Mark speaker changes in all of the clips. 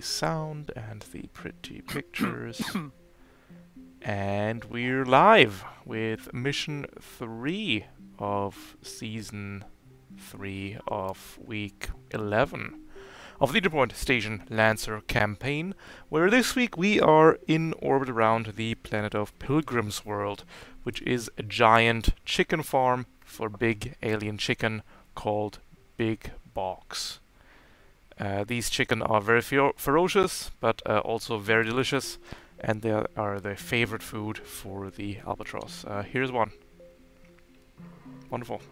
Speaker 1: sound and the pretty pictures. and we're live with mission 3 of season 3 of week 11 of the Interpoint Station Lancer campaign, where this week we are in orbit around the planet of Pilgrim's World, which is a giant chicken farm for big alien chicken called Big Box. Uh, these chicken are very fero ferocious, but uh, also very delicious, and they are the favorite food for the albatross. Uh, here's one. Wonderful.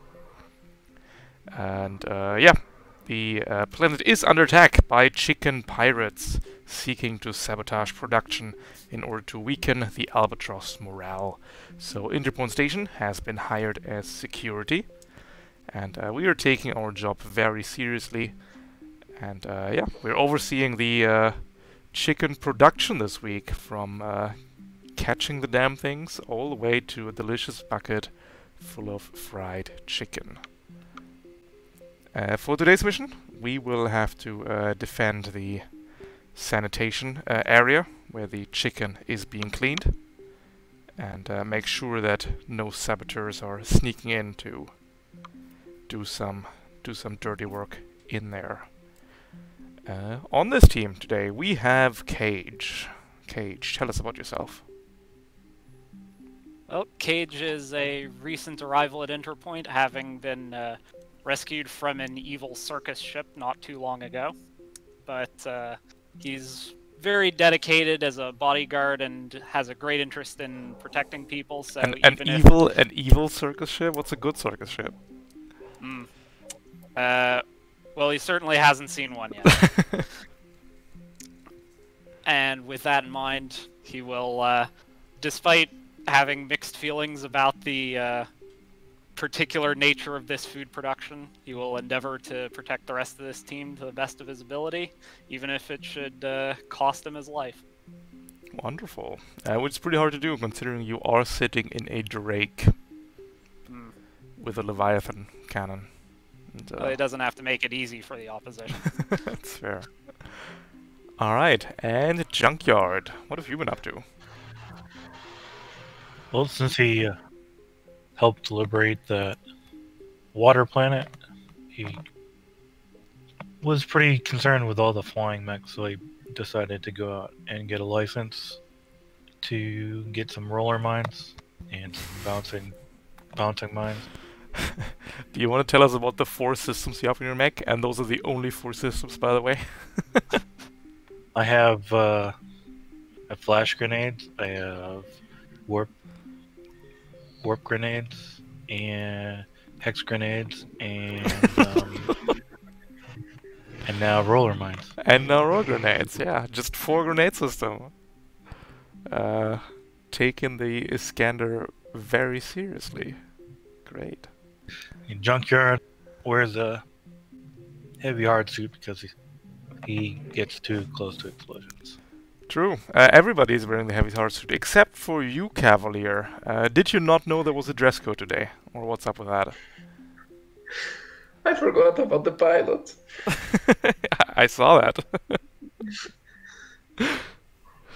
Speaker 1: And uh, yeah, the uh, planet is under attack by chicken pirates seeking to sabotage production in order to weaken the albatross morale. So Interpoint Station has been hired as security, and uh, we are taking our job very seriously. And uh, yeah, we're overseeing the uh, chicken production this week from uh, catching the damn things all the way to a delicious bucket full of fried chicken. Uh, for today's mission, we will have to uh, defend the sanitation uh, area where the chicken is being cleaned and make sure that no saboteurs are sneaking in to do some do some dirty work in there. Uh, on this team today, we have Cage. Cage, tell us about yourself.
Speaker 2: Well, Cage is a recent arrival at Interpoint, having been uh, rescued from an evil circus ship not too long ago. But uh, he's very dedicated as a bodyguard and has a great interest in protecting people. So
Speaker 1: an, an evil, an evil circus ship. What's a good circus ship?
Speaker 2: Mm. Uh, well, he certainly hasn't seen one yet. and with that in mind, he will, uh, despite having mixed feelings about the uh, particular nature of this food production, he will endeavor to protect the rest of this team to the best of his ability, even if it should uh, cost him his life.
Speaker 1: Wonderful. Uh, which is pretty hard to do, considering you are sitting in a Drake mm. with a Leviathan cannon.
Speaker 2: And, uh, well, it doesn't have to make it easy for the opposition.
Speaker 1: That's fair. Alright, and Junkyard. What have you been up to?
Speaker 3: Well, since he uh, helped liberate the water planet, he was pretty concerned with all the flying mechs, so he decided to go out and get a license to get some roller mines and some bouncing, bouncing mines.
Speaker 1: Do you want to tell us about the four systems you have in your mech? And those are the only four systems, by the way.
Speaker 3: I have uh, a flash grenade. I have warp warp grenades and hex grenades and um, and now roller mines.
Speaker 1: And now roller grenades. Yeah, just four grenade system. Uh, taking the Iskander very seriously. Great.
Speaker 3: In Junkyard wears a heavy hard suit because he, he gets too close to explosions.
Speaker 1: True. Uh, everybody is wearing the heavy hard suit except for you, Cavalier. Uh, did you not know there was a dress code today? Or what's up with that?
Speaker 4: I forgot about the pilot.
Speaker 1: I saw that.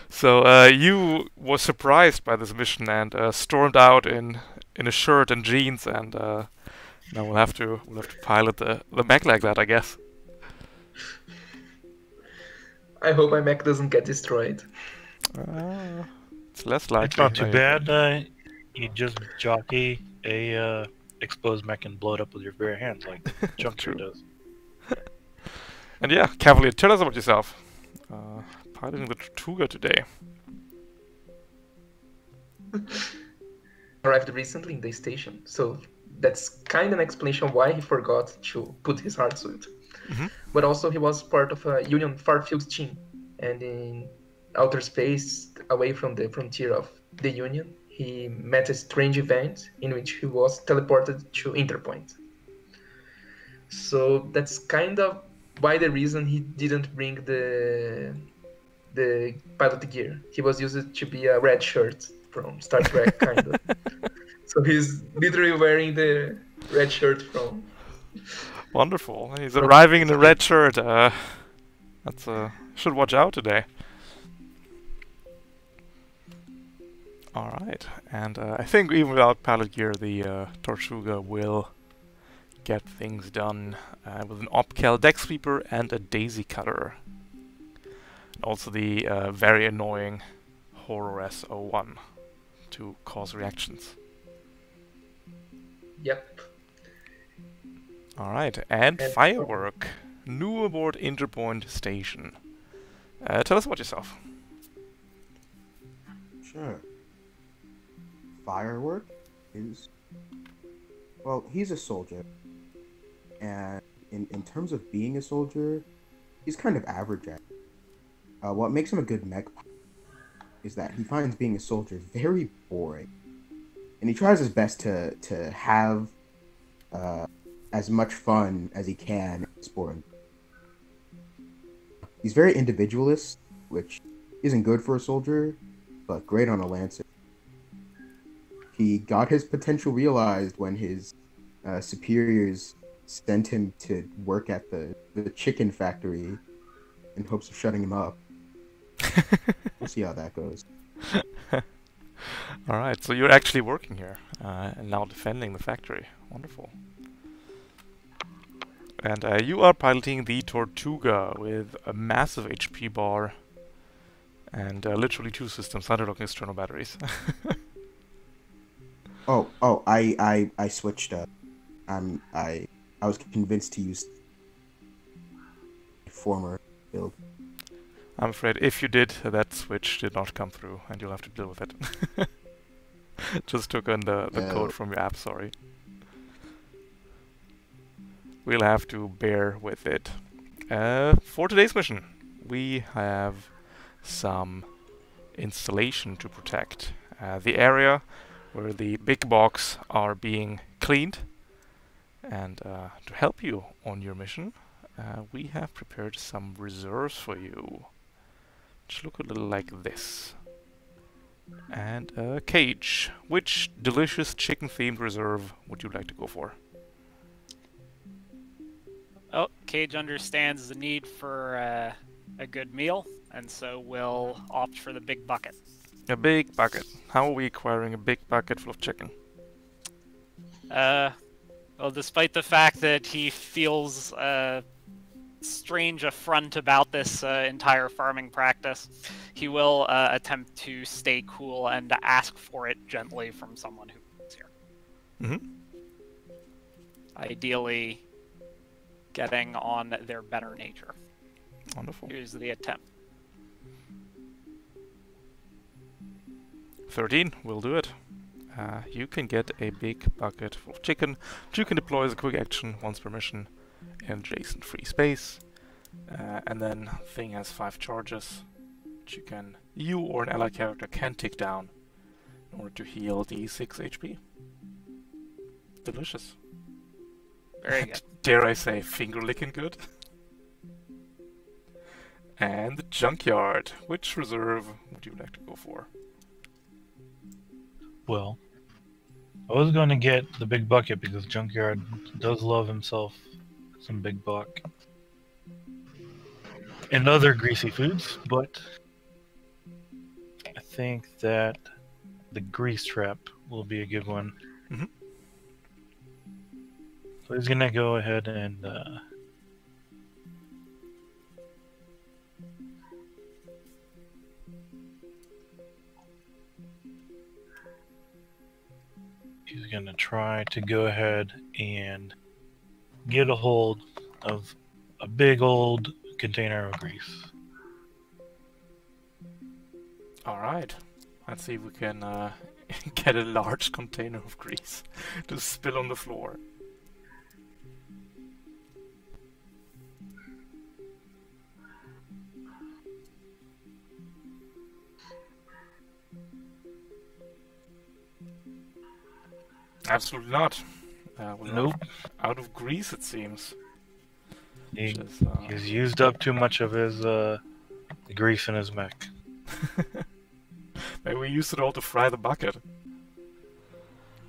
Speaker 1: so uh, you were surprised by this mission and uh, stormed out in in a shirt and jeans, and uh, now we'll have to we'll have to pilot the the mech like that, I guess.
Speaker 4: I hope my mech doesn't get destroyed.
Speaker 1: Uh, it's less likely.
Speaker 3: It's not too bad. Uh, you just jockey a uh, exposed mech and blow it up with your bare hands like Junker does.
Speaker 1: and yeah, Cavalier, tell us about yourself. Uh, piloting the Tortuga today.
Speaker 4: Arrived recently in the station, so that's kind of an explanation why he forgot to put his hard suit. Mm-hmm. But also, he was part of a Union Farfield team, and in outer space, away from the frontier of the Union, he met a strange event in which he was teleported to Interpoint. So that's kind of why the reason he didn't bring the the pilot gear. He was used to be a red shirt from Star Trek, kind of. so he's literally wearing the red shirt from
Speaker 1: Wonderful. He's arriving in a red shirt. Uh, That's uh, should watch out today. Alright, and uh, I think even without pallet gear, the uh, Tortuga will get things done uh, with an Opcal deck sweeper and a daisy cutter. Also the uh, very annoying Horror S01 to cause reactions.
Speaker 4: Yep.
Speaker 1: Alright, and,
Speaker 4: And-
Speaker 1: Firework. New aboard Interpoint Station. Uh, tell us about yourself.
Speaker 5: Sure. Firework is. Well, he's a soldier. And in, in terms of being a soldier, he's kind of average at. Uh, what makes him a good mech is that he finds being a soldier very boring. And he tries his best to, to have uh, as much fun as he can exploring. He's very individualist, which isn't good for a soldier, but great on a lancer. He got his potential realized when his uh, superiors sent him to work at the, the chicken factory in hopes of shutting him up. We'll see how that goes.
Speaker 1: Alright, so you're actually working here uh, and now defending the factory. Wonderful. And uh, you are piloting the Tortuga with a massive HP bar and uh, literally two systems, underlocking external batteries.
Speaker 5: Oh, oh, I, I, I switched up. Um, I, I was convinced to use former build.
Speaker 1: I'm afraid if you did, that switch did not come through and you'll have to deal with it. Just took in the, the code from your app, sorry. We'll have to bear with it. Uh, for today's mission, we have some installation to protect. Uh, the area where the big box are being cleaned. And uh, to help you on your mission, uh, we have prepared some reserves for you. Which look a little like this. And a cage. Which delicious chicken themed reserve would you like to go for?
Speaker 2: Oh, Cage understands the need for uh, a good meal, and so will opt for the big bucket.
Speaker 1: A big bucket. How are we acquiring a big bucket full of chicken?
Speaker 2: Uh, well, despite the fact that he feels a strange affront about this uh, entire farming practice, he will uh, attempt to stay cool and ask for it gently from someone who is here.
Speaker 1: Mhm.
Speaker 2: Ideally, getting on their better nature.
Speaker 1: Wonderful.
Speaker 2: Here's the attempt.
Speaker 1: 13 will do it. Uh, you can get a big bucket full of chicken, which you can deploy as a quick action once per mission adjacent free space. Uh, and then thing has five charges, which you can you or an ally character can take down in order to heal the 6 HP. Delicious.
Speaker 2: Very good.
Speaker 1: Dare I say, finger licking good? and the junkyard. Which reserve would you like to go for?
Speaker 3: Well, I was going to get the big bucket because Junkyard does love himself some big buck and other greasy foods, but I think that the grease trap will be a good one.
Speaker 1: Mhm.
Speaker 3: So he's gonna go ahead and uh, he's gonna try to go ahead and get a hold of a big old container of grease.
Speaker 1: Alright. Let's see if we can uh, get a large container of grease to spill on the floor. Absolutely not. Uh,
Speaker 3: Nope.
Speaker 1: Out of grease, it seems.
Speaker 3: He,
Speaker 1: is, uh,
Speaker 3: he's used up too much of his uh, grease in his mech.
Speaker 1: Maybe we used it all to fry the bucket.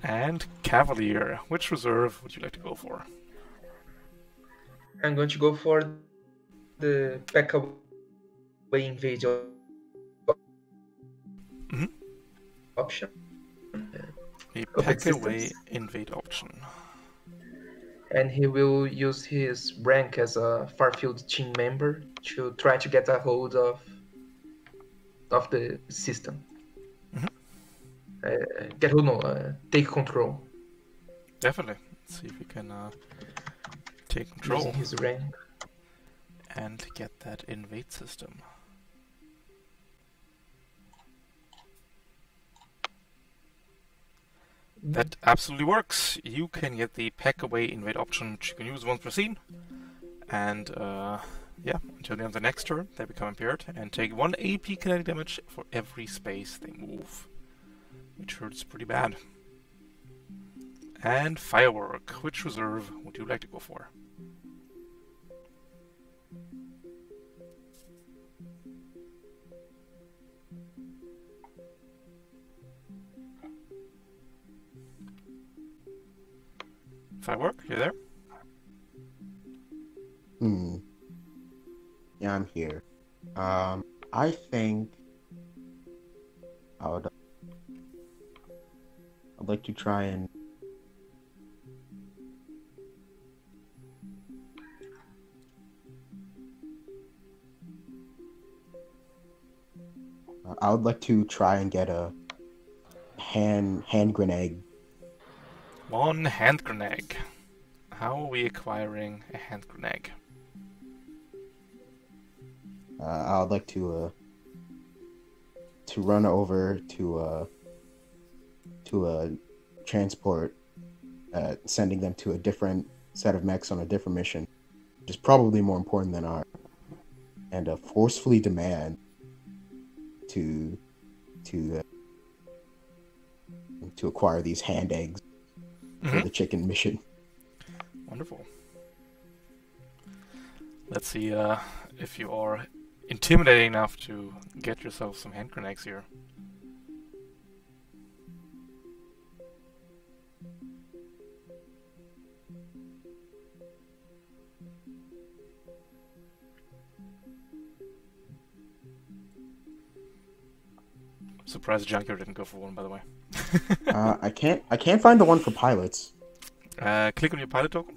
Speaker 1: And Cavalier. Which reserve would you like to go for?
Speaker 4: I'm going to go for the back away invade
Speaker 1: Mhm.
Speaker 4: option. Of
Speaker 1: pack away invade option.
Speaker 4: and he will use his rank as a Farfield team member to try to get a hold of of the system.
Speaker 1: Mhm.
Speaker 4: Uh, get hold, no, uh, take control
Speaker 1: Definitely. Let's see if we can uh, take control
Speaker 4: using his rank.
Speaker 1: and get that invade system. That absolutely works. You can get the pack away invade option, which you can use once per scene. And uh, yeah, until the end of the next turn, they become impaired and take 1 AP kinetic damage for every space they move. Which hurts pretty bad. And Firework. Which reserve would you like to go for? Firework, you there?
Speaker 5: Hmm. Yeah, I'm here. Um, I think I would. I'd like to try and. I would like to try and get a hand hand grenade.
Speaker 1: One hand grenade. How are we acquiring a hand grenade?
Speaker 5: Uh, I would like to uh, to run over to uh, to a transport, uh, sending them to a different set of mechs on a different mission, which is probably more important than our, and uh, forcefully demand to to uh, to acquire these hand eggs for
Speaker 1: Mhm.
Speaker 5: the chicken mission.
Speaker 1: Wonderful. Let's see uh, if you are intimidating enough to get yourself some hand grenades here. Surprised Junkyard didn't go for one, by the way.
Speaker 5: Uh, I can't I can't find the one for pilots.
Speaker 1: Uh, click on your pilot token.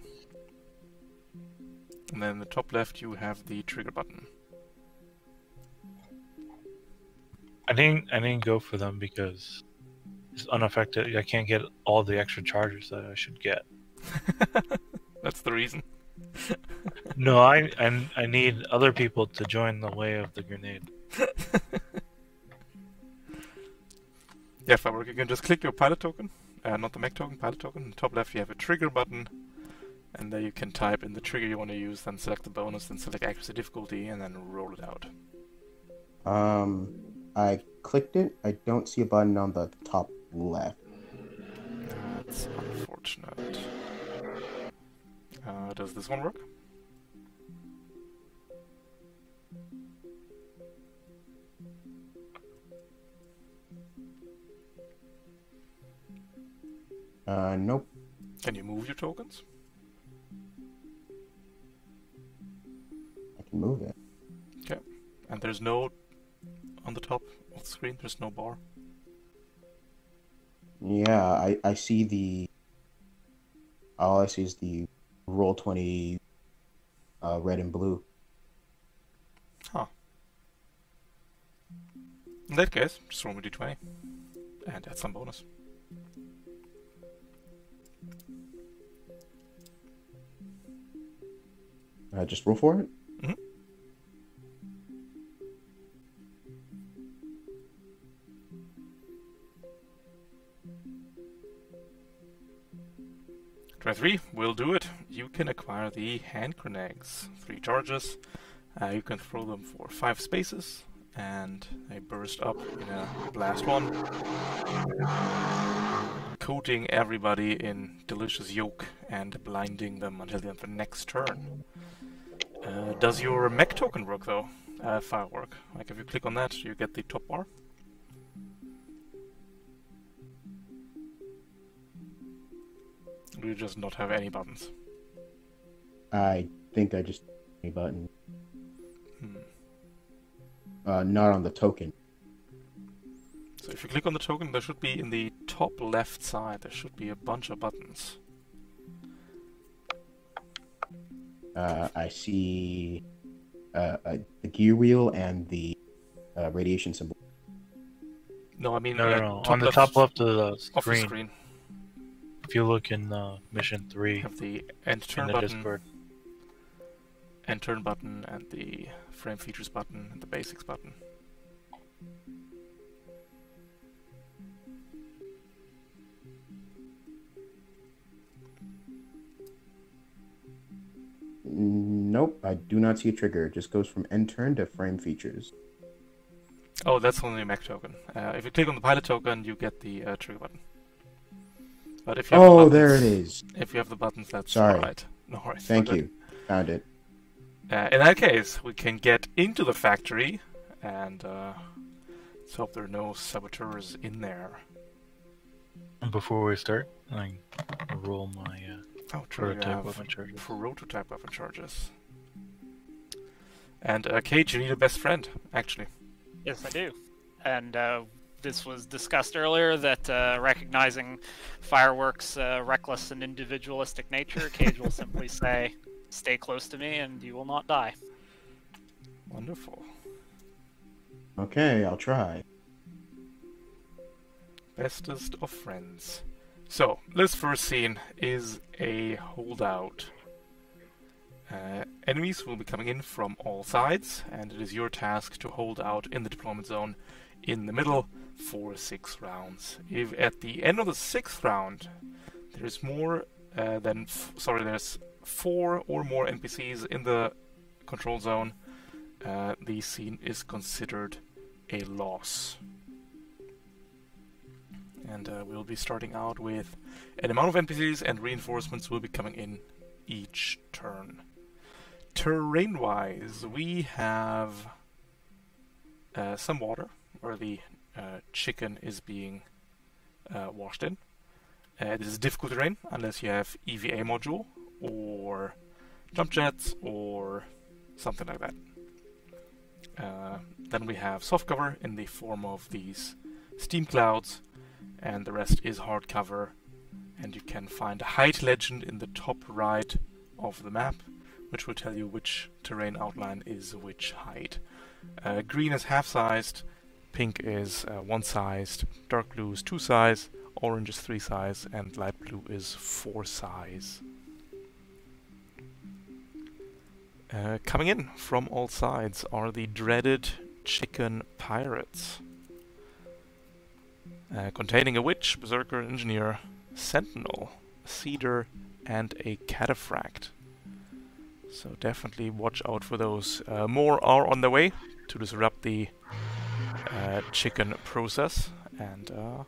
Speaker 1: And then in the top left you have the trigger button.
Speaker 3: I didn't. I didn't go for them because it's unaffected. I can't get all the extra charges that I should get.
Speaker 1: That's the reason.
Speaker 3: No, I, I I need other people to join the way of the grenade.
Speaker 1: Yeah, Firework, you can just click your pilot token, uh, not the mech token, pilot token. In the top left you have a trigger button, and there you can type in the trigger you want to use, then select the bonus, then select accuracy difficulty, and then roll it out.
Speaker 5: Um, I clicked it. I don't see a button on the top left.
Speaker 1: That's unfortunate. Uh, does this one work?
Speaker 5: Uh, nope.
Speaker 1: Can you move your tokens?
Speaker 5: I can move it. Okay.
Speaker 1: And there's no on the top of the screen. There's no bar.
Speaker 5: Yeah, I, I see the. All I see is the roll twenty, uh, red and blue. Huh.
Speaker 1: In that case, just roll me d20 and add some bonus.
Speaker 5: Uh, just roll for it.
Speaker 1: Mhm. Twenty-three will do it. You can acquire the hand grenades. Three charges. Uh, you can throw them for five spaces, and they burst up in a blast one, coating everybody in delicious yolk and blinding them until the end of the next turn. Uh, does your mech token work though? Uh, firework. Like if you click on that, you get the top bar. Or do you just not have any buttons?
Speaker 5: I think I just a button. uh, not on the token.
Speaker 1: So if you click on the token, there should be in the top left side, there should be a bunch of buttons.
Speaker 5: Uh, I see uh, uh, the gear wheel and the uh, radiation symbol.
Speaker 1: No, I mean
Speaker 3: No,
Speaker 1: uh,
Speaker 3: no, no. On the top left of the
Speaker 1: of the
Speaker 3: screen,
Speaker 1: screen.
Speaker 3: if you look in uh, mission three
Speaker 1: have the end turn
Speaker 3: the
Speaker 1: button,
Speaker 3: Discord,
Speaker 1: end turn button, and the frame features button, and the basics button.
Speaker 5: Nope, I do not see a trigger. It just goes from end turn to frame features.
Speaker 1: Oh, that's only a mech token. Uh, if you click on the pilot token, you get the uh, trigger button. But if you have the
Speaker 5: Oh, there it is.
Speaker 1: If you have the buttons, that's
Speaker 5: Sorry.
Speaker 1: alright. No worries.
Speaker 5: Thank
Speaker 1: we're good.
Speaker 5: you. Found it.
Speaker 1: Uh, in that case, we can get into the factory, and uh, let's hope there are no saboteurs in there.
Speaker 3: before we start, I roll my uh,
Speaker 1: Oh, true. You
Speaker 3: prototype
Speaker 1: have
Speaker 3: weapon charges.
Speaker 1: prototype weapon charges. And uh, Cage, you need a best friend, actually.
Speaker 2: Yes, I do. And uh, this was discussed earlier that uh, recognizing fireworks' uh, reckless and individualistic nature, Cage will simply say, "Stay close to me, and you will not die."
Speaker 1: Wonderful.
Speaker 5: Okay, I'll try.
Speaker 1: Bestest of friends. So, this first scene is a holdout. Uh, enemies will be coming in from all sides, and it is your task to hold out in the deployment zone in the middle for six rounds. If at the end of the sixth round there is more uh, than sorry, there's four or more NPCs in the control zone, uh, the scene is considered a loss and uh, we'll be starting out with an amount of NPCs and reinforcements will be coming in each turn. Terrain wise, we have uh, some water where the uh, chicken is being uh, washed in. Uh, this is difficult terrain unless you have EVA module or jump jets or something like that. Uh, then we have soft cover in the form of these steam clouds and the rest is hardcover. And you can find a height legend in the top right of the map, which will tell you which terrain outline is which height. Uh, green is half sized, pink is uh, one sized, dark blue is two size, orange is three size, and light blue is four size. Uh, coming in from all sides are the dreaded chicken pirates uh, containing a witch, berserker, engineer, sentinel, seeder, and a cataphract. So definitely watch out for those. Uh, more are on the way to disrupt the uh, chicken process, and uh,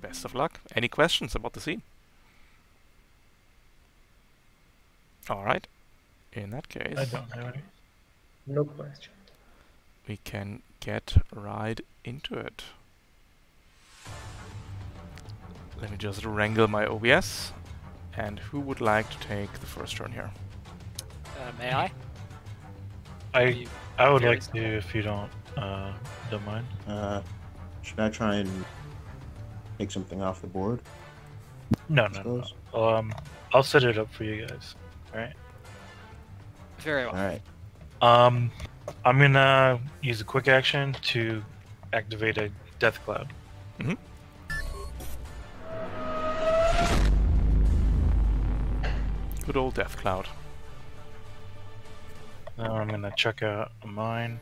Speaker 1: best of luck. Any questions about the scene? All right. In that case,
Speaker 3: I don't have any.
Speaker 4: No question.
Speaker 1: we can get right into it. Let me just wrangle my OBS. And who would like to take the first turn here?
Speaker 2: Uh, may I?
Speaker 3: I I would like to if you don't uh don't mind.
Speaker 5: Uh, should I try and take something off the board?
Speaker 3: No, no, no. Um, I'll set it up for you guys. All right.
Speaker 2: Very well.
Speaker 5: All right.
Speaker 3: Um, I'm gonna use a quick action to activate a death cloud.
Speaker 1: Good old Death Cloud.
Speaker 3: Now I'm gonna check out a mine.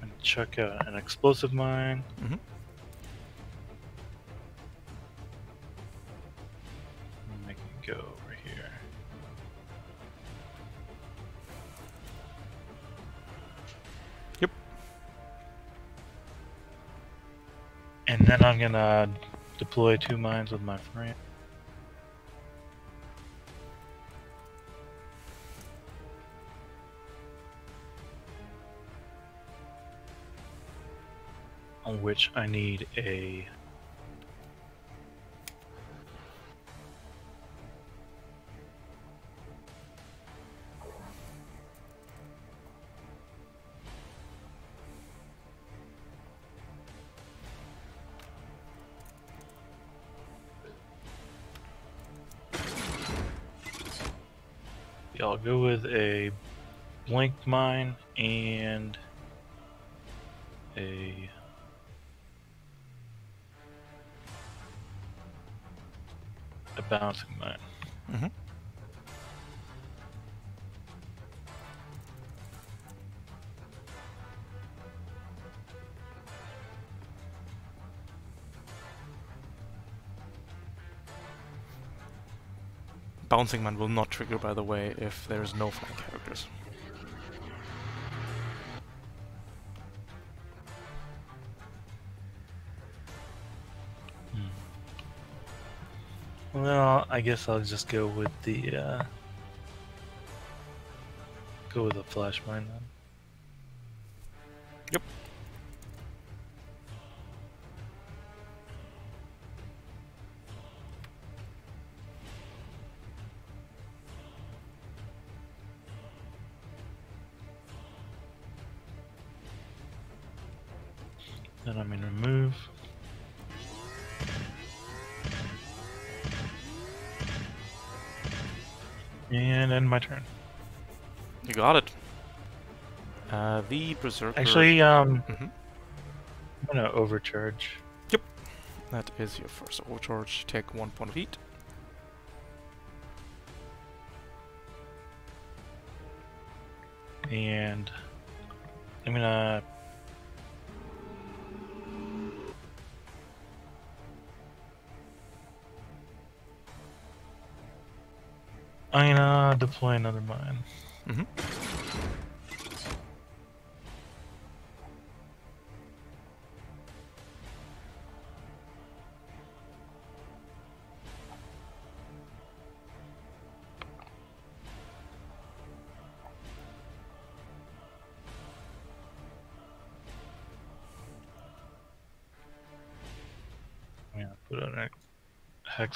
Speaker 3: And check out an explosive mine.
Speaker 1: Mhm.
Speaker 3: Make go over here.
Speaker 1: Yep.
Speaker 3: And then I'm gonna deploy two mines with my friend. on which I need a go with a blink mine and a a bouncing mine.
Speaker 1: Mhm. Bouncing Mine will not trigger, by the way, if there's no flank characters.
Speaker 3: Well, I guess I'll just go with the uh go with the flash mine then.
Speaker 1: Berserker...
Speaker 3: Actually, um,
Speaker 1: Mhm.
Speaker 3: I'm gonna overcharge.
Speaker 1: Yep, that is your first overcharge. Take one point of heat.
Speaker 3: And I'm gonna I'm gonna deploy another mine.
Speaker 1: Mhm.
Speaker 3: I'm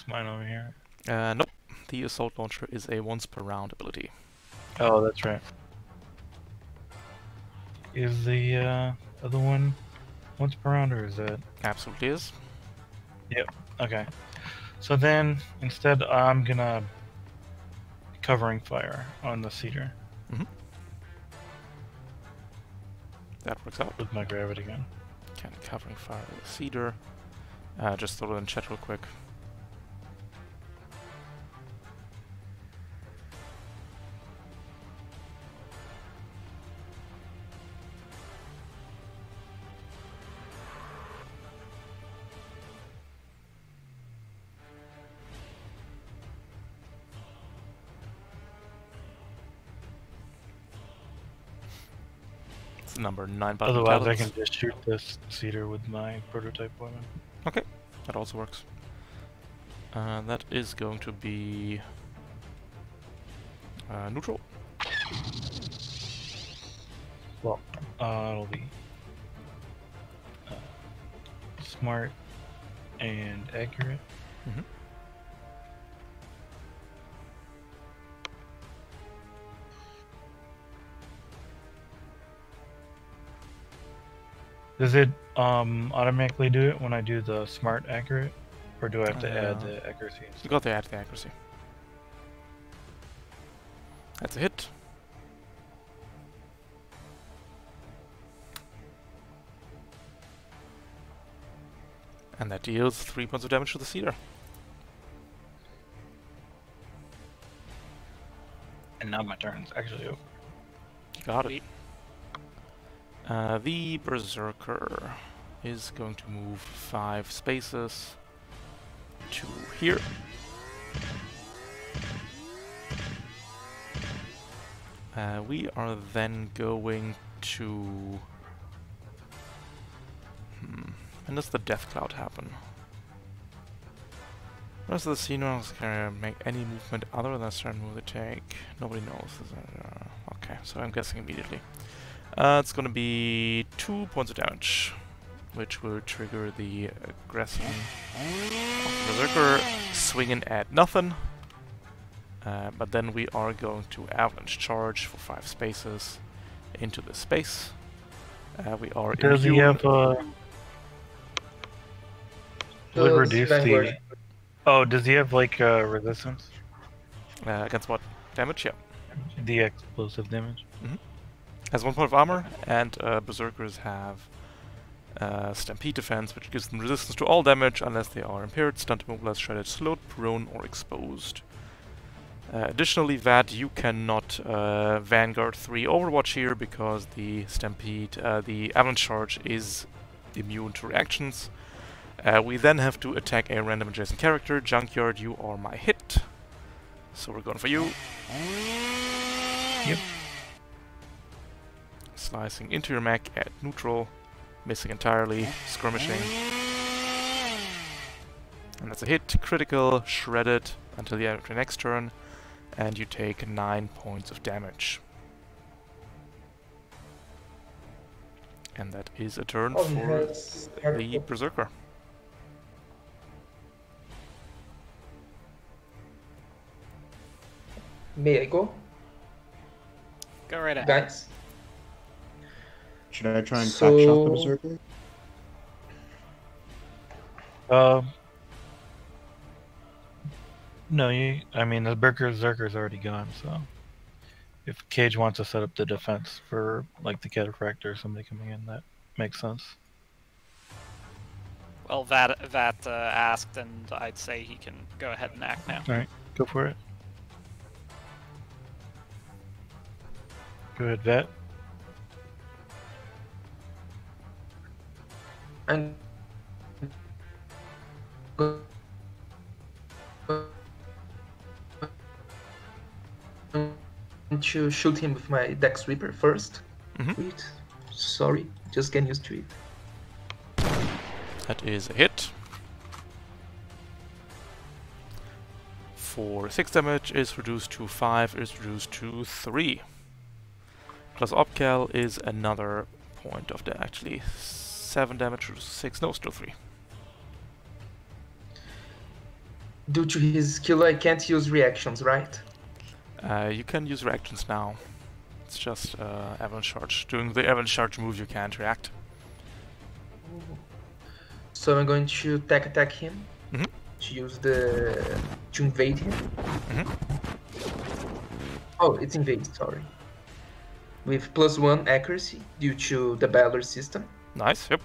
Speaker 3: mine over here.
Speaker 1: Uh, nope. The Assault Launcher is a once per round ability.
Speaker 3: Oh, that's right. Is the uh, other one once per round, or is that
Speaker 1: Absolutely is. Yep.
Speaker 3: Okay? So then, instead, I'm gonna covering fire on the seeder Mhm.
Speaker 1: That works out.
Speaker 3: with my gravity gun.
Speaker 1: Can covering fire with seeder. Uh, just throw it in chat real quick. It's number nine button
Speaker 3: Otherwise, I can just shoot this seeder with my prototype weapon.
Speaker 1: Okay, that also works. Uh, that is going to be uh, neutral.
Speaker 3: Uh, it'll be uh, smart and accurate.
Speaker 1: Mhm.
Speaker 3: Does it um automatically do it when I do the smart accurate, or do I have to add
Speaker 1: Uh,
Speaker 3: the accuracy? and
Speaker 1: You got the add the accuracy. That's a hit. And that deals three points of damage to the seeder.
Speaker 3: And now my turn's actually over.
Speaker 1: Got it. Uh, the Berserker is going to move five spaces to here. Uh, we are then going to. Hmm. When does the Death Cloud happen? Rest of the scene is can make any movement other than a certain move they take. Nobody knows. Uh, okay, so I'm guessing immediately. Uh, it's gonna be two points of damage. which will trigger the aggression of Berserker, swinging at nothing. Uh, but then we are going to avalanche charge for five spaces into the space. Uh, we are
Speaker 3: Does he have uh, would
Speaker 4: Uh,
Speaker 3: reduce the? Oh, does he have like uh, resistance?
Speaker 1: uh, against what damage? Yeah,
Speaker 3: The explosive damage.
Speaker 1: Has one point of armor, and uh, berserkers have uh, stampede defense, which gives them resistance to all damage unless they are impaired, stunned, immobilized, shredded, slowed, prone, or exposed. Uh, additionally, that you cannot uh, Vanguard 3 Overwatch here because the Stampede, uh, the Avalanche Charge is immune to reactions. Uh, we then have to attack a random adjacent character. Junkyard, you are my hit. So we're going for you.
Speaker 3: Yep.
Speaker 1: Slicing into your mech at neutral, missing entirely, skirmishing. And that's a hit, critical, shredded until the end of the next turn, and you take 9 points of damage. And that is a turn
Speaker 4: Oh,
Speaker 1: for the. Berserker.
Speaker 4: May I go,
Speaker 2: Go right ahead.
Speaker 4: guys?
Speaker 5: Should I try and catch off the berserker?
Speaker 3: Um. No, you. I mean, the Berker Berserker's already gone, so if Cage wants to set up the defense for like the Cataphractor or somebody coming in, that makes sense.
Speaker 2: Well, that that uh, asked, and I'd say he can go ahead and act now.
Speaker 3: All right, go for it. Go ahead, Vet.
Speaker 4: Going to shoot him with my Dex Reaper 1st
Speaker 1: Mhm.
Speaker 4: Wait, sorry, just get used to it.
Speaker 1: That is a hit. For 6 damage is reduced to 5, is reduced to 3. Plus Opcal is another point of the actually 7 damage to 6, no, still 3.
Speaker 4: Due to his skill, I can't use reactions, right?
Speaker 1: Uh, you can use reactions now. It's just uh, Avalanche Charge. Doing the Avalanche Charge move you can't react.
Speaker 4: So I'm going to tech attack him.
Speaker 1: Mhm.
Speaker 4: To use the to invade him.
Speaker 1: Mhm.
Speaker 4: Oh, it's invade. Sorry. With plus one accuracy due to the Balor system.
Speaker 1: Nice, yep.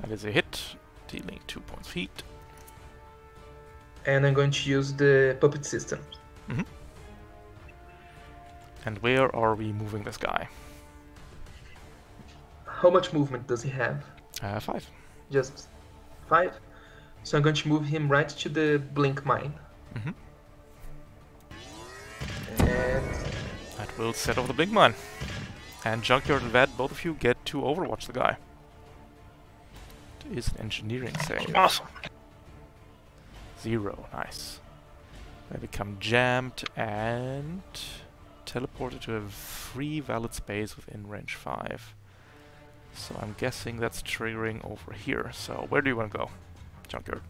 Speaker 1: That is a hit, dealing 2 points of heat.
Speaker 4: and I'm going to use the puppet system. Mhm.
Speaker 1: And where are we moving this guy?
Speaker 4: How much movement does he have?
Speaker 1: Uh, 5.
Speaker 4: Just five. So I'm going to move him right to the blink mine.
Speaker 1: Mhm.
Speaker 4: And
Speaker 1: That will set off the Blink Mine. And Junkyard and Vad, both of you get to overwatch the guy. It is an engineering save.
Speaker 3: Awesome.
Speaker 1: Zero, nice. They become jammed and teleported to a free valid space within range 5. So I'm guessing that's triggering over here. So where do you want to go, Junkyard?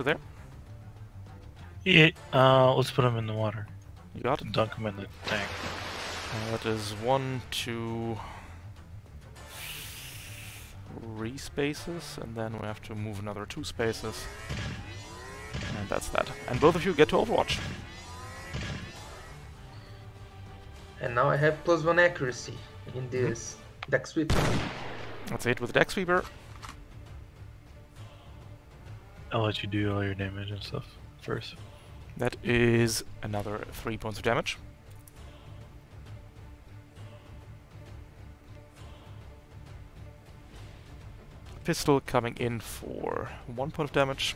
Speaker 1: So there,
Speaker 3: Yeah, uh, let's put him in the water.
Speaker 1: you got it.
Speaker 3: Dunk him in the tank.
Speaker 1: Uh, that is one, two, three spaces, and then we have to move another two spaces. And that's that. And both of you get to Overwatch.
Speaker 4: and now I have plus one accuracy in this deck sweep.
Speaker 1: That's it with the Deck Sweeper.
Speaker 3: I'll let you do all your damage and stuff first.
Speaker 1: That is another three points of damage. Pistol coming in for one point of damage.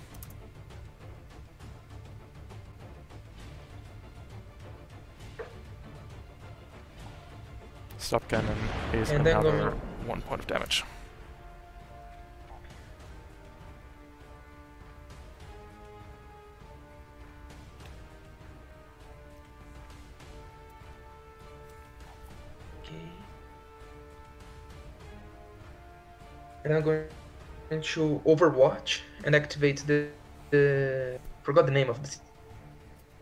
Speaker 1: Stop cannon is
Speaker 4: And then
Speaker 1: another one point of damage.
Speaker 4: I'm going to Overwatch and activate the, the forgot the name of the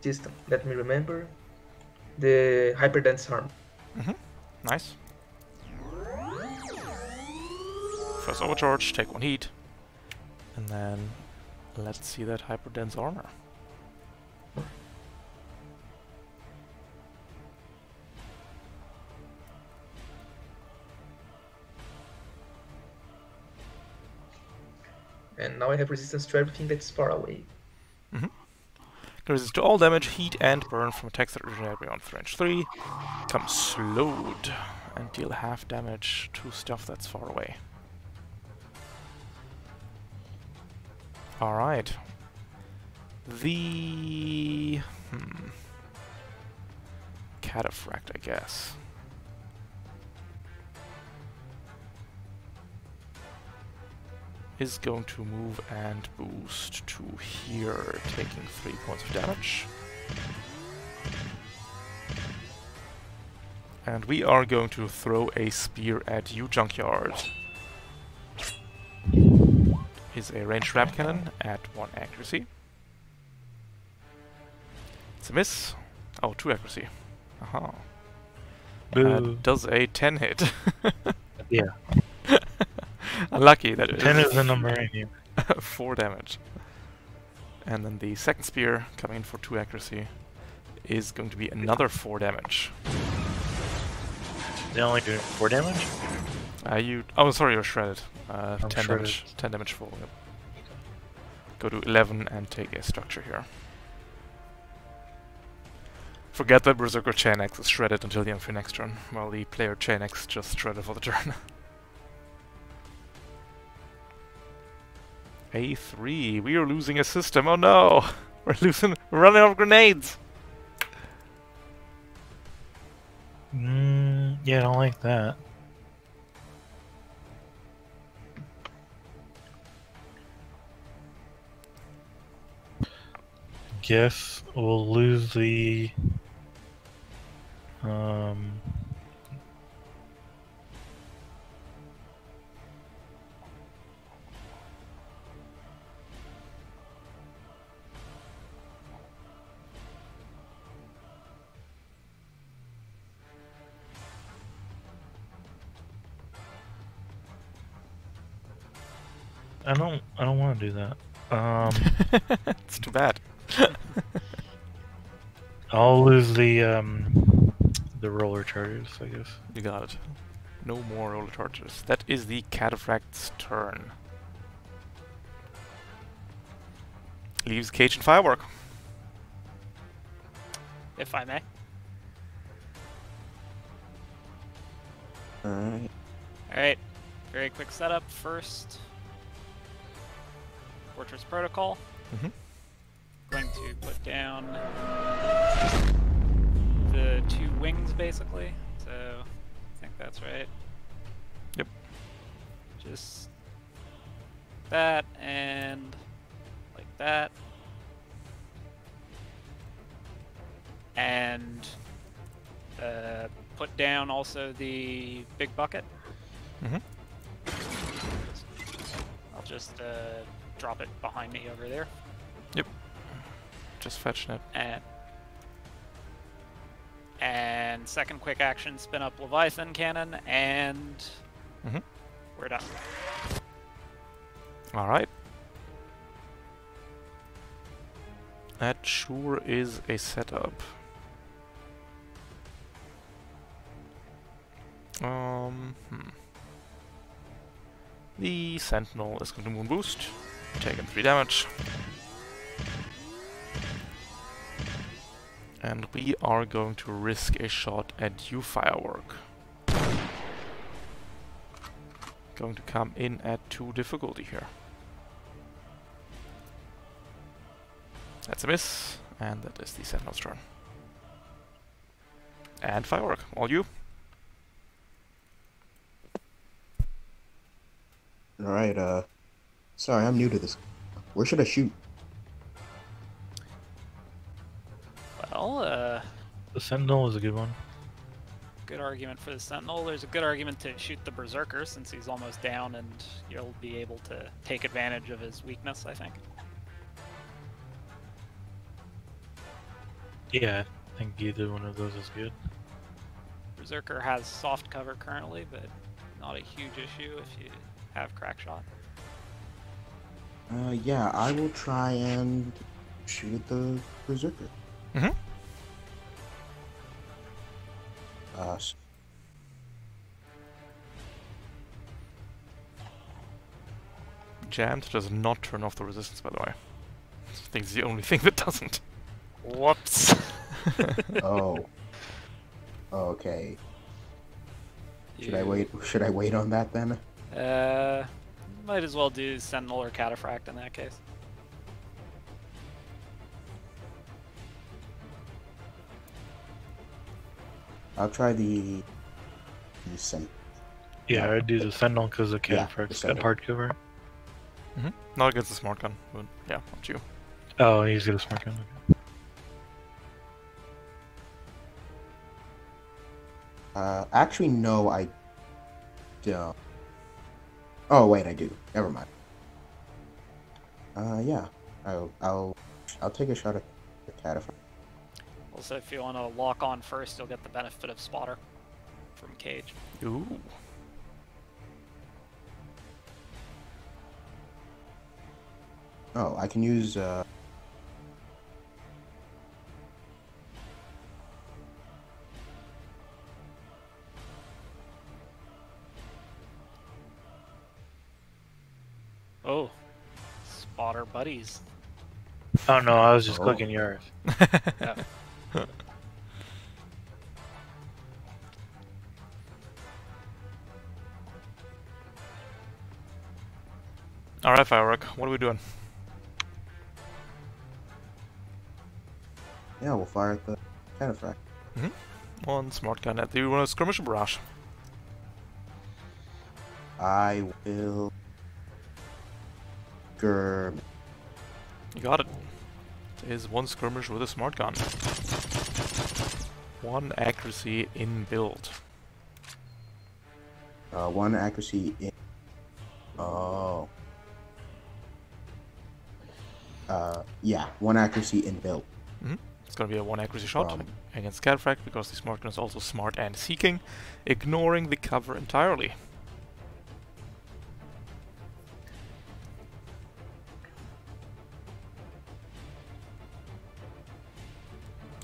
Speaker 4: system. Let me remember. The Hyper Dense Arm. Mm-hmm.
Speaker 1: Nice. First overcharge, take one heat. And then let's see that hyperdense armor.
Speaker 4: And now I have resistance to everything that's far away.
Speaker 1: Resist to all damage, heat, and burn from attacks that originate beyond range 3. Come slowed and deal half damage to stuff that's far away. Alright. The... Hmm. Cataphract, I guess. Is going to move and boost to here, taking 3 points of damage. And we are going to throw a spear at you, Junkyard. Is a ranged ramp cannon at 1 accuracy. It's a miss. Oh, two accuracy. Aha.
Speaker 3: Boo.
Speaker 1: Uh, does a 10 hit.
Speaker 3: Yeah.
Speaker 1: Unlucky that it
Speaker 3: 10 is the number I.
Speaker 1: 4 damage. And then the second spear, coming in for 2 accuracy, is going to be another 4 damage.
Speaker 3: They only do 4 damage?
Speaker 1: Uh, you. Oh, sorry, you're shredded. Uh,
Speaker 3: I'm
Speaker 1: 10 damage. 10 damage full. Yep. Go to 11 and take a structure here. Forget that Berserker Chain X is shredded until the end of your next turn, while the player Chain X just shredded for the turn. A3, we are losing a system, oh no! We're losing, we're running out of grenades!
Speaker 3: Mm, yeah, I don't like that. Guess we'll lose the um I don't I don't want to do that. Um
Speaker 1: it's too bad.
Speaker 3: I'll lose the um the roller charges, I guess.
Speaker 1: You got it. No more roller charges. That is the Cataphract's turn. Leaves Cage and Firework.
Speaker 2: if I may.
Speaker 5: Alright.
Speaker 2: Alright, very quick setup first. Fortress Protocol.
Speaker 1: Mhm.
Speaker 2: Going to put down the two wings basically. So I think that's right.
Speaker 1: Yep.
Speaker 2: Just that and like that. And uh, put down also the big bucket.
Speaker 1: Mm -hmm.
Speaker 2: I'll just uh, drop it behind me over there. Yep.
Speaker 1: Just fetching it.
Speaker 2: And and second quick action, spin up Leviathan cannon, and
Speaker 1: Mhm.
Speaker 2: we're done.
Speaker 1: Alright. That sure is a setup. Um, hmm. The Sentinel is going to moon boost, taking 3 damage. And we are going to risk a shot at you, Firework. Going to come in at 2 difficulty here. That's a miss, and that is the Sentinel's turn. And Firework, all you.
Speaker 5: Alright, uh. Sorry, I'm new to this. Where should I shoot?
Speaker 2: Well, uh,
Speaker 3: The Sentinel is a good one.
Speaker 2: good argument for the Sentinel. There's a good argument to shoot the Berserker since he's almost down and you'll be able to take advantage of his weakness, I think.
Speaker 3: Yeah, I think either one of those is good.
Speaker 2: Berserker has soft cover currently, but not a huge issue if you have crack shot.
Speaker 5: Uh, yeah, I will try and shoot at the berserker.
Speaker 1: Mhm.
Speaker 5: Uh, s-
Speaker 1: Jammed does not turn off the resistance, by the way. I think it's the only thing that doesn't.
Speaker 2: Whoops.
Speaker 5: oh. Okay. Should I wait? Should I wait on that then?
Speaker 2: Uh, might as well do Sentinel or Cataphract in that case.
Speaker 5: I'll try the. the sen-
Speaker 3: Yeah,
Speaker 5: Yeah.
Speaker 3: I'd do the Sentinel because the
Speaker 5: Yeah,
Speaker 3: Cataphract's
Speaker 5: the
Speaker 3: got
Speaker 5: Sentinel.
Speaker 3: hard cover.
Speaker 1: Not against the smart gun, but yeah, up to you.
Speaker 3: Oh, he's got a smart gun. Okay.
Speaker 5: Uh, actually, no, I don't. Oh wait, I do. Never mind. Uh, yeah, I'll I'll I'll take a shot at the cataphract.
Speaker 2: Also, if you want to lock on first, you'll get the benefit of Spotter from Cage.
Speaker 1: Ooh.
Speaker 5: Oh, I can use uh.
Speaker 2: Oh, Spotter buddies.
Speaker 3: Oh no, I was just
Speaker 5: Oh.
Speaker 3: clicking yours.
Speaker 1: Alright, Firework, what are we doing?
Speaker 5: Yeah, we'll fire at the cataphract. Mm-hmm.
Speaker 1: One smart gun at the uh, one skirmish or barrage.
Speaker 5: I will.
Speaker 1: You got it. Is one skirmish with a smart gun. One accuracy in build.
Speaker 5: Uh, one accuracy in. Oh. Uh, yeah, one accuracy in build.
Speaker 1: It's gonna be a one accuracy shot
Speaker 5: Um,
Speaker 1: against Cataphracts because the smart gun is also smart and seeking, ignoring the cover entirely.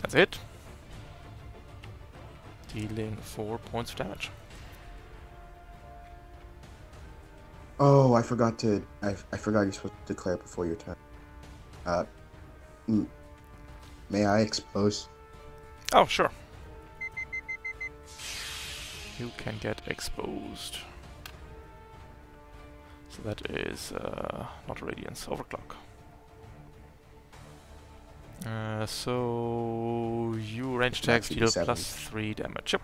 Speaker 1: That's it. Dealing four points of damage.
Speaker 5: Oh, I forgot to. I, I forgot you're supposed to declare before your turn. Uh, may I expose?
Speaker 1: Oh, sure. You can get exposed. So that is uh, not radiance, overclock. Uh, so you range attacks deal plus three damage. Yep.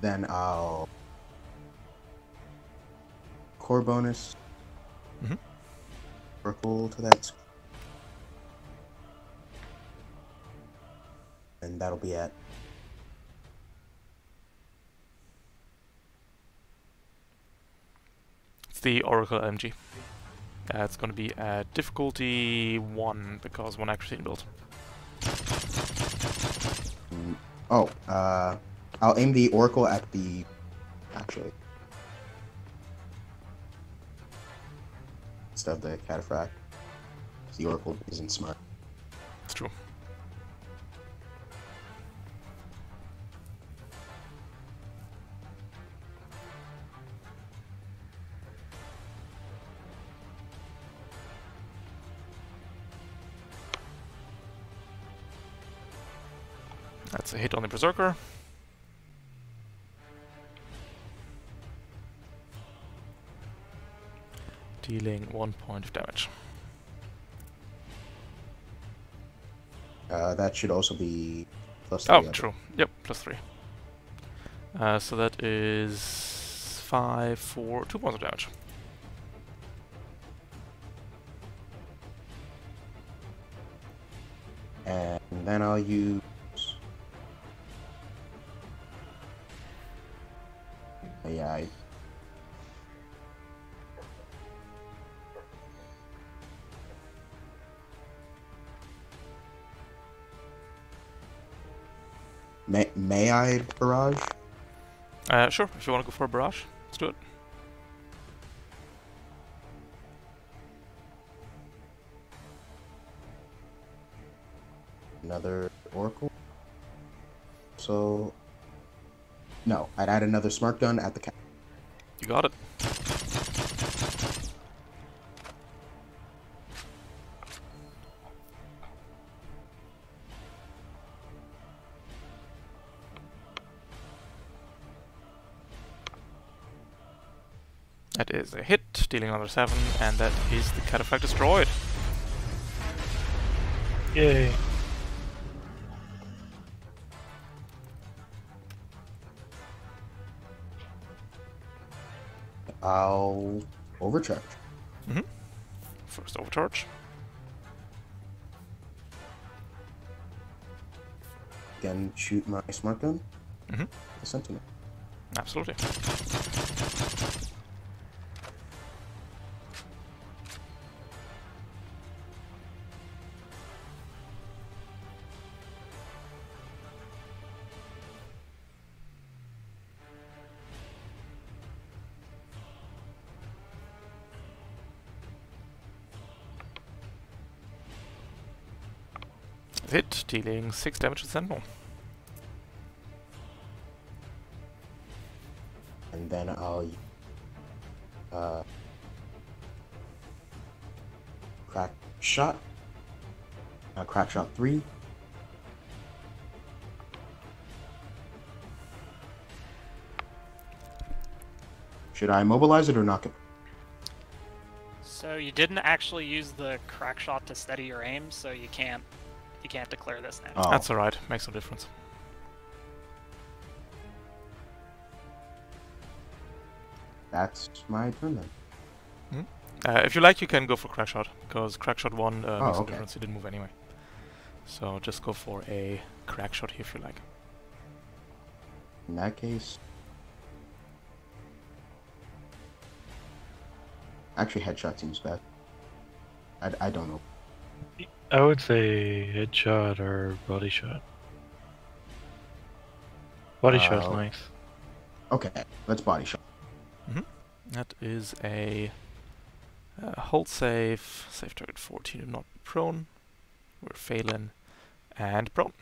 Speaker 5: Then I'll. Core bonus.
Speaker 1: Mhm.
Speaker 5: Purple to that. And that'll be at.
Speaker 1: The Oracle MG. Uh, it's going to be at difficulty one because one accuracy build.
Speaker 5: Oh, uh, I'll aim the Oracle at the. Actually. Instead of the Cataphract. The Oracle isn't smart.
Speaker 1: That's a hit on the Berserker. Dealing one point of damage.
Speaker 5: Uh, that should also be plus
Speaker 1: Oh,
Speaker 5: three, I
Speaker 1: true. Yep, plus three. Uh, so that is five, four, two points of damage.
Speaker 5: And then I'll use. I... May, may I barrage?
Speaker 1: Uh, sure, if you want to go for a barrage, let's do it.
Speaker 5: I'd add another smart gun at the cap.
Speaker 1: You got it. That is a hit, dealing another 7, and that is the cataphract destroyed.
Speaker 3: Yay.
Speaker 5: Overcharge.
Speaker 1: First overcharge.
Speaker 5: Again, shoot my smart gun.
Speaker 1: Mm -hmm.
Speaker 5: The sentinel.
Speaker 1: Absolutely. Dealing 6 damage to Sentinel.
Speaker 5: And then I'll uh, crack shot. Uh, crack shot three. Should I mobilize it or knock it?
Speaker 2: So you didn't actually use the crack shot to steady your aim, so you can't you can't declare this now.
Speaker 5: Oh,
Speaker 1: That's alright, makes no difference.
Speaker 5: that's my turn then.
Speaker 1: Uh, if you like, you can go for crack shot, because crack shot 1 uh,
Speaker 5: Oh,
Speaker 1: makes no difference, you didn't move anyway. So just go for a crack shot here if you like.
Speaker 5: In that case, actually, headshot seems bad. I, I don't know.
Speaker 3: I would say headshot or body shot. Body shot's
Speaker 5: Uh,
Speaker 3: nice.
Speaker 5: Okay, let's body shot.
Speaker 1: That is a uh, hull save, save target 14 and not prone. We're failing, and prone.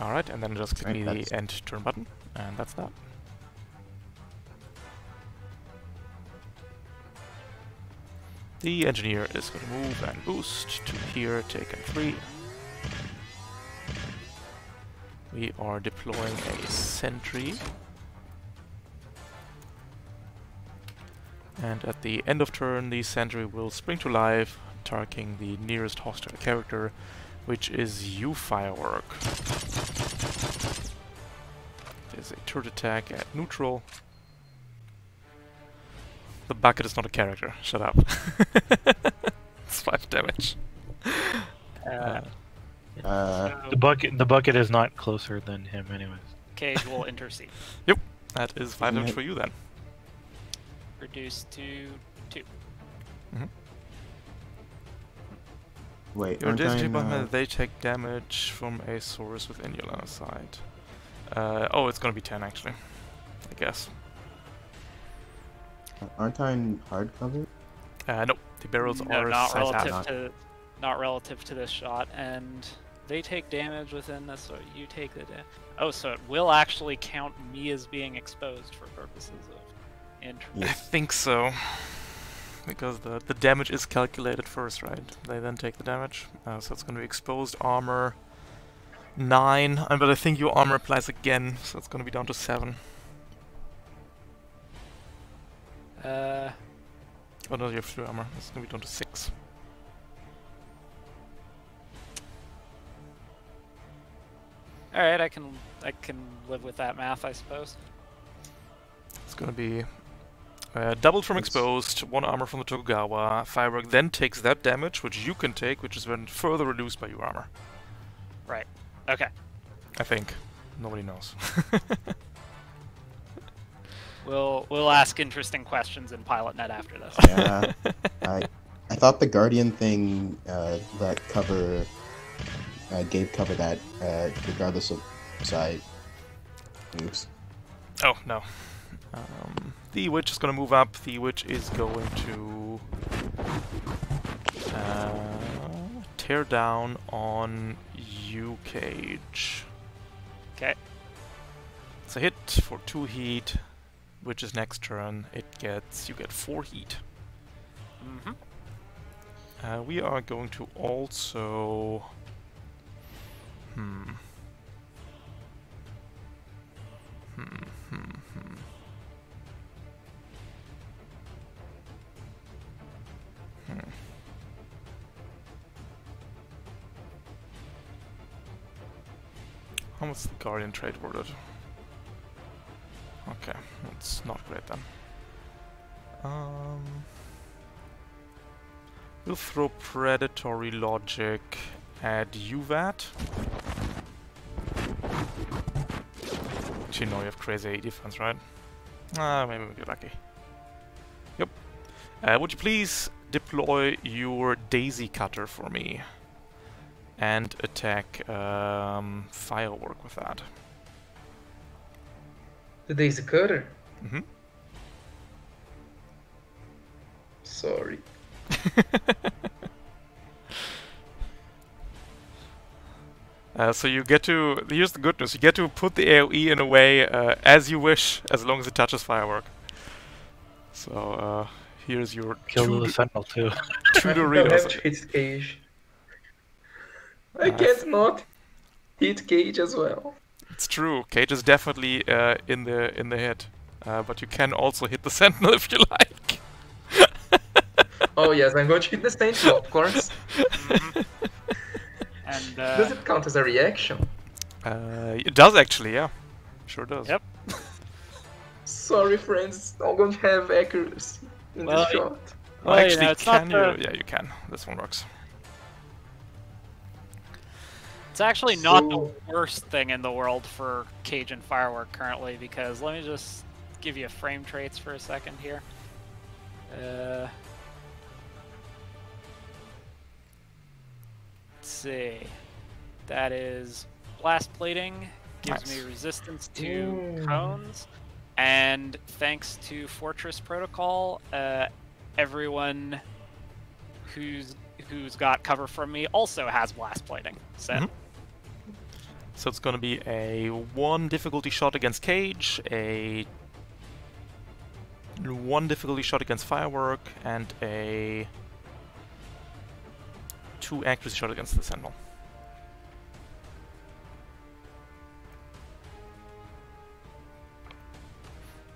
Speaker 1: Alright, and then just click
Speaker 5: Right,
Speaker 1: me the end turn button, and that's that. The engineer is going to move and boost to here, taken 3. We are deploying a sentry. And at the end of turn, the sentry will spring to life, targeting the nearest hostile character, which is you, Firework. There's a turret attack at neutral. The bucket is not a character, shut up. it's 5 damage.
Speaker 2: Uh,
Speaker 5: Uh,
Speaker 2: so
Speaker 3: The bucket the bucket is not closer than him anyways.
Speaker 2: Cage will intercede.
Speaker 1: Yep, that is 5 damage for you then.
Speaker 2: Reduced to two.
Speaker 5: wait,
Speaker 1: Your
Speaker 5: aren't I
Speaker 1: digital
Speaker 5: uh,
Speaker 1: they take damage from a source within your line of sight. Uh, oh, it's gonna be 10 actually. I guess.
Speaker 5: Aren't I in hard cover?
Speaker 1: Uh, no, the barrels
Speaker 2: No,
Speaker 1: are
Speaker 2: not relative
Speaker 1: out.
Speaker 2: to not relative to this shot, and they take damage within this, so you take the da- Oh, so it will actually count me as being exposed for purposes of entry.
Speaker 1: I think so. Because the, the damage is calculated first, right? They then take the damage. Uh, so it's gonna be exposed armor 9, uh, but I think your armor applies again, so it's gonna be down to 7.
Speaker 2: Uh,
Speaker 1: Oh no, you have 3 armor. It's gonna be down to 6.
Speaker 2: all right, I can I can live with that math, I suppose.
Speaker 1: It's gonna be Uh, doubled from exposed, one armor from the Tokugawa. Firework then takes that damage, which you can take, which is then further reduced by your armor.
Speaker 2: Right. Okay.
Speaker 1: I think. Nobody knows.
Speaker 2: We'll we'll ask interesting questions in PilotNet after this.
Speaker 5: Yeah. I I thought the Guardian thing uh, let cover uh, gave cover that uh, regardless of side. Oops.
Speaker 1: oh, no. Um, the Witch is going to move up. The Witch is going to uh, tear down on you, Cage.
Speaker 2: Okay.
Speaker 1: It's a hit for two heat. Which is next turn. It gets you get four heat.
Speaker 2: hmm
Speaker 1: Uh, we are going to also. Hmm. Hmm. Hmm. Hmm. Hmm. How much the Guardian trade worded? Okay, it's not great then. Um. We'll throw predatory logic at UVAT. You know you have crazy defense, right? Ah, maybe we'll get lucky. Yep. Uh, would you please deploy your Daisy Cutter for me? And attack um, Firework with that.
Speaker 4: The Daisy Cutter?
Speaker 1: Mm-hmm.
Speaker 4: Sorry.
Speaker 1: Uh, so you get to, here's the good news, you get to put the AoE in a way uh, as you wish, as long as it touches firework. So uh, here's your
Speaker 3: Kill the
Speaker 1: d-
Speaker 3: sentinel too.
Speaker 1: two
Speaker 4: I don't
Speaker 1: Doritos.
Speaker 4: have to hit Cage. I
Speaker 1: Nice.
Speaker 4: can't not hit Cage as well.
Speaker 1: It's true, Cage is definitely uh, in the in the hit. Uh, but you can also hit the Sentinel if you like.
Speaker 4: Oh yes, I'm going to hit the Sentinel, of course.
Speaker 2: And
Speaker 4: Does
Speaker 2: uh,
Speaker 4: it count as a reaction?
Speaker 1: Uh, it does actually, yeah. Sure does.
Speaker 2: Yep.
Speaker 4: Sorry, friends, I'm going to have accuracy in
Speaker 2: Well,
Speaker 4: this shot.
Speaker 1: Well,
Speaker 2: Well, you
Speaker 1: actually,
Speaker 2: know,
Speaker 1: can
Speaker 2: the-
Speaker 1: you? Yeah, you can. This one works.
Speaker 2: It's actually not
Speaker 4: So-
Speaker 2: the worst thing in the world for Cajun Firework currently because let me just give you frame traits for a second here. Uh, let's see. That is blast plating gives
Speaker 1: Nice.
Speaker 2: me resistance to
Speaker 4: Ooh.
Speaker 2: cones, and thanks to Fortress Protocol, uh, everyone who's who's got cover from me also has blast plating. So
Speaker 1: Mhm. So it's going to be a one difficulty shot against Cage, a one difficulty shot against Firework, and a two accuracy shot against the Sentinel.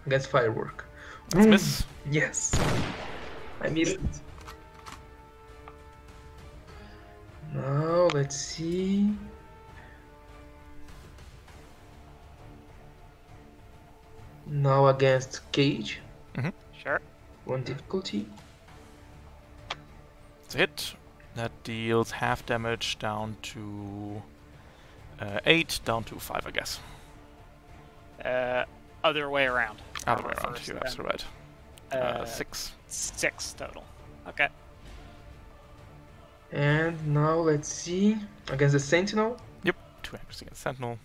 Speaker 4: Against firework.
Speaker 1: That's a miss. Mm.
Speaker 4: Yes. I made it. Now let's see. Now against Cage,
Speaker 2: sure.
Speaker 4: one difficulty.
Speaker 1: It's a hit. That deals half damage down to uh, 8, down to 5, I guess.
Speaker 2: Uh, other way around.
Speaker 1: Other way around,
Speaker 2: first,
Speaker 1: you're
Speaker 2: then.
Speaker 1: absolutely right. Uh,
Speaker 2: Uh,
Speaker 1: 6.
Speaker 2: Six total. Okay.
Speaker 4: And now let's see. Against the Sentinel, Yep,
Speaker 1: 2 accuracy against Sentinel.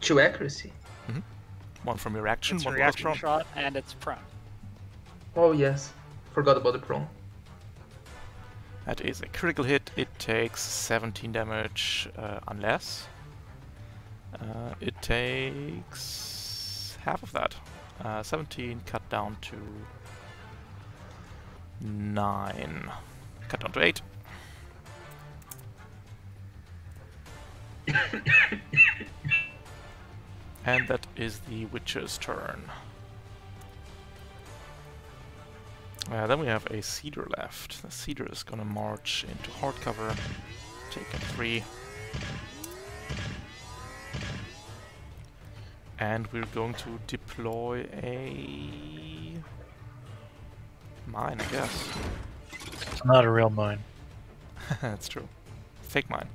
Speaker 4: Two accuracy.
Speaker 1: One from your action,
Speaker 2: It's
Speaker 1: one bonus
Speaker 2: reaction shot, and it's prone.
Speaker 4: Oh yes, forgot about the prone.
Speaker 1: That is a critical hit. It takes 17 damage, uh, unless uh, it takes half of that. Uh, 17 cut down to 9. Cut down to 8. and that is the Witch's turn. Uh, then we have a Seeder left. The Seeder is gonna march into hard cover, take a three. And we're going to deploy a mine, I guess.
Speaker 3: It's not a real mine.
Speaker 1: That's true. Fake mine.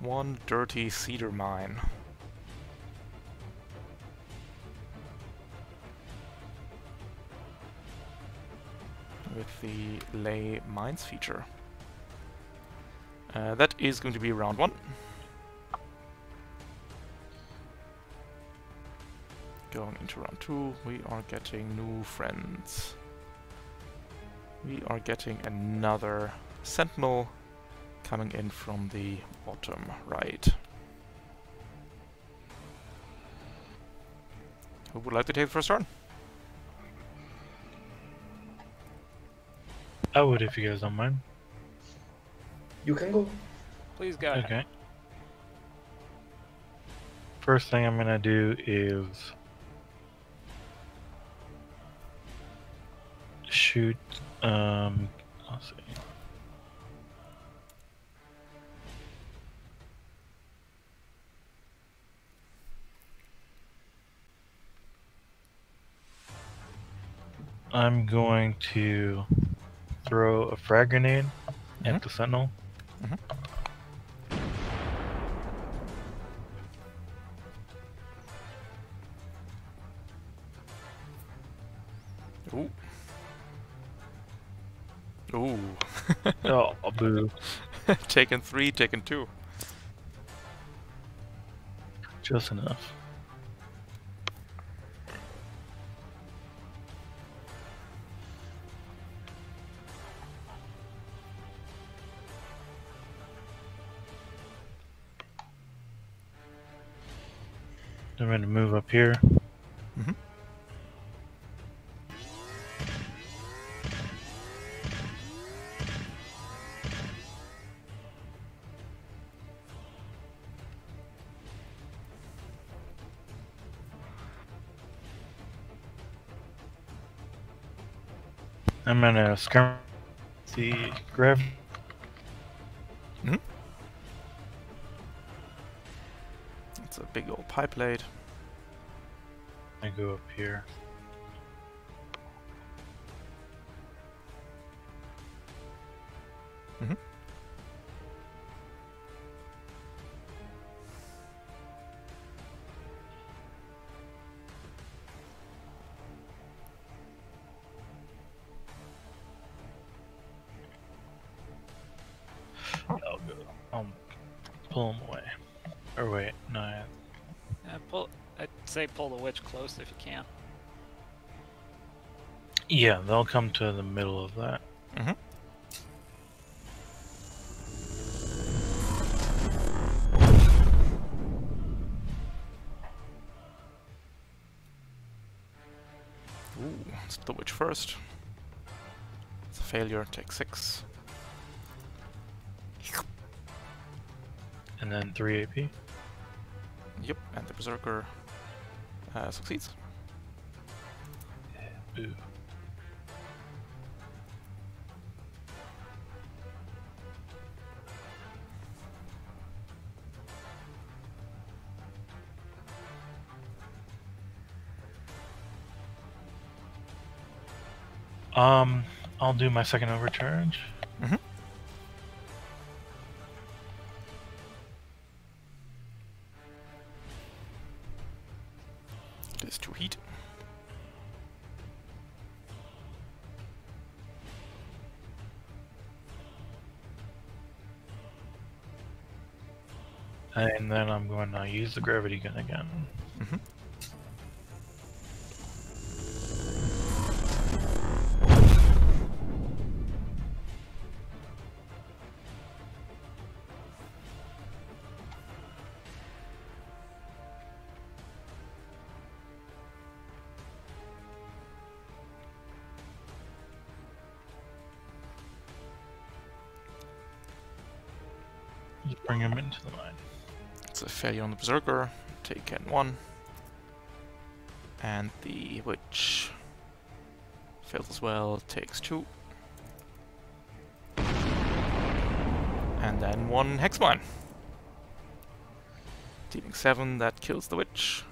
Speaker 1: One dirty seeder mine. With the lay mines feature. Uh, that is going to be round one. Going into round two, we are getting new friends. We are getting another sentinel coming in from the bottom right. Who would like to take the first turn?
Speaker 3: I would if you guys don't mind.
Speaker 4: You can go.
Speaker 2: Please go ahead.
Speaker 3: Okay. First thing I'm gonna do is shoot. Um, let's see. I'm going to throw a frag grenade
Speaker 1: Mhm.
Speaker 3: at the sentinel.
Speaker 1: Ooh. Ooh.
Speaker 3: Oh, boo!
Speaker 1: taken three, taken two.
Speaker 3: Just enough. Going to move up here.
Speaker 1: Mhm.
Speaker 3: I'm to scrum the grav.
Speaker 1: It's a big old pipe blade.
Speaker 3: Go up here.
Speaker 2: Say pull the witch close if you can.
Speaker 3: Yeah, they'll come to the middle of that.
Speaker 1: Mm Mhm. Ooh, let's do the witch first. It's a failure, take six.
Speaker 3: And then 3 AP.
Speaker 1: Yep, and the berserker uh, succeeds.
Speaker 3: Um, I'll do my second overcharge. Use the gravity gun again.
Speaker 1: Mhm.
Speaker 3: Just
Speaker 1: failure on the berserker, taken one. And the witch fails as well, takes two. And then one hex mine. Dealing 7, that kills the witch.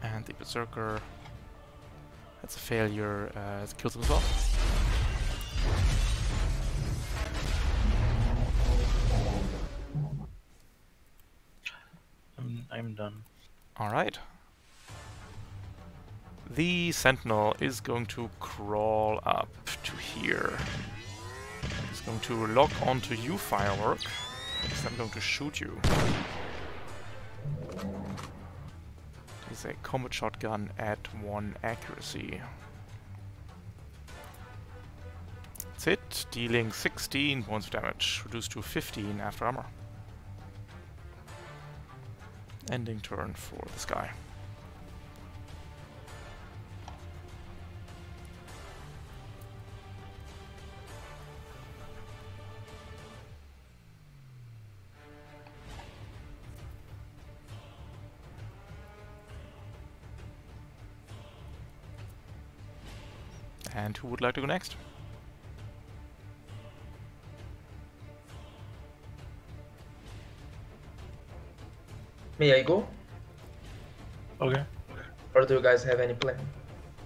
Speaker 1: And the Berserker, failure, uh, it kills him as well.
Speaker 3: I'm, I'm done.
Speaker 1: Alright. The Sentinel is going to crawl up to here. It's going to lock onto you, Firework. Next, I'm going to shoot you. It's a combat shotgun at 1 accuracy. Dealing 16 points of damage, reduced to 15 after armor. Ending turn for this guy. And who would like to go next?
Speaker 4: May I go?
Speaker 3: Okay.
Speaker 4: Or do you guys have any plan?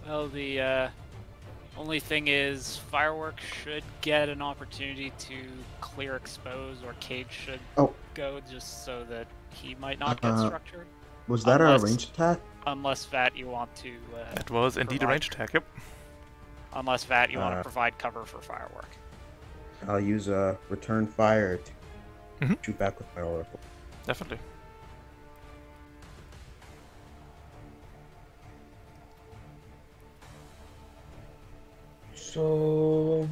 Speaker 2: Well, the uh, only thing is, Firework should get an opportunity to clear expose, or Cage should
Speaker 5: Oh.
Speaker 2: go just so that he might not get
Speaker 5: Uh,
Speaker 2: structured.
Speaker 5: Was that
Speaker 2: Unless-
Speaker 5: a ranged attack?
Speaker 2: Unless Vat, you want to. Uh,
Speaker 1: That was indeed a
Speaker 2: Provide-
Speaker 1: range attack, yep.
Speaker 2: unless Vat, you want
Speaker 5: Uh,
Speaker 2: to provide cover for Firework.
Speaker 5: I'll use a return fire to
Speaker 1: Mhm.
Speaker 5: shoot back with my oracle.
Speaker 1: Definitely.
Speaker 4: So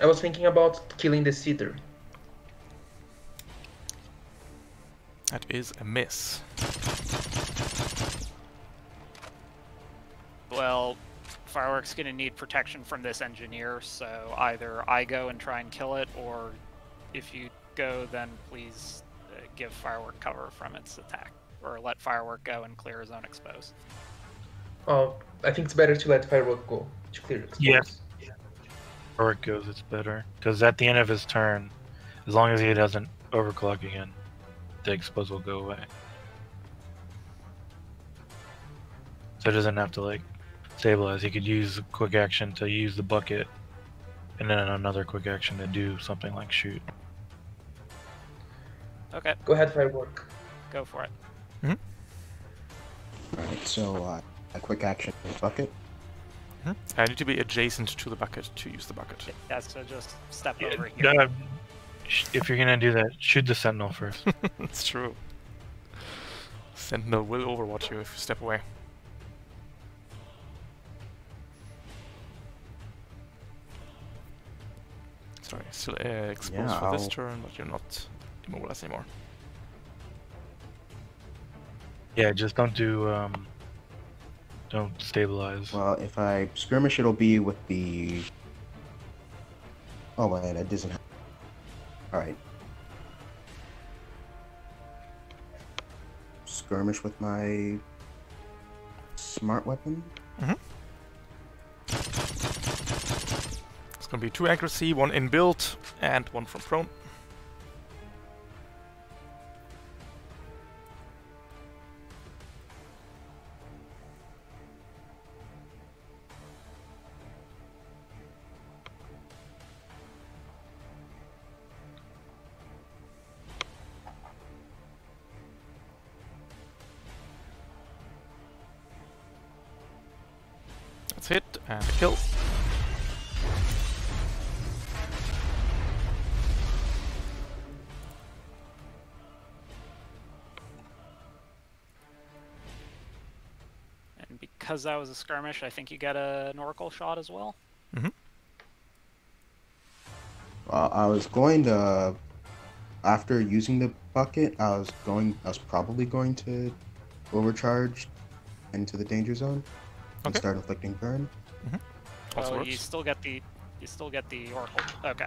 Speaker 4: I was thinking about killing the seeder.
Speaker 1: That is a miss.
Speaker 2: Well, Firework's gonna need protection from this engineer, so either I go and try and kill it, or if you go, then please uh, give Firework cover from its attack, or let Firework go and clear his own expose.
Speaker 4: Oh, I think it's better to let firework go to clear expose.
Speaker 3: Yes. Or it goes, it's better. Because at the end of his turn, as long as he doesn't overclock again, the expose will go away. So it doesn't have to like stabilize. He could use a quick action to use the bucket, and then another quick action to do something like shoot.
Speaker 2: Okay,
Speaker 4: Go ahead, firework.
Speaker 2: go for it. Hmm.
Speaker 5: Alright, so uh, a quick action bucket.
Speaker 1: I need to be adjacent to the bucket to use the bucket.
Speaker 2: Yeah, so just step
Speaker 3: Yeah,
Speaker 2: over here.
Speaker 3: uh, if you're gonna do that, shoot the sentinel first.
Speaker 1: That's true. Sentinel will overwatch you if you step away. Sorry, still uh, exposed
Speaker 5: Yeah,
Speaker 1: for this
Speaker 5: I'll-
Speaker 1: turn, but you're not immobilized anymore.
Speaker 3: yeah, just don't do um, don't stabilize.
Speaker 5: Well, if I skirmish, it'll be with the. Oh wait, it doesn't. Have... All right. Skirmish with my smart weapon. Mm-hmm.
Speaker 1: It's gonna be two accuracy, one in build, and one from prone. That's hit and a kill.
Speaker 2: And because that was a skirmish, I think you get a, an Oracle shot as well.
Speaker 5: Uh, I was going to. After using the bucket, I was going. I was probably going to overcharge into the danger zone and
Speaker 1: Okay.
Speaker 5: start inflicting burn.
Speaker 1: Also
Speaker 2: well, you
Speaker 1: works.
Speaker 2: still get the you still get the Oracle. Okay.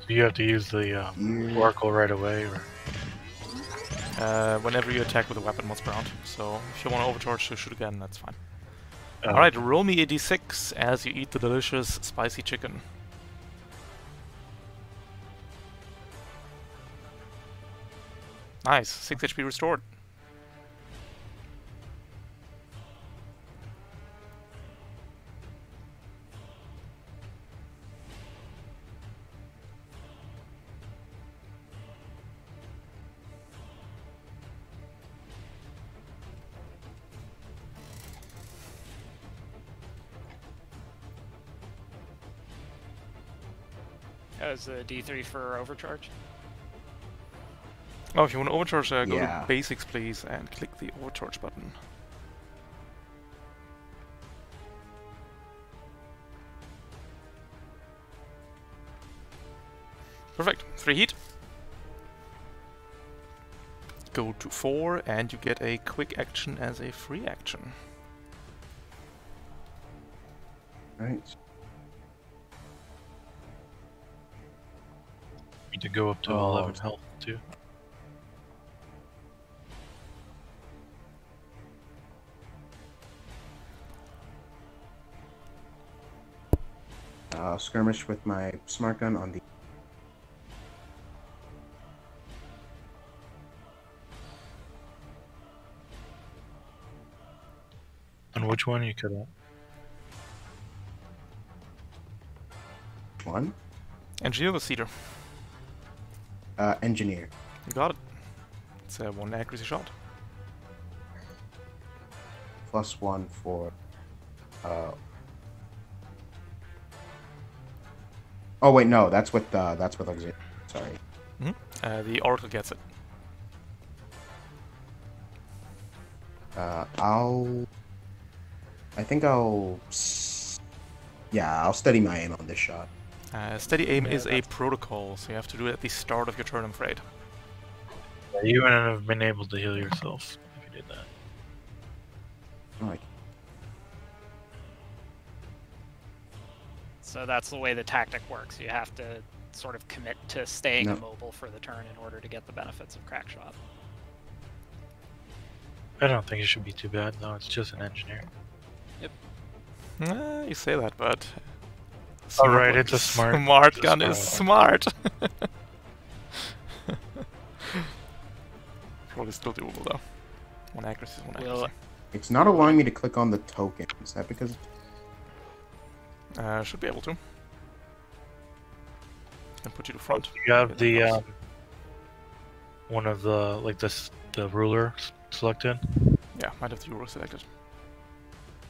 Speaker 3: So you have to use the um,
Speaker 5: Here.
Speaker 3: oracle right away, or
Speaker 1: uh, whenever you attack with a weapon once per round. So if you want to overcharge to shoot again, that's fine.
Speaker 3: Uh,
Speaker 1: Alright, roll me a d6 as you eat the delicious spicy chicken. Nice, 6 HP restored.
Speaker 2: As a D3 for overcharge.
Speaker 1: Oh, if you want to overcharge, uh, go
Speaker 5: Yeah.
Speaker 1: to basics please and click the overcharge button. Perfect. Three heat. Go to four, and you get a quick action as a free action.
Speaker 5: Right.
Speaker 3: Need to go up to
Speaker 5: Oh.
Speaker 3: 11 health too.
Speaker 5: Uh, skirmish with my smart gun on the.
Speaker 3: On which one you could have?
Speaker 5: One.
Speaker 1: Engineer the seeder.
Speaker 5: Uh, engineer.
Speaker 1: You got it. It's a one accuracy shot.
Speaker 5: Plus one for. Uh. Oh wait, no, that's with uh, that's with auxiliary. Sorry.
Speaker 1: Uh, the oracle gets it.
Speaker 5: Uh, I'll. I think I'll. Yeah, I'll study my aim on this shot.
Speaker 1: Uh, steady aim
Speaker 3: Yeah,
Speaker 1: is a protocol, so you have to do it at the start of your turn, I'm afraid.
Speaker 3: Yeah, you wouldn't have been able to heal yourself if you did that.
Speaker 5: I-
Speaker 2: So that's the way the tactic works. You have to sort of commit to staying
Speaker 5: No.
Speaker 2: immobile for the turn in order to get the benefits of crack shot.
Speaker 3: I don't think it should be too bad. No, it's just an engineer.
Speaker 1: Uh, you say that, but.
Speaker 3: Oh, right, it's a smart-
Speaker 1: Smart
Speaker 3: it's
Speaker 1: gun is
Speaker 3: smart
Speaker 1: smart. Probably still doable though. One accuracy one
Speaker 2: Will-
Speaker 1: accuracy.
Speaker 5: It's not allowing me to click on the token. Is that because?
Speaker 1: Uh, should be able to. And put you to front.
Speaker 3: You have the um, one of the like this the ruler selected.
Speaker 1: Yeah, might have the euro selected.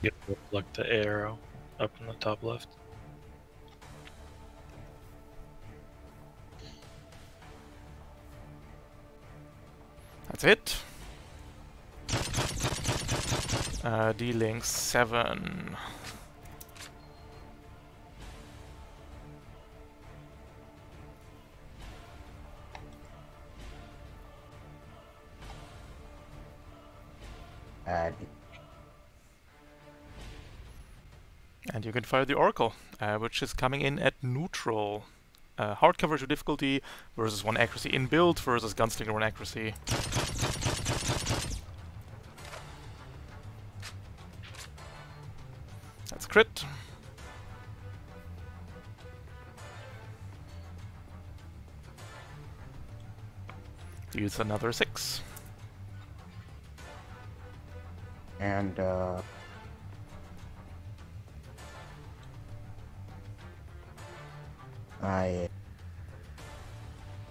Speaker 3: You have to select the arrow up in the top left.
Speaker 1: That's it. Uh, dealing seven.
Speaker 5: Add.
Speaker 1: And you can fire the Oracle, uh, which is coming in at neutral. Uh, coverage to difficulty versus one accuracy in build versus gunslinger one accuracy. That's crit. Use another six.
Speaker 5: And uh. I.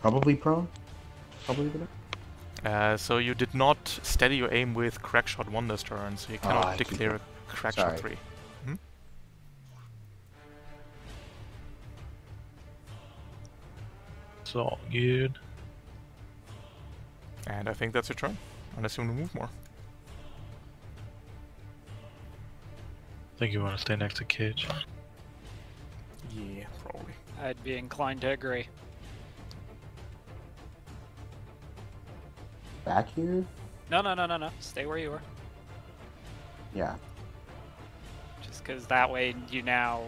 Speaker 5: Probably prone. Probably gonna.
Speaker 1: Uh, so you did not steady your aim with Crackshot 1 this turn, so you
Speaker 5: Ah,
Speaker 1: cannot
Speaker 5: I keep
Speaker 1: declare a Crackshot
Speaker 5: Sorry.
Speaker 1: 3.
Speaker 3: It's all good.
Speaker 1: And I think that's your turn, unless you want to move more.
Speaker 3: I think you want to stay next to Cage.
Speaker 1: Yeah, probably.
Speaker 2: I'd be inclined to agree.
Speaker 5: Back here.
Speaker 2: No, no, no, no, no. Stay where you were.
Speaker 5: Yeah.
Speaker 2: Just because that way you now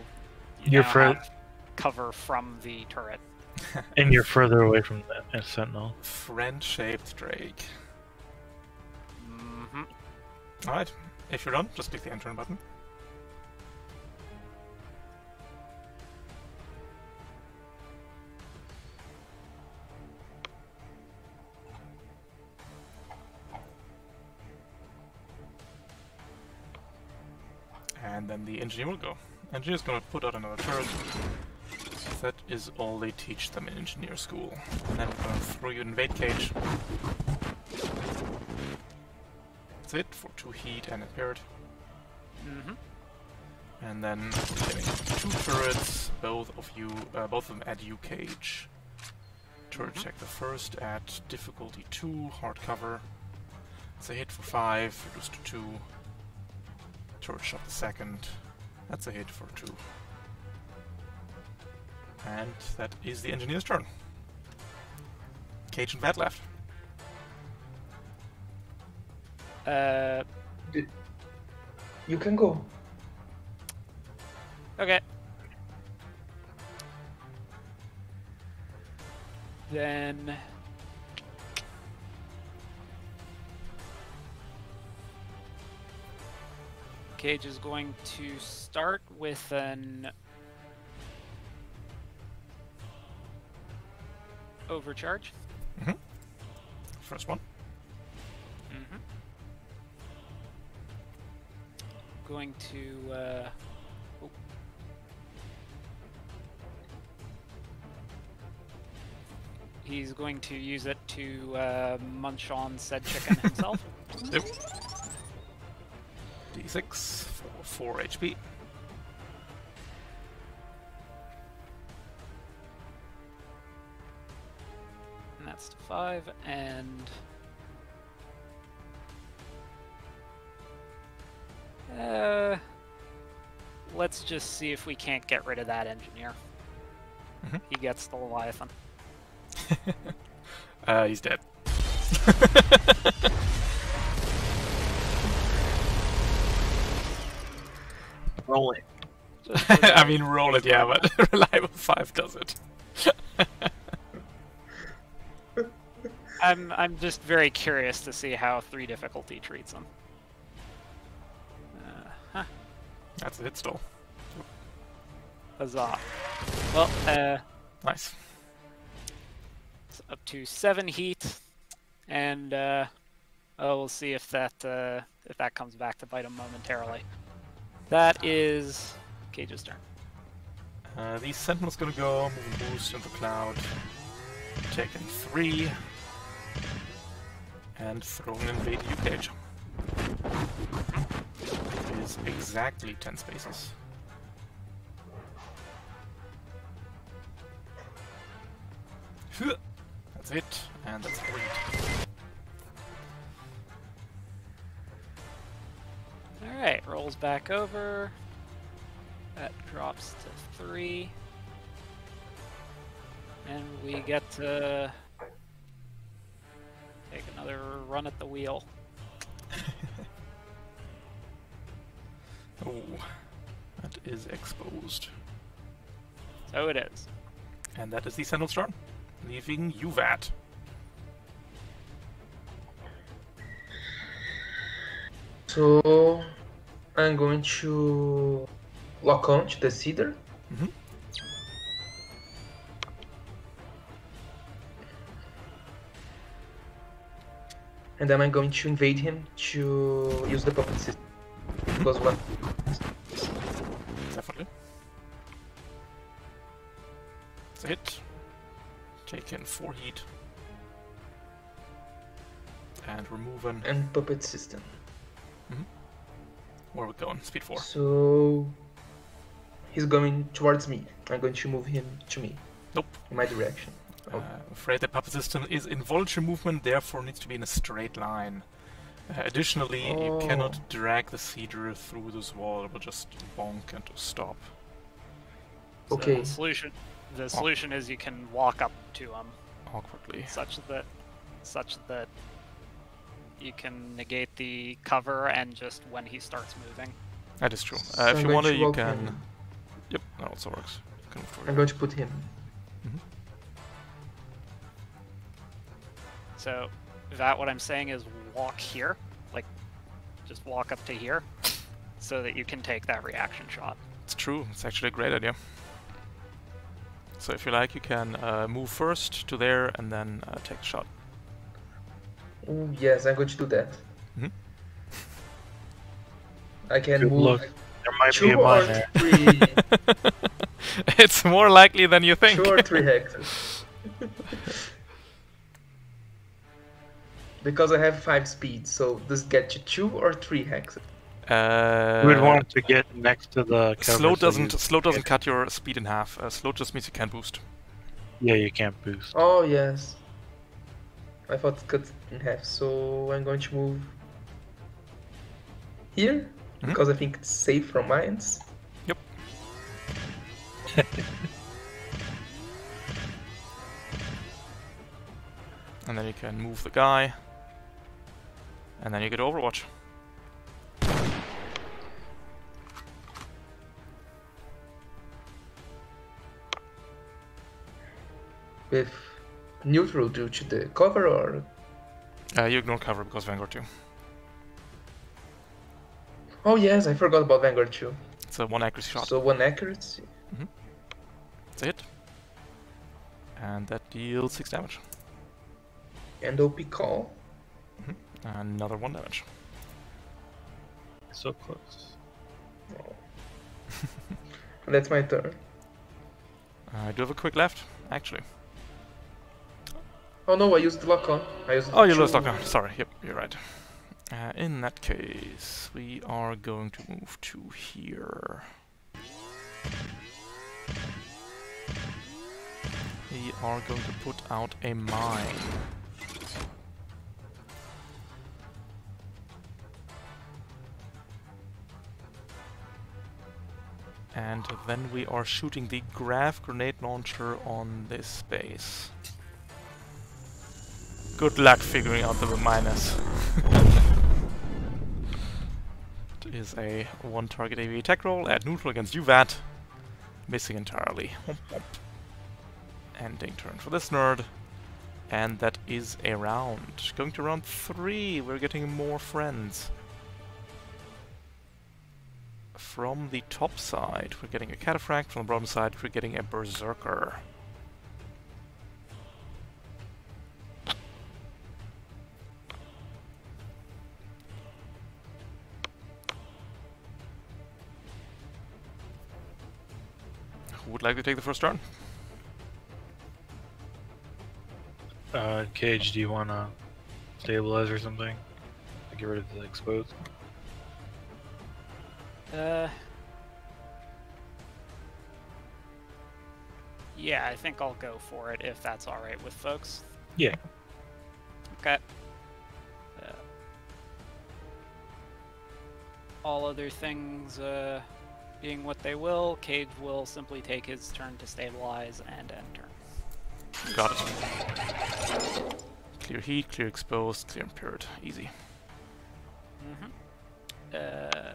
Speaker 2: you
Speaker 3: You're
Speaker 2: now have cover from the turret.
Speaker 3: And you're further away from the uh, sentinel.
Speaker 1: Friend-shaped Drake. Alright, if you're done, just click the enter button. And then the engineer will go. Engineer's gonna put out another turret. That is all they teach them in engineer school. And then we're gonna throw you in invade cage. That's it for two heat and a parrot.
Speaker 2: Mm-hmm.
Speaker 1: And then two turrets, both of you, uh, both of them at U cage. Turret
Speaker 2: Mhm.
Speaker 1: check the first at difficulty two, hard cover. It's a hit for five, reduced to two. Turret shot the second. That's a hit for two. And that is the engineer's turn. Cage and Bat left.
Speaker 2: Uh,
Speaker 4: You can go.
Speaker 2: okay. Then. Cage is going to start with an overcharge.
Speaker 1: First one.
Speaker 2: Mm-hmm. Going to. Uh, oh. He's going to use it to uh, munch on said chicken himself.
Speaker 1: D6 for 4 HP.
Speaker 2: and that's to five, and. Uh, let's just see if we can't get rid of that engineer.
Speaker 1: Mhm.
Speaker 2: He gets the Leviathan.
Speaker 1: Uh, he's dead.
Speaker 3: Roll it.
Speaker 1: I mean, roll it, yeah, but reliable 5 does it.
Speaker 2: I'm I'm just very curious to see how three difficulty treats them. Uh, huh.
Speaker 1: That's a hit still.
Speaker 2: Huzzah. Well, uh,
Speaker 1: Nice.
Speaker 2: it's up to seven heat, and uh, oh, we'll see if that uh, if that comes back to bite him momentarily. That is Cage's turn.
Speaker 1: Uh, the Sentinel's gonna go, move boost the Cloud. Taking 3. And throwing an invade U cage. Is exactly 10 spaces. That's it, and that's a read.
Speaker 2: All right, rolls back over. That drops to three, and we get to take another run at the wheel.
Speaker 1: Oh, that is exposed.
Speaker 2: So it is.
Speaker 1: And that is the Sentinel's turn, leaving Uvat.
Speaker 4: So I'm going to lock on to the seeder.
Speaker 1: Mhm.
Speaker 4: And then I'm going to invade him to use the puppet system. Because what?
Speaker 1: Definitely. It's a hit. Take in 4 heat. And remove an.
Speaker 4: And puppet system.
Speaker 1: Where are we going? Speed 4.
Speaker 4: So he's going towards me. I'm going to move him to me.
Speaker 1: Nope.
Speaker 4: In my direction.
Speaker 1: Uh, I'm afraid the puppet system is involuntary movement, therefore needs to be in a straight line. Uh, additionally, you
Speaker 4: Oh.
Speaker 1: cannot drag the seeder through this wall, it will just bonk and stop.
Speaker 2: So
Speaker 4: Okay.
Speaker 2: the solution, the solution is you can walk up to him,
Speaker 1: Awkwardly.
Speaker 2: such that, such that you can negate the cover and just when he starts moving.
Speaker 1: That is true.
Speaker 4: So
Speaker 1: Uh, if
Speaker 4: I'm
Speaker 1: you want to,
Speaker 4: to
Speaker 1: you can.
Speaker 4: him.
Speaker 1: Yep, that also works. Can.
Speaker 4: I'm going to put him.
Speaker 2: So, that what I'm saying is walk here, like, just just walk up to here so that you can take that reaction shot.
Speaker 1: It's true. It's actually a great idea. So if you like, you can uh, move first to there and then uh, take the shot.
Speaker 4: Ooh, yes, I'm going to do that.
Speaker 1: Mhm.
Speaker 4: I can
Speaker 3: Good
Speaker 4: move
Speaker 3: luck. There might be a
Speaker 4: or
Speaker 3: mine there.
Speaker 4: three,
Speaker 1: it's more likely than you think.
Speaker 4: two or three hectares. because I have five speed, so this gets you two or three hexes?
Speaker 1: Uh,
Speaker 3: You would want to get next to the
Speaker 1: slow doesn't
Speaker 3: you-
Speaker 1: slow doesn't cut your speed in half. Uh, slow just means you can't boost.
Speaker 3: Yeah, you can't boost.
Speaker 4: Oh yes. I thought it cut in half, so I'm going to move here
Speaker 1: Mhm.
Speaker 4: because I think it's safe from mines.
Speaker 1: Yep. and then you can move the guy. And then you get Overwatch.
Speaker 4: with neutral due to the cover or
Speaker 1: Uh, you ignore cover because Vanguard 2.
Speaker 4: oh yes i forgot about vanguard 2
Speaker 1: It's a one accuracy shot.
Speaker 4: so one accuracy
Speaker 1: It's a hit. And that deals 6 damage.
Speaker 4: and op call
Speaker 1: Another 1 damage.
Speaker 3: So close.
Speaker 4: and that's my turn
Speaker 1: Uh, I do have a quick left, actually.
Speaker 4: Oh no i used lock on i used
Speaker 1: Oh, you lost lock on. Sorry, yep, you're right. Uh, in that case, we are going to move to here. We are going to put out a mine. And then we are shooting the Graph grenade launcher on this base. Good luck figuring out the minus. it is a one target AV attack roll, at neutral against UVAT. Missing entirely. Ending turn for this nerd. And that is a round. Going to round three, we're getting more friends. From the top side, we're getting a Cataphract. From the bottom side, we're getting a Berserker. Who would like to take the first turn?
Speaker 3: Uh, Cage, do you want to stabilize or something? To get rid of the exposed?
Speaker 2: Uh. Yeah, I think I'll go for it if that's all right with folks.
Speaker 3: Yeah.
Speaker 2: Okay. Uh, all other things uh, being what they will, Cage will simply take his turn to stabilize and end turn.
Speaker 1: Got it. Clear heat, clear exposed, clear impaired. Easy.
Speaker 2: Mm-hmm. Uh,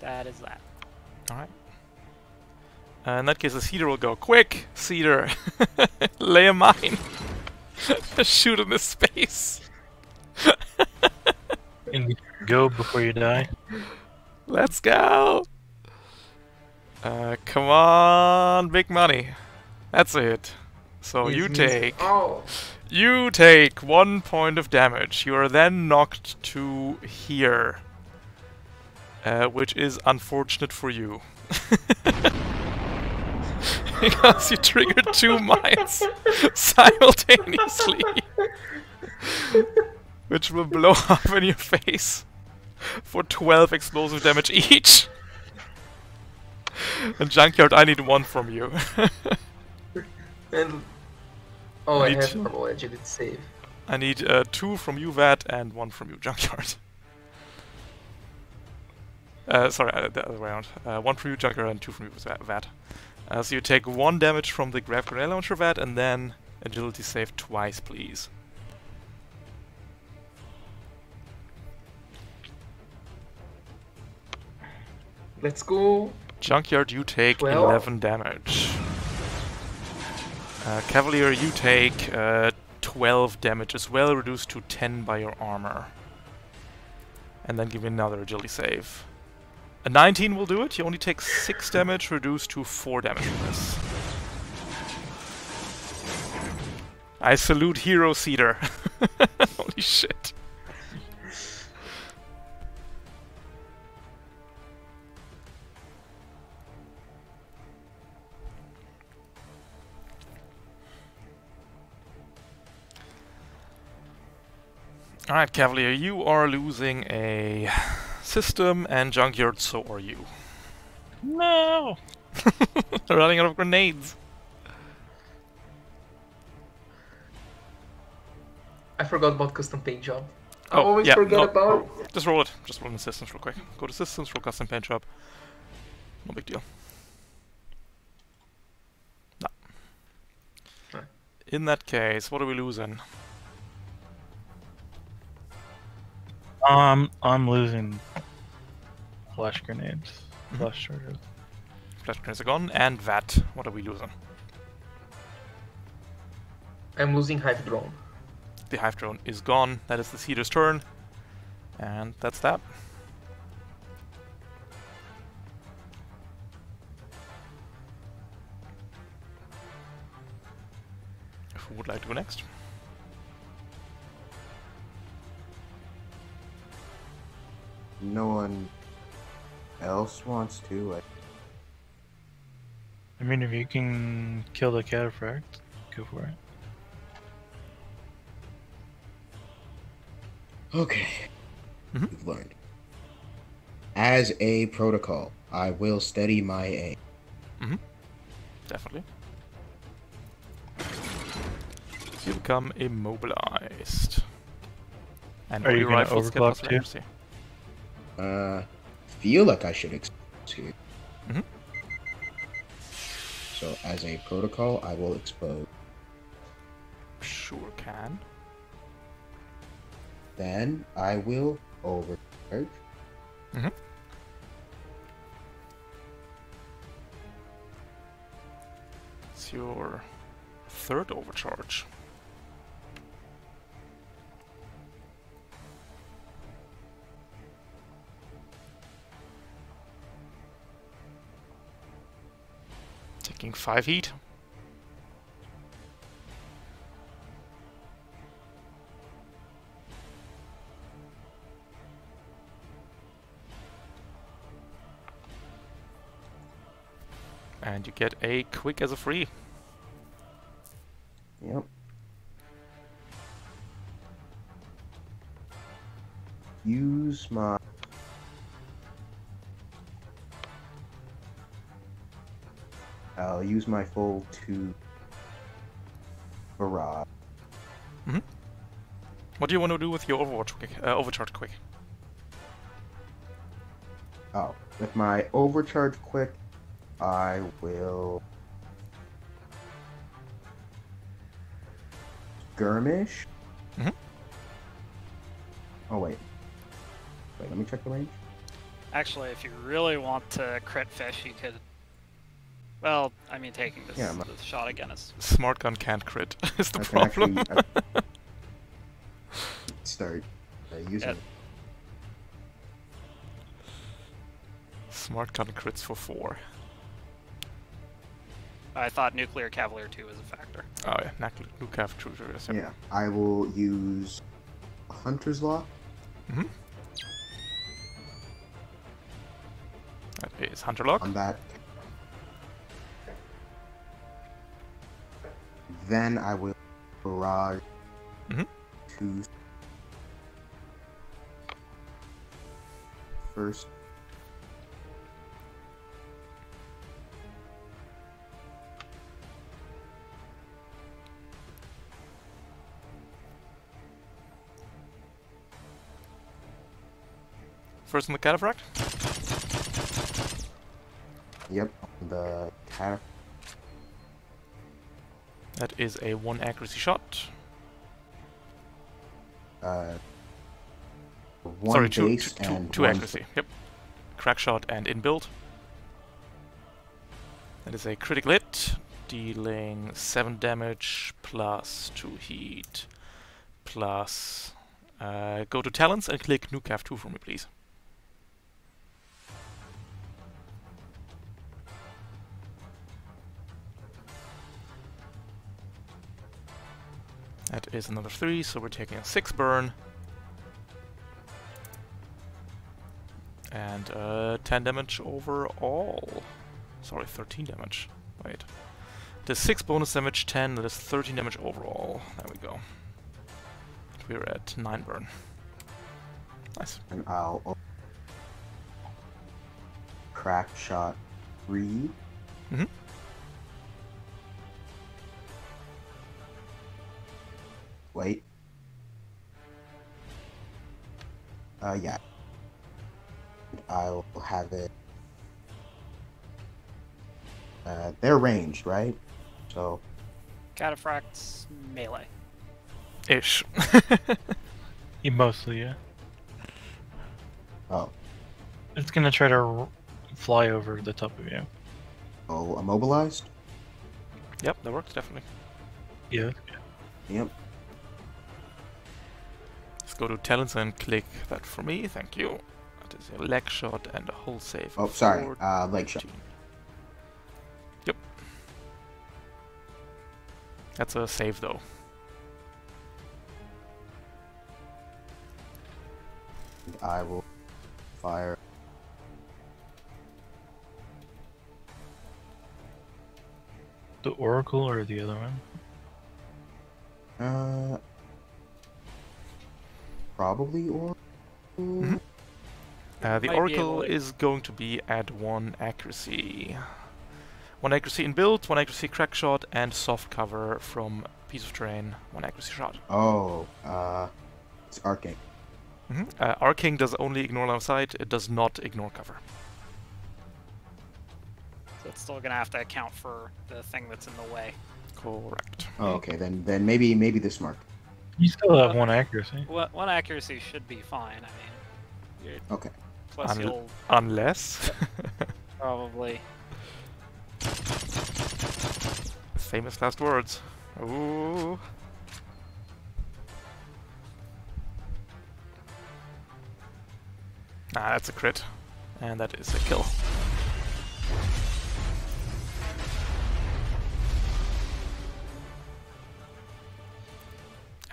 Speaker 2: that is that.
Speaker 1: Alright. Uh, in that case, the Seeder will go. Quick, Seeder! Lay a mine! Shoot in this space!
Speaker 3: And go before you die.
Speaker 1: Let's go! Uh, come on, big money. That's it. So
Speaker 4: Yes,
Speaker 1: you take
Speaker 4: oh
Speaker 1: you take one point of damage. You are then knocked to here, uh, which is unfortunate for you. because you triggered two mines simultaneously, which will blow up in your face for 12 explosive damage each. And Junkyard, I need one from you.
Speaker 4: and oh i
Speaker 1: Need
Speaker 4: have normal agility save
Speaker 1: I need uh, two from you, Vat, and one from you, Junkyard. Uh, sorry, uh, the other way around. Uh, one from you, Junkyard, and two from you, Vat. Uh, so you take one damage from the Grab Grenade Launcher, Vat, and then agility save twice, please.
Speaker 4: Let's go
Speaker 1: Junkyard, you take
Speaker 4: Well-
Speaker 1: 11 damage. Uh, Cavalier, you take uh, 12 damage as well, reduced to 10 by your armor. And then give me another agility save. A 19 will do it. You only take 6 damage, reduced to 4 damage from this. I salute Hero Seeder. Holy shit. Alright, Cavalier, you are losing a system, and Junkyard, so are you.
Speaker 3: No.
Speaker 1: Running out of grenades.
Speaker 4: I forgot about custom paint job. Oh, I
Speaker 1: Oh,
Speaker 4: always
Speaker 1: yeah,
Speaker 4: forget
Speaker 1: no.
Speaker 4: about
Speaker 1: Just roll it. Just roll an assistance real quick. Go to assistance, roll custom paint job. No big deal. No.
Speaker 4: Right.
Speaker 1: In that case, what are we losing?
Speaker 3: Um, I'm losing flash grenades,
Speaker 1: Mhm.
Speaker 3: flash charges.
Speaker 1: Flash grenades are gone, and that. What are we losing?
Speaker 4: I'm losing Hive Drone.
Speaker 1: The Hive Drone is gone. That is the Seeder's turn. And that's that. Who would like to go next?
Speaker 5: No one else wants to. I,
Speaker 3: I mean, if you can kill the cataphract, go for it.
Speaker 5: okay.
Speaker 1: Mhm.
Speaker 5: You've learned. As a protocol, I will steady my aim.
Speaker 1: Definitely. You become immobilized. And
Speaker 3: Are you
Speaker 1: your
Speaker 3: gonna
Speaker 1: rifles get
Speaker 3: overclock too?
Speaker 5: Uh, feel like I should expose here.
Speaker 1: Mhm.
Speaker 5: So, as a protocol, I will expose.
Speaker 1: Sure can.
Speaker 5: Then I will overcharge.
Speaker 1: It's your third overcharge. Taking five heat. And you get a quick as a free.
Speaker 5: Yep. Use my. I'll use my full two barrage.
Speaker 1: What do you want to do with your Overwatch quick, uh, overcharge quick?
Speaker 5: Oh, with my overcharge quick, I will skirmish.
Speaker 1: Mhm.
Speaker 5: Oh wait, wait. Let me check the range.
Speaker 2: Actually, if you really want to crit fish, you could. Well, I mean, taking this,
Speaker 5: Yeah, I'm-
Speaker 2: this shot again is.
Speaker 1: Smart gun can't crit. is the
Speaker 5: I
Speaker 1: problem.
Speaker 5: actually I- start uh, using.
Speaker 2: Yeah.
Speaker 5: it.
Speaker 1: Smart gun crits for four.
Speaker 2: I thought nuclear cavalier 2 was a factor.
Speaker 1: Oh yeah, Nak- Lukav true true.
Speaker 5: Yeah, I will use Hunter's Lock.
Speaker 1: That is Hunter Lock.
Speaker 5: on that. Then I will barrage
Speaker 1: Mhm.
Speaker 5: to first.
Speaker 1: First on the cataphract.
Speaker 5: Yep, the cat.
Speaker 1: That is a one accuracy shot.
Speaker 5: Uh, one
Speaker 1: Sorry, two,
Speaker 5: base
Speaker 1: two, two,
Speaker 5: and
Speaker 1: two
Speaker 5: one
Speaker 1: accuracy. Yep. Crack shot and in build. That is a critical hit. dealing 7 damage plus 2 heat plus... Uh, go to talents and click Nucaf 2 for me, please. That is another 3, so we're taking a 6 burn. And uh, 10 damage overall. Sorry, 13 damage. Wait. The 6 bonus damage, 10, that is 13 damage overall. There we go. We're at 9 burn. Nice.
Speaker 5: And I'll crack shot 3
Speaker 1: Mhm.
Speaker 5: Wait. Uh, yeah. I'll have it. Uh, they're ranged, right? So,
Speaker 2: Cataphracts melee.
Speaker 1: Ish.
Speaker 3: You mostly, yeah.
Speaker 5: oh,
Speaker 3: It's gonna try to r- fly over the top of you.
Speaker 5: oh, immobilized.
Speaker 1: yep, that works, definitely.
Speaker 3: Yeah.
Speaker 5: Yep.
Speaker 1: Let's go to talents and click that for me, thank you. That is a leg shot and a hull save.
Speaker 5: Oh, sorry. Uh, leg shot.
Speaker 1: Yep. That's a save though.
Speaker 5: I will fire.
Speaker 3: The Oracle or the other one?
Speaker 5: Uh, probably or.
Speaker 1: Mhm. Uh, the
Speaker 2: Might
Speaker 1: Oracle
Speaker 2: to-
Speaker 1: is going to be at 1 accuracy. 1 accuracy in build, 1 accuracy crack shot, and soft cover from piece of terrain, 1 accuracy shot.
Speaker 5: Oh, uh, it's arcing.
Speaker 1: Mm-hmm. Uh, Arcing does only ignore line of sight, it does not ignore cover.
Speaker 2: So it's still gonna have to account for the thing that's in the way.
Speaker 1: Correct.
Speaker 5: Oh, okay. Then, then maybe, maybe this mark.
Speaker 3: You still have one accuracy.
Speaker 2: One one accuracy should be fine. I mean,
Speaker 5: Okay.
Speaker 2: plus
Speaker 1: Unl-
Speaker 2: you'll
Speaker 1: Unless...
Speaker 2: probably
Speaker 1: Famous last words. Ooh. Ah, that's a crit. And that is a kill.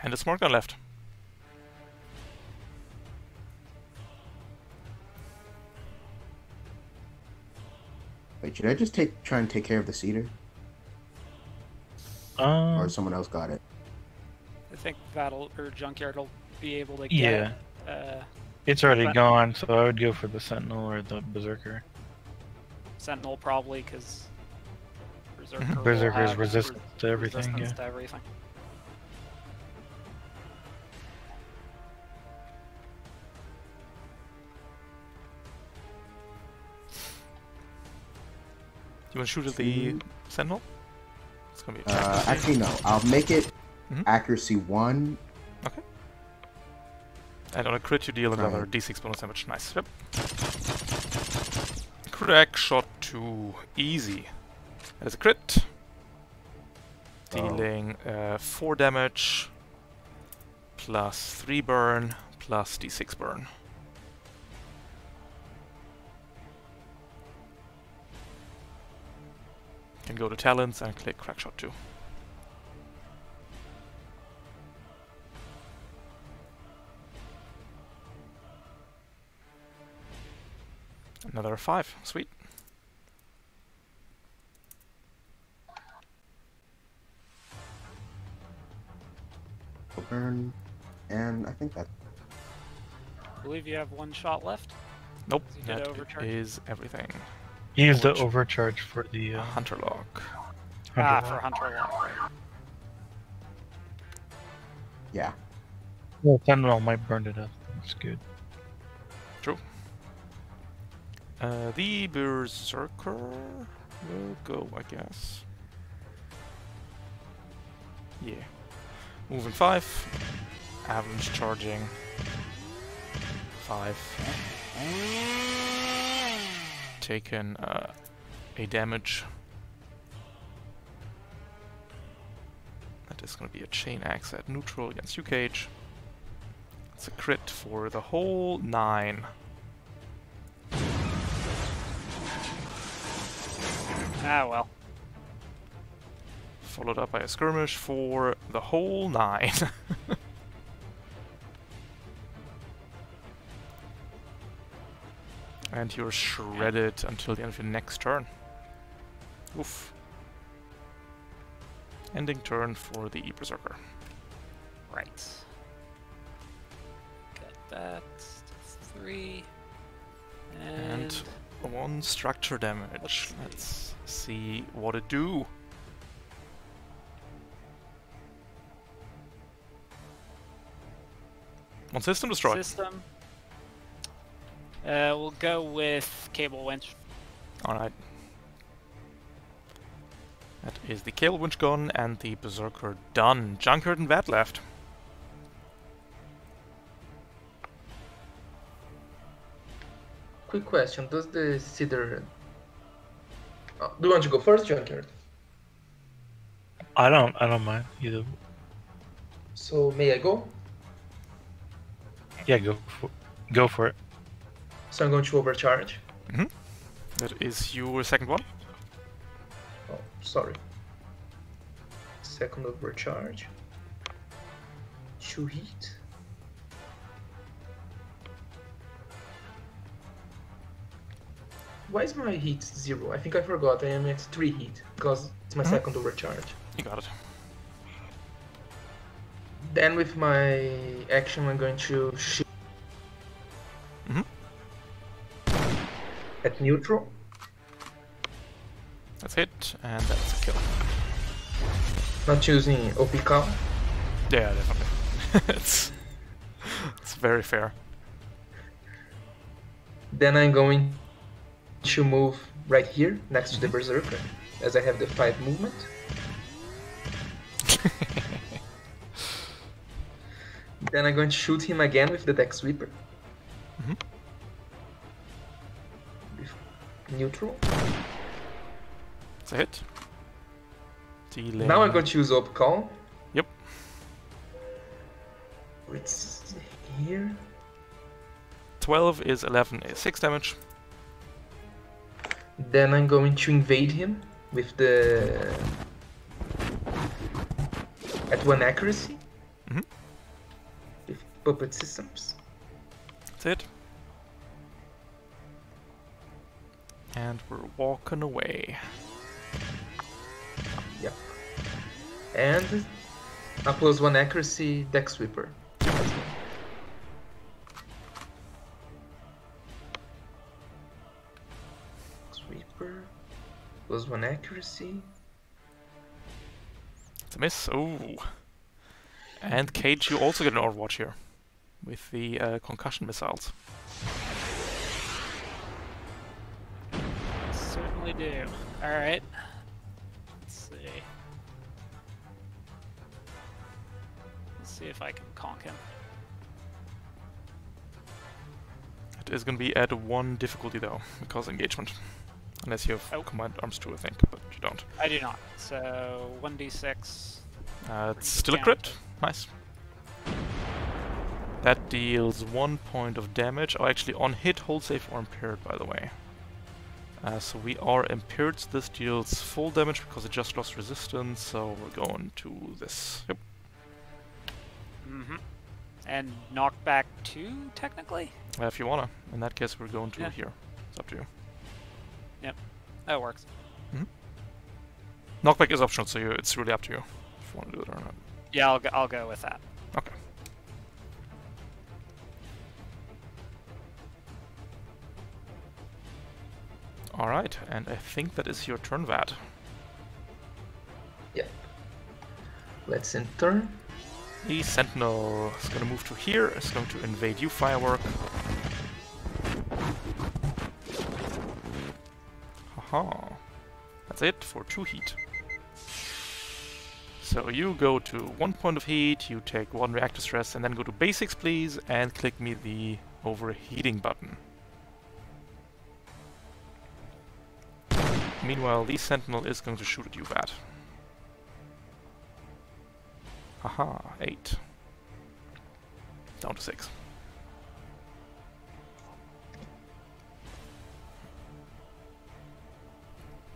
Speaker 1: And a smart gun left.
Speaker 5: Wait, should I just take try and take care of the seeder,
Speaker 3: Um,
Speaker 5: or someone else got it?
Speaker 2: I think battle or junkyard will be able to
Speaker 3: yeah.
Speaker 2: get. Uh,
Speaker 3: It's already
Speaker 2: But-
Speaker 3: gone, so I would go for the Sentinel or the Berserker.
Speaker 2: Sentinel probably because Berserker.
Speaker 3: Berserker's
Speaker 2: have
Speaker 3: resistant to everything,
Speaker 2: resistance
Speaker 3: yeah.
Speaker 2: to everything.
Speaker 1: You want to shoot at the sentinel? It's gonna be.
Speaker 5: Uh, actually, no. I'll make it
Speaker 1: Mhm.
Speaker 5: accuracy one. Okay.
Speaker 1: And on a crit, you deal another
Speaker 5: Alright.
Speaker 1: d6 bonus damage. Nice. Yep. Crack shot 2. Easy. That is a crit.
Speaker 5: Oh.
Speaker 1: Dealing uh, 4 damage. Plus 3 burn. Plus d6 burn. Can go to talents and click Crackshot 2. Another 5. Sweet.
Speaker 5: Burn, and I think that.
Speaker 2: I believe you have one shot left.
Speaker 1: Nope.
Speaker 2: Does he get
Speaker 1: is everything.
Speaker 3: Use the overcharge for the uh,
Speaker 1: Hunter lock.
Speaker 2: Ah,
Speaker 3: Hunter
Speaker 2: for Hunter Lock, right.
Speaker 5: Yeah.
Speaker 3: Well, Sentinel might burn to death. That's good.
Speaker 1: Uh, the Berserker will go, I guess. Yeah. Moving 5. Avalanche charging. 5. Taken uh, a damage. That is going to be a chain axe at neutral against you, Cage. It's a crit for the whole nine.
Speaker 2: Ah, well.
Speaker 1: Followed up by a skirmish for the whole nine. and you're shredded until the end of your next turn. Oof. Ending turn for the E Berserker.
Speaker 2: Right. Get that. Three. And,
Speaker 1: And one structure damage.
Speaker 2: Let's see.
Speaker 1: Let's see what it do. One system destroyed.
Speaker 2: system. Uh, we'll go with cable winch.
Speaker 1: Alright. That is the Cable Winch gone and the Berserker done. Junkard and Vat left.
Speaker 4: Quick question: Does the seeder? Uh, do you want to go first, Junkyard?
Speaker 3: I don't. I don't mind either.
Speaker 4: So may I go?
Speaker 3: Yeah, go for, go for it.
Speaker 4: So I'm going to overcharge.
Speaker 1: That is your second one.
Speaker 4: Oh, sorry. Second overcharge. Two heat. Why is my heat zero? I think I forgot. I am at three heat because it's my
Speaker 1: Mhm.
Speaker 4: second overcharge.
Speaker 1: You got it.
Speaker 4: Then with my action, I'm going to shoot at neutral.
Speaker 1: That's it, and that's a kill.
Speaker 4: Not using OP cal.
Speaker 1: Yeah, definitely. it's it's very fair.
Speaker 4: Then I'm going to move right here next to the berserker, as I have the five movement. Then I'm going to shoot him again with the deck sweeper.
Speaker 1: Mhm.
Speaker 4: With Neutral.
Speaker 1: It's a hit.
Speaker 4: Now I'm going to use call.
Speaker 1: Yep.
Speaker 4: It's here.
Speaker 1: 12 is 11 is 6 damage.
Speaker 4: Then I'm going to invade him with the at one accuracy.
Speaker 1: Mhm.
Speaker 4: With puppet systems.
Speaker 1: That's it. And we're walking away.
Speaker 4: Yep. And a plus one accuracy deck sweeper. Sweeper. Plus one accuracy.
Speaker 1: It's a miss. Oh. And Cage, you also get an Overwatch here. With the uh, concussion missiles.
Speaker 2: Certainly do. Alright. Let's see. Let's see if I can conk him.
Speaker 1: It is going to be at one difficulty though, because engagement. Unless you have
Speaker 2: Oh.
Speaker 1: command arms too, I think, but you don't.
Speaker 2: I do not. So 1d6.
Speaker 1: Uh, it's still a crit. Nice. That deals one point of damage. Oh, actually, on hit, hull save or impaired, by the way. Uh, so we are impaired. This deals full damage because it just lost resistance. So we're going to this. Yep.
Speaker 2: Mm-hmm. And knockback 2, technically?
Speaker 1: Uh, if you wanna. In that case, we're going to
Speaker 2: Yeah.
Speaker 1: here. It's up to you. Yep.
Speaker 2: That works.
Speaker 1: Knockback is optional, so you, it's really up to you if you want to do it or not.
Speaker 2: Yeah, I'll go, I'll go with that.
Speaker 1: Okay. Alright, and I think that is your turn, Vat.
Speaker 4: Yep. Let's enter.
Speaker 1: The Sentinel is going to move to here, is going to invade you, Firework. Haha. That's it for two heat. So you go to one point of heat, you take one reactor stress, and then go to basics, please, and click me the overheating button. Meanwhile, the Sentinel is going to shoot at you, Vat. Haha, 8. Down to 6.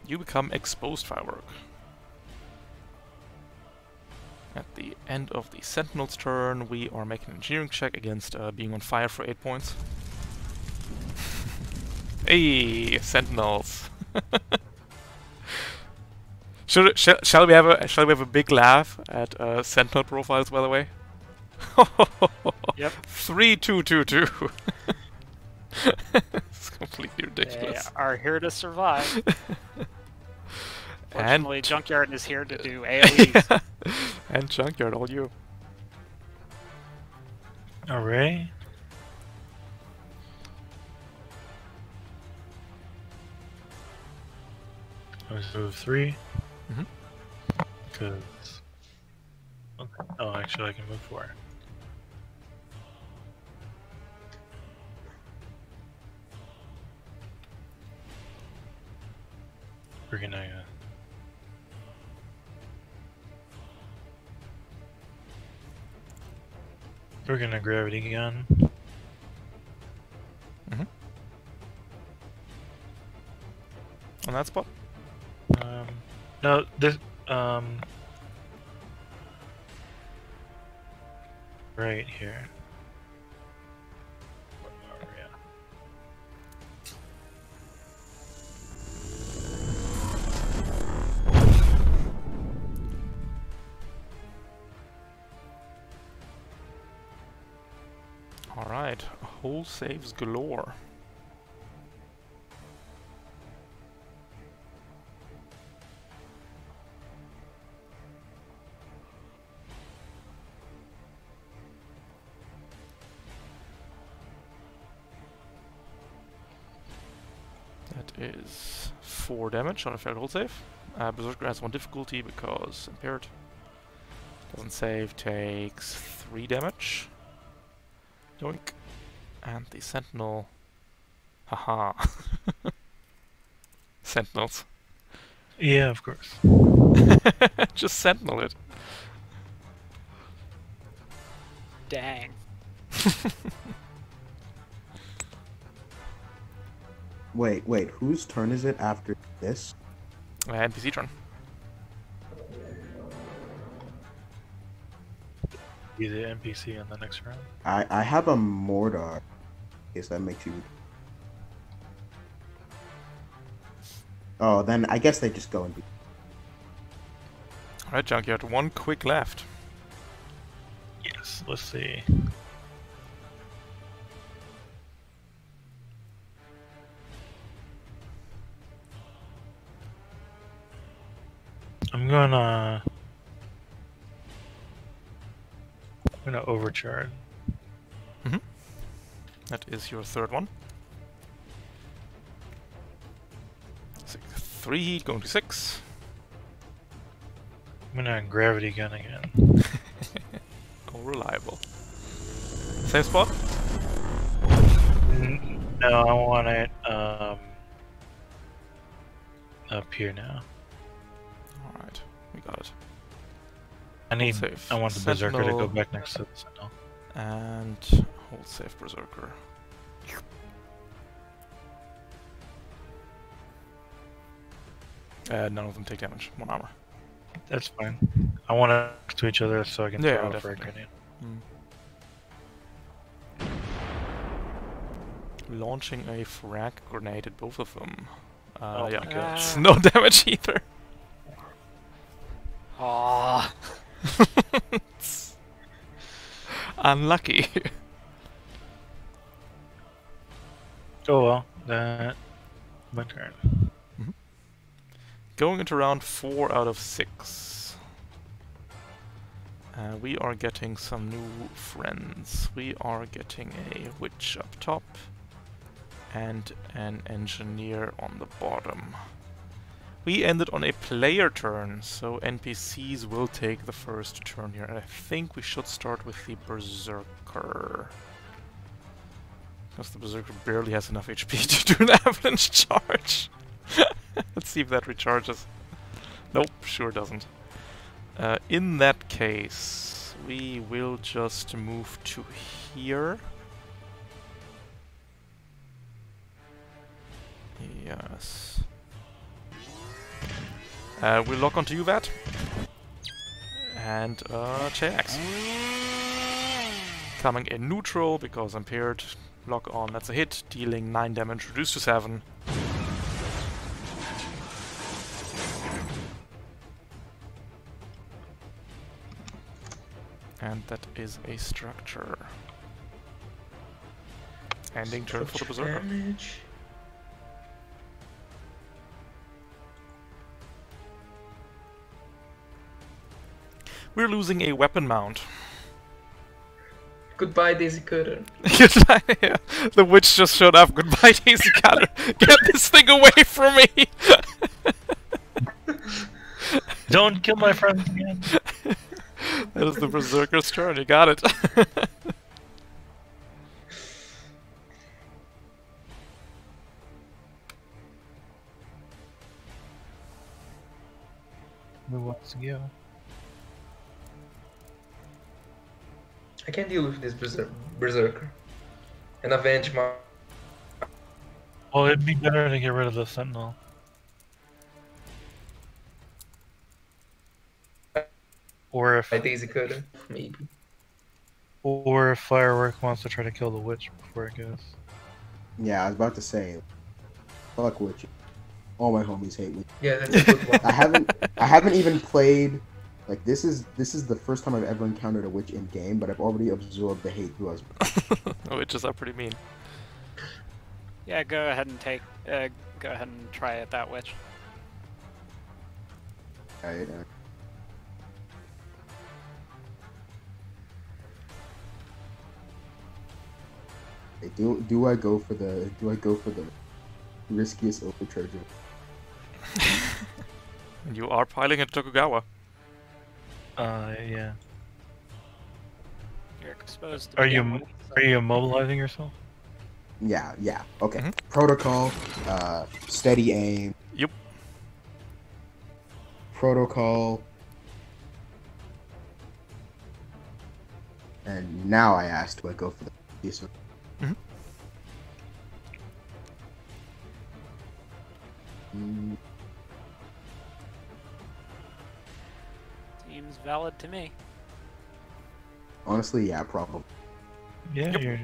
Speaker 1: You become exposed firework. At the end of the Sentinel's turn, we are making an engineering check against uh, being on fire for 8 points. hey, Sentinels! Should, shall, shall we have a shall we have a big laugh at uh, Sentinel profiles? By the way.
Speaker 2: Yep.
Speaker 1: Three two two two. it's completely
Speaker 2: They
Speaker 1: ridiculous.
Speaker 2: are here to survive.
Speaker 1: And
Speaker 2: Fortunately, Junkyard is here to do AoEs.
Speaker 1: and junkyard, all you.
Speaker 3: Alright. Let's move 3 Because. Okay. Oh, actually, I can move four. We're gonna. Uh, we're gonna gravity gun. Mhm.
Speaker 1: On that spot.
Speaker 3: Um, no, this um, right here. Where are we at?
Speaker 1: All right, hull saves galore. 4 damage on a failed hull save. Uh, Berserker has 1 difficulty because impaired. Doesn't save, takes 3 damage. Yoink. And the sentinel. Haha. Sentinels.
Speaker 3: Yeah, of course.
Speaker 1: Just sentinel it.
Speaker 2: Dang.
Speaker 5: Wait, wait, whose turn is it after this?
Speaker 1: Uh, NPC turn.
Speaker 3: Be the NPC in the next round.
Speaker 5: I I have a mortar. In case that makes you. Oh, then I guess they just go and be.
Speaker 1: Alright, Junkyard, one quick left.
Speaker 3: Yes. Let's see. I'm gonna. I'm gonna overcharge.
Speaker 1: That is your third one. Six, three, going to six.
Speaker 3: I'm gonna gravity gun again.
Speaker 1: Reliable. Same spot?
Speaker 3: No, I want it um up here now.
Speaker 1: We got it.
Speaker 3: I need.
Speaker 1: save.
Speaker 3: I want the berserker to go back next to the sentinel.
Speaker 1: And hull save Berserker. Uh, none of them take damage. One armor.
Speaker 3: That's fine. I want it next to each other so I can
Speaker 1: Yeah,
Speaker 3: throw a frag
Speaker 1: definitely.
Speaker 3: grenade.
Speaker 1: Launching a frag grenade at both of them. Uh,
Speaker 3: Oh
Speaker 1: yeah, no damage either.
Speaker 2: Aww.
Speaker 1: Unlucky.
Speaker 3: Oh well, that my turn.
Speaker 1: Going into round four out of six. Uh, we are getting some new friends. We are getting a witch up top and an engineer on the bottom. We ended on a player turn, so NPCs will take the first turn here. And I think we should start with the Berserker. Because the Berserker barely has enough HP to do an avalanche charge. Let's see if that recharges. Nope, sure doesn't. Uh, in that case... we will just move to here. Yes. Uh, we'll lock onto you, Vat. And uh, JX. Coming in neutral because impaired. Lock on, that's a hit, dealing 9 damage, reduced to 7. And that is a structure. Ending turn for the Berserker.
Speaker 4: Damage.
Speaker 1: We're losing a weapon mount.
Speaker 4: Goodbye, Daisy Cutter.
Speaker 1: Yeah, the witch just showed up. Goodbye, Daisy Cutter. Get this thing away from me!
Speaker 3: Don't kill my friends again.
Speaker 1: that is the Berserker's turn. You got it.
Speaker 3: Who wants to go?
Speaker 4: I can deal with this berser- berserker and avenge my
Speaker 3: Well, it'd be better to get rid of the sentinel. Or if,
Speaker 4: my Daisy Cutter, maybe.
Speaker 3: or if Firework wants to try to kill the witch before it goes.
Speaker 5: Yeah, I was about to say, fuck Witch. All my homies hate me.
Speaker 4: Yeah, that's a good one.
Speaker 5: I haven't I haven't even played like this is this is the first time I've ever encountered a witch in game, but I've already absorbed the hate through us.
Speaker 1: Witches are pretty mean.
Speaker 2: Yeah, go ahead and take. Uh, go ahead and try it that witch.
Speaker 5: Right? Uh, okay, do do I go for the do I go for the riskiest overcharge?
Speaker 1: And you are piling at Tokugawa.
Speaker 3: Uh, yeah.
Speaker 2: You're exposed. To
Speaker 3: Are you
Speaker 2: damage,
Speaker 3: are you immobilizing yourself?
Speaker 5: Yeah, yeah. Okay.
Speaker 1: Mhm.
Speaker 5: Protocol, uh, steady aim.
Speaker 1: Yep.
Speaker 5: Protocol. And now I asked, do I go for the piece of
Speaker 1: Mhm.
Speaker 5: Mm,
Speaker 2: Seems valid to me.
Speaker 5: honestly, yeah, probably.
Speaker 3: Yeah,
Speaker 1: Yep.
Speaker 3: you're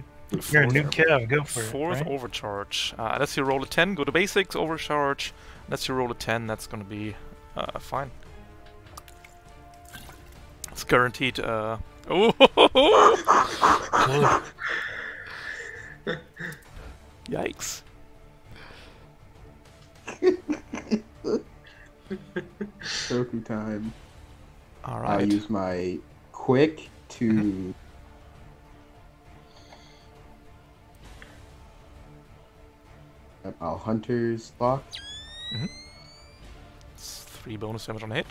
Speaker 3: you're a new
Speaker 1: Fourth-
Speaker 3: Cav. Go for it.
Speaker 1: Fourth
Speaker 3: right?
Speaker 1: overcharge. Uh, unless you roll a 10, go to basics, overcharge. Unless you roll a 10, that's gonna be uh, fine. It's guaranteed. Uh... Oh! Yikes.
Speaker 5: Trophy time. I'll use my quick to. Mm-hmm. Yep, I'll hunter's lock.
Speaker 1: It's three bonus damage on a hit.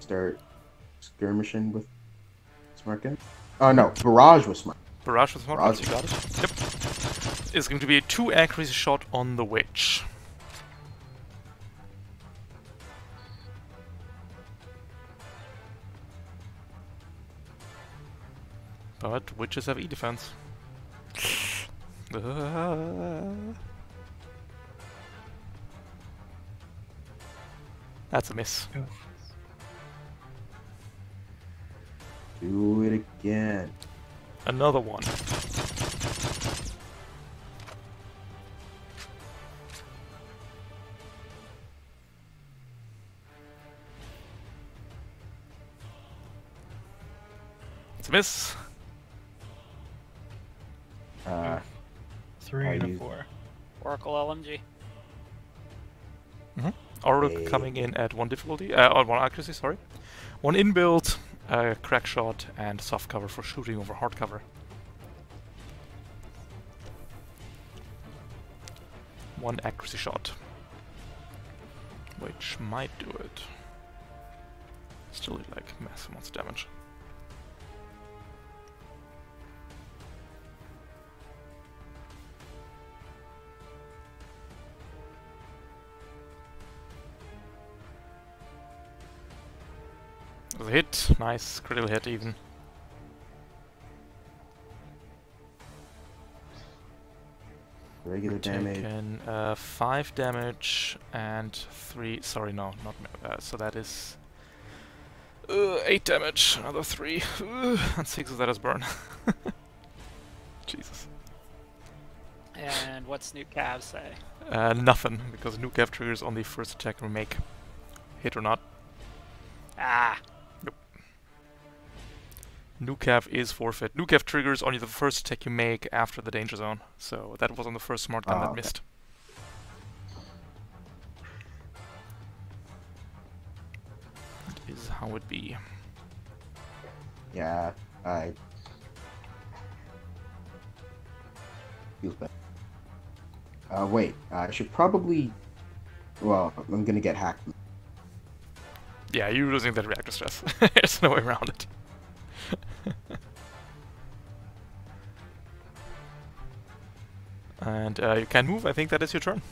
Speaker 5: Start skirmishing with smart gun. Oh no, barrage was smart.
Speaker 1: Barrage with smart
Speaker 5: Barrage.
Speaker 1: you got it. Yep. It's going to be a two accuracy shot on the witch. But witches have E defense. That's a miss.
Speaker 5: Do it again.
Speaker 1: Another one. It's a miss.
Speaker 5: Uh,
Speaker 3: Three
Speaker 5: I
Speaker 3: and a four.
Speaker 2: Oracle LMG.
Speaker 1: Aurora
Speaker 5: Hey.
Speaker 1: coming in at one difficulty, uh, or one accuracy, sorry. One inbuild, uh, crack shot, and soft cover for shooting over hard cover. One accuracy shot. Which might do it. Still like massive amounts of damage. Was a hit. Nice. Critical hit even.
Speaker 5: Regular damage.
Speaker 1: Taken uh, 5 damage and 3. Sorry, no, not. Uh, so that is. Uh, 8 damage. Another 3. Uh, and 6 of that is burn. Jesus.
Speaker 2: And what's Nuke Cav say?
Speaker 1: Uh, nothing, because Nuke F triggers on the first attack we make. Hit or not.
Speaker 2: Ah,
Speaker 1: Nukev is forfeit. Nukev triggers only the first attack you make after the danger zone. So that was on the first smart gun
Speaker 5: Ah,
Speaker 1: that
Speaker 5: okay.
Speaker 1: missed. That is how it be.
Speaker 5: Yeah, I. Feels bad. Uh, wait. I should probably. Well, I'm gonna get hacked.
Speaker 1: Yeah, you're losing that reactor stress. There's no way around it. and uh, you can move. I think that is your turn.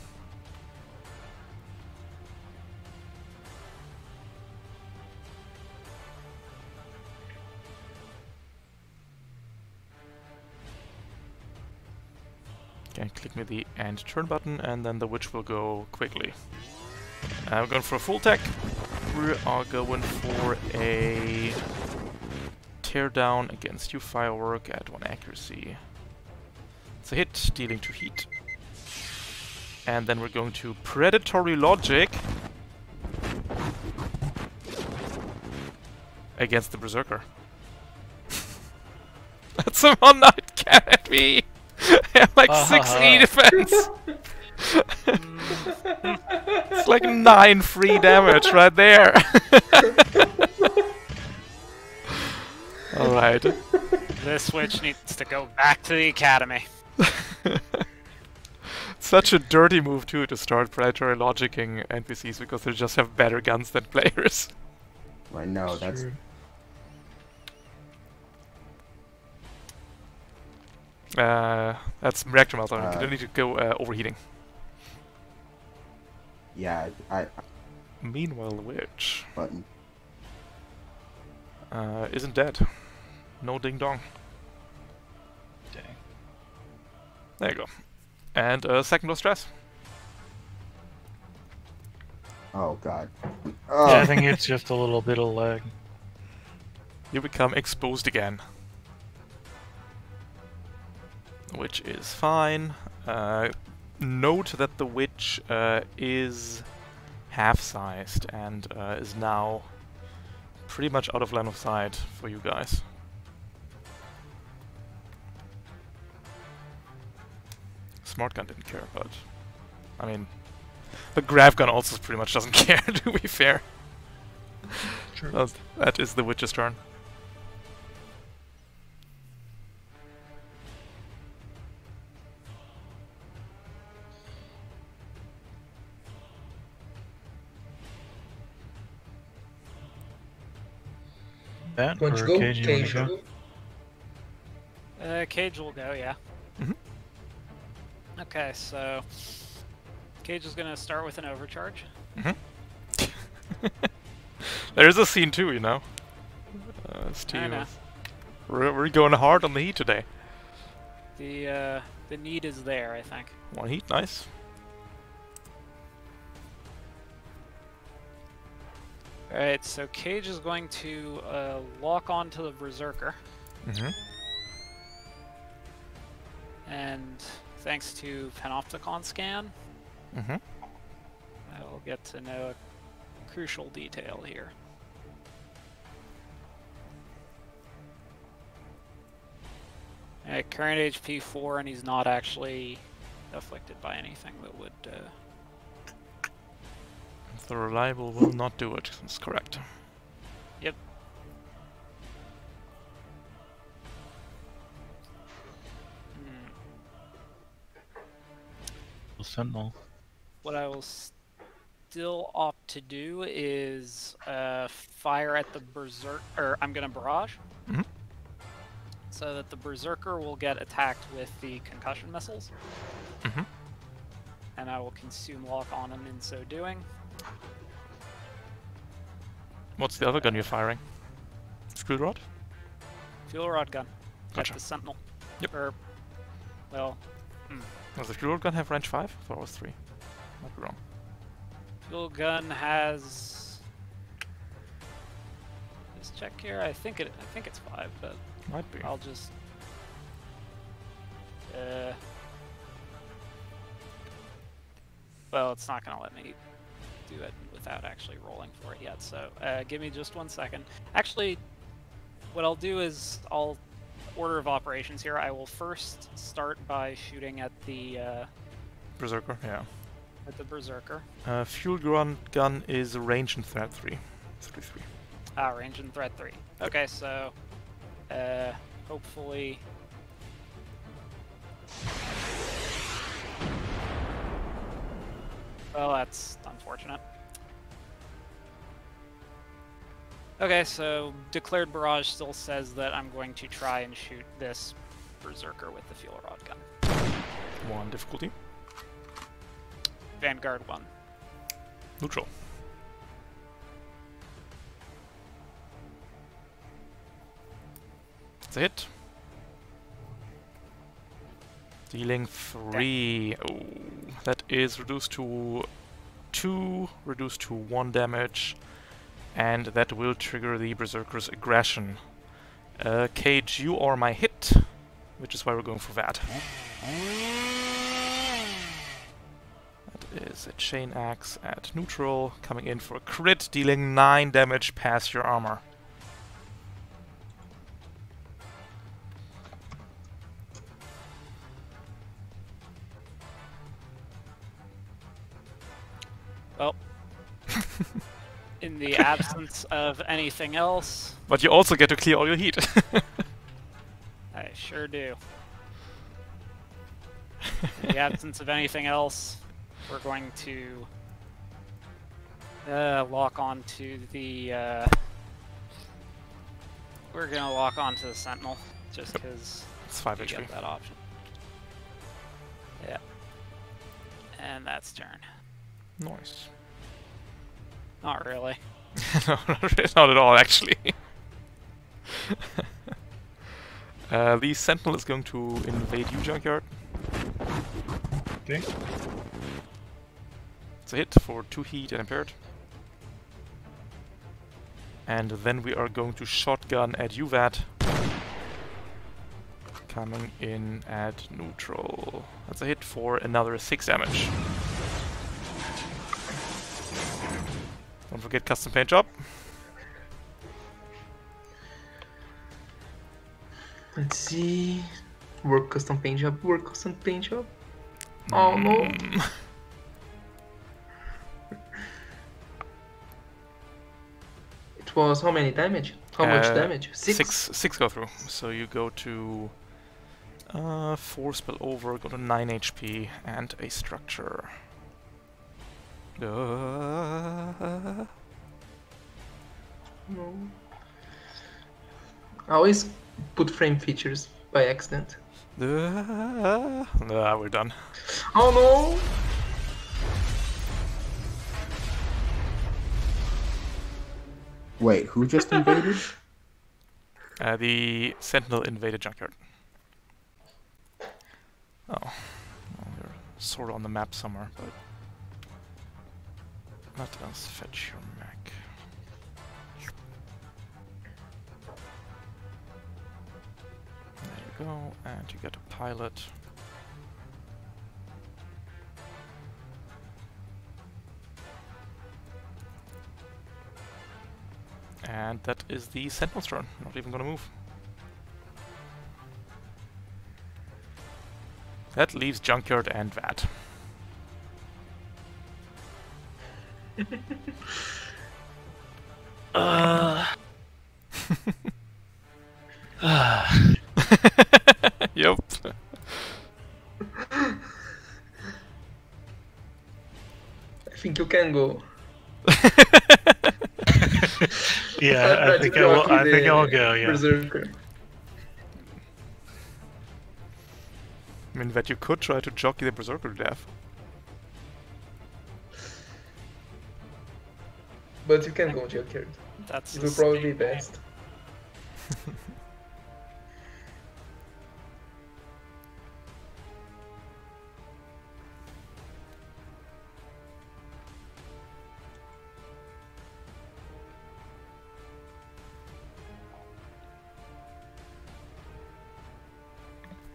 Speaker 1: Okay, click me the end turn button, and then the witch will go quickly. We're going for a full tech. We are going for a tear down against you firework at one accuracy. It's a hit, dealing two heat. And then we're going to predatory logic against the berserker. That's a one night can it be? like ah. six E defense. it's like nine free damage right there. Alright.
Speaker 2: this witch needs to go back to the academy.
Speaker 1: Such a dirty move too to start predatory logicking NPCs because they just have better guns than players.
Speaker 5: I know that's
Speaker 3: True.
Speaker 1: Uh, that's reactor meltdown.
Speaker 5: Uh,
Speaker 1: you don't need to go uh, overheating.
Speaker 5: yeah. I, I
Speaker 1: Meanwhile, the witch
Speaker 5: button.
Speaker 1: uh, isn't dead. No ding dong.
Speaker 3: Dang.
Speaker 1: There you go. And uh, second low stress.
Speaker 5: Oh god.
Speaker 3: Yeah,
Speaker 5: Oh,
Speaker 3: I think it's just a little bit of lag.
Speaker 1: You become exposed again. Which is fine. Uh, note that the witch uh, is half-sized and uh, is now pretty much out of line of sight for you guys. Smart gun didn't care, but I mean, the grav gun also pretty much doesn't care. To be fair,
Speaker 3: True.
Speaker 1: That- that is the witch's turn.
Speaker 3: That
Speaker 4: Want to
Speaker 3: or
Speaker 4: go?
Speaker 3: Cage, you go?
Speaker 2: Uh, Cage will go, yeah.
Speaker 1: Mhm.
Speaker 2: Okay, so Cage is gonna start with an overcharge.
Speaker 1: There is a scene too, you know. Uh, team
Speaker 2: know.
Speaker 1: We're, we're going hard on the heat today.
Speaker 2: The uh, the need is there, I think.
Speaker 1: One heat, nice.
Speaker 2: All right, so Cage is going to uh, lock onto the Berserker,
Speaker 1: Mm-hmm.
Speaker 2: and thanks to Panopticon scan,
Speaker 1: Mm-hmm.
Speaker 2: I will get to know a crucial detail here. Alright, current HP 4, and he's not actually afflicted by anything that would. Uh...
Speaker 1: The reliable will not do it. That's correct.
Speaker 3: Sentinel.
Speaker 2: What I will still opt to do is uh, fire at the berserk, or I'm gonna barrage,
Speaker 1: Mhm.
Speaker 2: so that the berserker will get attacked with the concussion missiles,
Speaker 1: Mhm.
Speaker 2: and I will consume lock on him in so doing.
Speaker 1: What's the other gun you're firing? Fuel rod?
Speaker 2: Fuel rod gun.
Speaker 1: Gotcha.
Speaker 2: At the Sentinel.
Speaker 1: Yep.
Speaker 2: Or, well,
Speaker 1: Does the fuel gun have range 5? I thought it was 3. Might be wrong.
Speaker 2: fuel gun has. Just check here. I think it. I think it's five, but
Speaker 1: Might be.
Speaker 2: I'll just. Uh. Well, it's not gonna let me do it without actually rolling for it yet. So uh, give me just one second. Actually, what I'll do is I'll order of operations here. I will first start by shooting at the uh,
Speaker 1: Berserker, yeah.
Speaker 2: at the berserker.
Speaker 1: Uh, fuel gun, gun is range and threat 3. 3 3.
Speaker 2: Ah, range and threat three. Okay, so uh, hopefully. Well, that's unfortunate. Okay, so declared barrage still says that I'm going to try and shoot this berserker with the fuel rod gun.
Speaker 1: 1 difficulty.
Speaker 2: Vanguard one.
Speaker 1: Neutral. That's a hit. Dealing 3. Oh, that is reduced to 2, reduced to 1 damage, and that will trigger the Berserker's aggression. Uh, Cage, you are my hit, which is why we're going for that. That is a chain axe at neutral, coming in for a crit, dealing 9 damage past your armor.
Speaker 2: Well, in the absence of anything else,
Speaker 1: But you also get to clear all your heat.
Speaker 2: I sure do. In the absence of anything else, we're going to uh, lock on to the. Uh, we're gonna lock on to the Sentinel just because
Speaker 1: it's 5
Speaker 2: we
Speaker 1: HP.
Speaker 2: get that option. Yeah. And that's turn.
Speaker 1: Nice.
Speaker 2: Not really.
Speaker 1: no, not at all, actually. uh, the Sentinel is going to invade you, Junkyard.
Speaker 3: Okay.
Speaker 1: It's a hit for 2 heat and impaired. And then we are going to shotgun at UVAT. Coming in at neutral. That's a hit for another 6 damage. Don't forget custom paint job.
Speaker 4: Let's see. Work custom paint job. Work custom paint job. Oh no.
Speaker 1: Mm.
Speaker 4: It was how many damage? How much
Speaker 1: Uh,
Speaker 4: damage?
Speaker 1: Six, six go through. So you go to uh, four spill over, go to nine HP, and a structure. Uh,
Speaker 4: No. I always put frame features by accident.
Speaker 1: uh, ah, we're done.
Speaker 4: Oh no!
Speaker 5: Wait, who just invaded?
Speaker 1: Uh, the Sentinel invaded Junkyard. Oh, well, you're sort of on the map somewhere, but let us fetch your mech. There you go, and you get a pilot. And that is the Sentinel's turn. Not even gonna move. That leaves Junkyard and Vat.
Speaker 3: Uh.
Speaker 1: yep.
Speaker 4: I think you can go.
Speaker 3: yeah,
Speaker 4: Try
Speaker 3: I think I will. I think I'll go. Yeah.
Speaker 4: Berserker.
Speaker 1: I mean, that you could try to jockey the Berserker to death.
Speaker 4: But you can go Junkyard.
Speaker 2: That's
Speaker 4: It
Speaker 2: the
Speaker 4: will probably be best.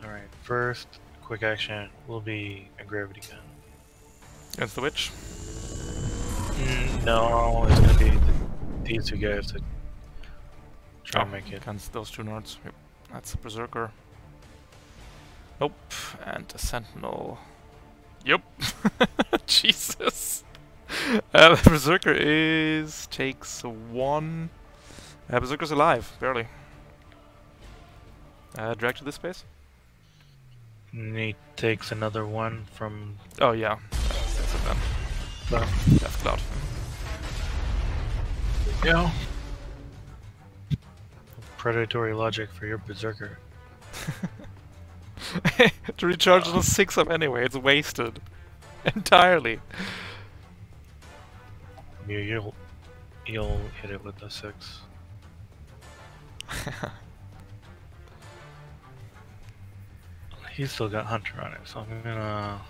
Speaker 3: Alright, first quick action will be a gravity gun.
Speaker 1: Against the witch.
Speaker 3: Mm, no, it's gonna be the, these two guys that try
Speaker 1: Oh,
Speaker 3: and make it.
Speaker 1: Against those two nords. Yep. That's a berserker. Nope. And a sentinel. Yep. Jesus. Uh, berserker is takes one. Uh, berserker's alive, barely. Uh, drag to this space.
Speaker 3: And he takes another one from
Speaker 1: Oh yeah, that's, that's it then.
Speaker 3: The
Speaker 1: Death cloud.
Speaker 3: go. Predatory logic for your berserker.
Speaker 1: to recharge the six up anyway, it's wasted entirely.
Speaker 3: You, you'll you'll hit it with the six. He's still got hunter on it, so I'm gonna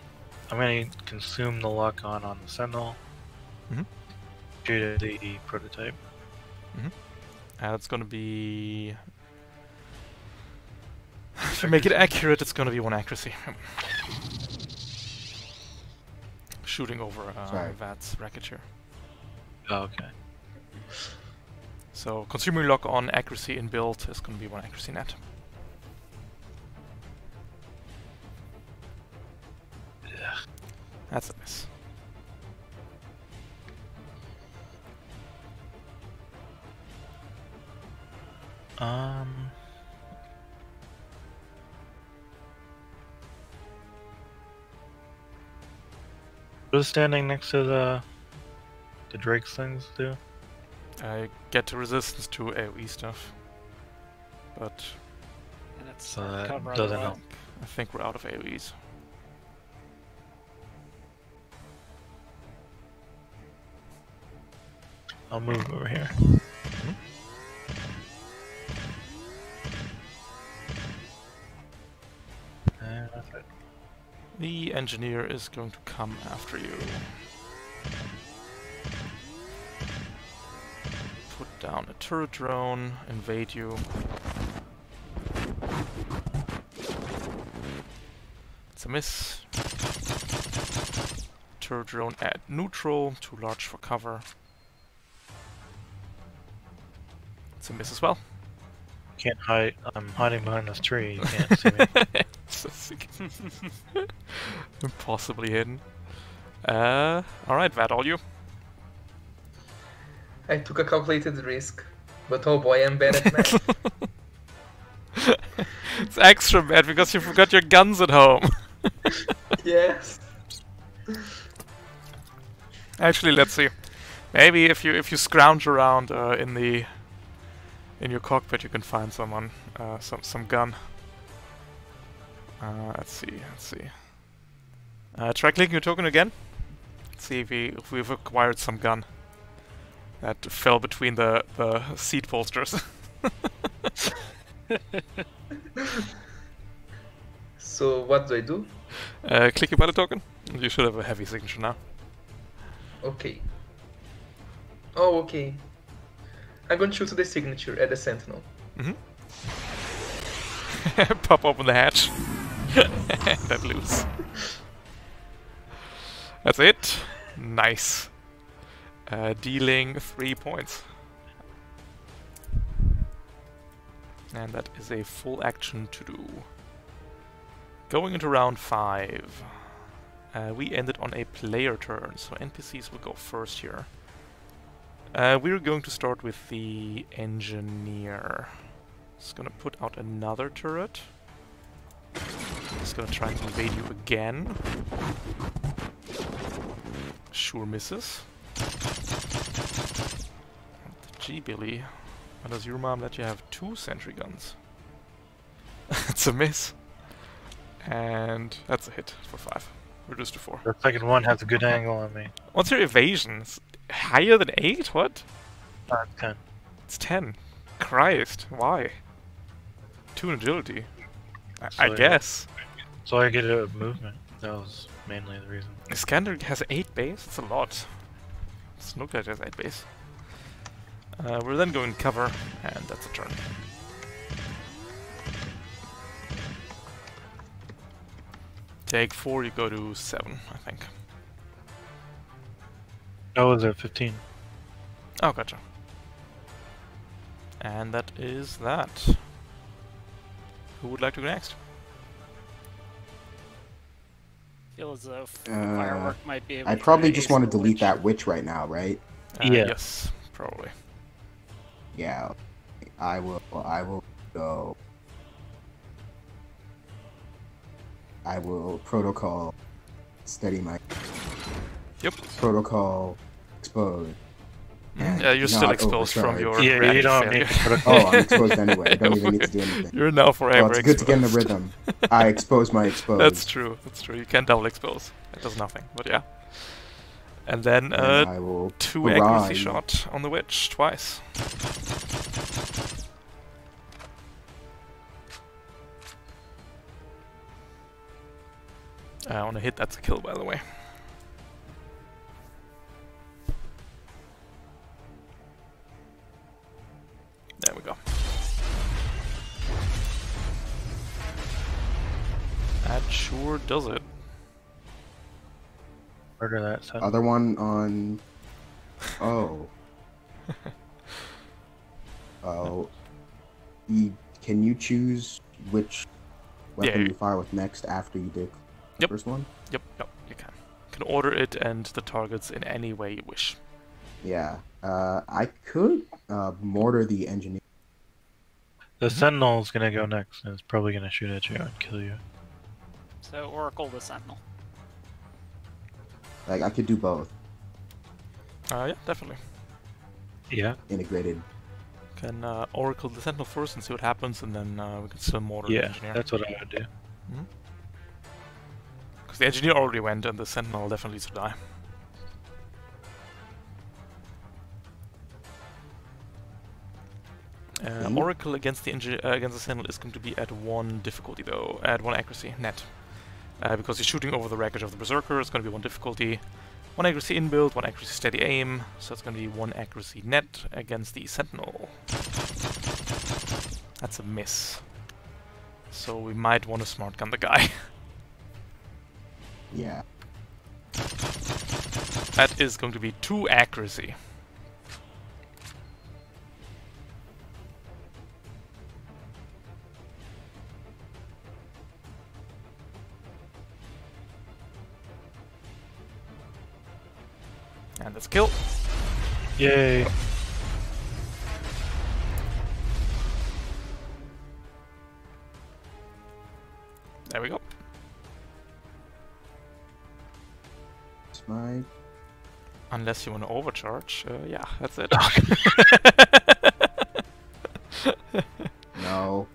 Speaker 3: I'm gonna consume the lock on on the sentinel.
Speaker 1: Mhm.
Speaker 3: Shoot at the prototype.
Speaker 1: Uh, it's gonna be. if to make it accurate, it's gonna be one accuracy. Shooting over uh,
Speaker 5: Sorry.
Speaker 1: Vat's wreckage here.
Speaker 3: Oh, okay.
Speaker 1: So consuming lock on accuracy in build is gonna be one accuracy net. That's a miss.
Speaker 3: Um. What does standing next to the the Drake slings do?
Speaker 1: I get to resistance to AoE stuff. But
Speaker 2: And it's uh,
Speaker 3: doesn't help.
Speaker 1: I think we're out of AoEs.
Speaker 3: I'll move over here.
Speaker 1: The engineer is going to come after you. Put down a turret drone, invade you. It's a miss. Turret drone at neutral, too large for cover. It's a miss as well.
Speaker 3: Can't hide. I'm hiding behind this tree. You can't see me.
Speaker 1: So sick. Impossibly hidden. Uh, alright, Vat, all you.
Speaker 4: I took a calculated risk, but oh boy, I'm bad at math.
Speaker 1: it's extra bad because you forgot your guns at home.
Speaker 4: yes.
Speaker 1: Actually, let's see. Maybe if you if you scrounge around uh, in the in your cockpit, you can find someone uh, some some gun. Uh, let's see. Let's see. Uh, try clicking your token again. Let's see if we if we've acquired some gun that fell between the the seat bolsters.
Speaker 4: So what do I do?
Speaker 1: uh, click your battle token. You should have a heavy signature now.
Speaker 4: Okay. Oh, okay. I'm going to shoot the signature at the sentinel.
Speaker 1: Pop open the hatch. that loose. That's it. Nice. Uh, dealing three points. And that is a full action to do. Going into round five. Uh, we ended on a player turn, so NPCs will go first here. Uh, we're going to start with the engineer. It's gonna put out another turret. It's gonna try and invade you again. Sure misses. Gee, Billy. Why does your mom let you have two sentry guns? it's a miss. And that's a hit for five. Reduced to four.
Speaker 3: The second one has a good angle on me.
Speaker 1: What's your evasion? It's higher than eight? What?
Speaker 3: Uh, ten.
Speaker 1: It's ten. Christ, why? Two in agility. I, I
Speaker 3: So, yeah.
Speaker 1: guess.
Speaker 3: So I get a movement. That was mainly the reason.
Speaker 1: Iskander has 8 base? That's a lot. Snookage has 8 base. Uh, we're then going cover, and that's a turn. Take 4, you go to 7, I think.
Speaker 3: I was at 15.
Speaker 1: Oh, gotcha. And that is that. Who would like to go next?
Speaker 2: feel as though f-
Speaker 5: Uh,
Speaker 2: firework might be able
Speaker 5: I
Speaker 2: to
Speaker 5: probably just want to delete
Speaker 2: witch.
Speaker 5: that witch right now, right?
Speaker 1: Uh,
Speaker 3: Yeah.
Speaker 1: Yes, probably.
Speaker 5: Yeah. I will. I will go. I will protocol study my
Speaker 1: Yep.
Speaker 5: protocol expose. and
Speaker 1: Yeah, you're still exposed from your
Speaker 3: Yeah,
Speaker 1: rapid
Speaker 3: you don't
Speaker 1: failure.
Speaker 3: need to put
Speaker 5: Oh, I'm exposed anyway. I don't even need to do anything.
Speaker 1: You're now forever
Speaker 5: Well, it's good to get in the rhythm. I expose my exposed.
Speaker 1: That's true. That's true. You can double expose. It does nothing. But yeah. And then
Speaker 5: and
Speaker 1: uh,
Speaker 5: I will
Speaker 1: two accuracy shot on the witch twice. Uh, on a hit, that's a kill, by the way. There we go. That sure does it.
Speaker 3: Murder that son.
Speaker 5: Other one on. Oh. Oh. you, can you choose which weapon
Speaker 1: Yeah.
Speaker 5: you fire with next after you did the
Speaker 1: Yep.
Speaker 5: first one?
Speaker 1: Yep, yep, you can. You can order it and the targets in any way you wish.
Speaker 5: Yeah. Uh, I could uh, mortar the engineer.
Speaker 3: The Sentinel's gonna go next, and it's probably gonna shoot at you and kill you.
Speaker 2: So Oracle the Sentinel.
Speaker 5: Like I could do both
Speaker 1: Uh, yeah, definitely.
Speaker 3: Yeah.
Speaker 5: integrated.
Speaker 1: Can uh, Oracle the Sentinel first and see what happens, and then uh, we can still mortar the
Speaker 3: Yeah,
Speaker 1: Engineer.
Speaker 3: that's what I would do.
Speaker 1: Because the Engineer already went, and the Sentinel definitely needs to die. Uh,
Speaker 5: Mhm.
Speaker 1: Oracle against the uh, against the Sentinel is going to be at one difficulty though, at one accuracy net, uh, because he's shooting over the wreckage of the Berserker. It's going to be one difficulty, one accuracy inbuilt, one accuracy steady aim. So it's going to be one accuracy net against the Sentinel. That's a miss. So we might want to smart gun the guy.
Speaker 5: Yeah.
Speaker 1: that is going to be two accuracy. And that's a kill.
Speaker 3: Yay!
Speaker 1: There we go.
Speaker 5: It's my.
Speaker 1: Unless you want to overcharge. Uh, yeah, that's it.
Speaker 5: No.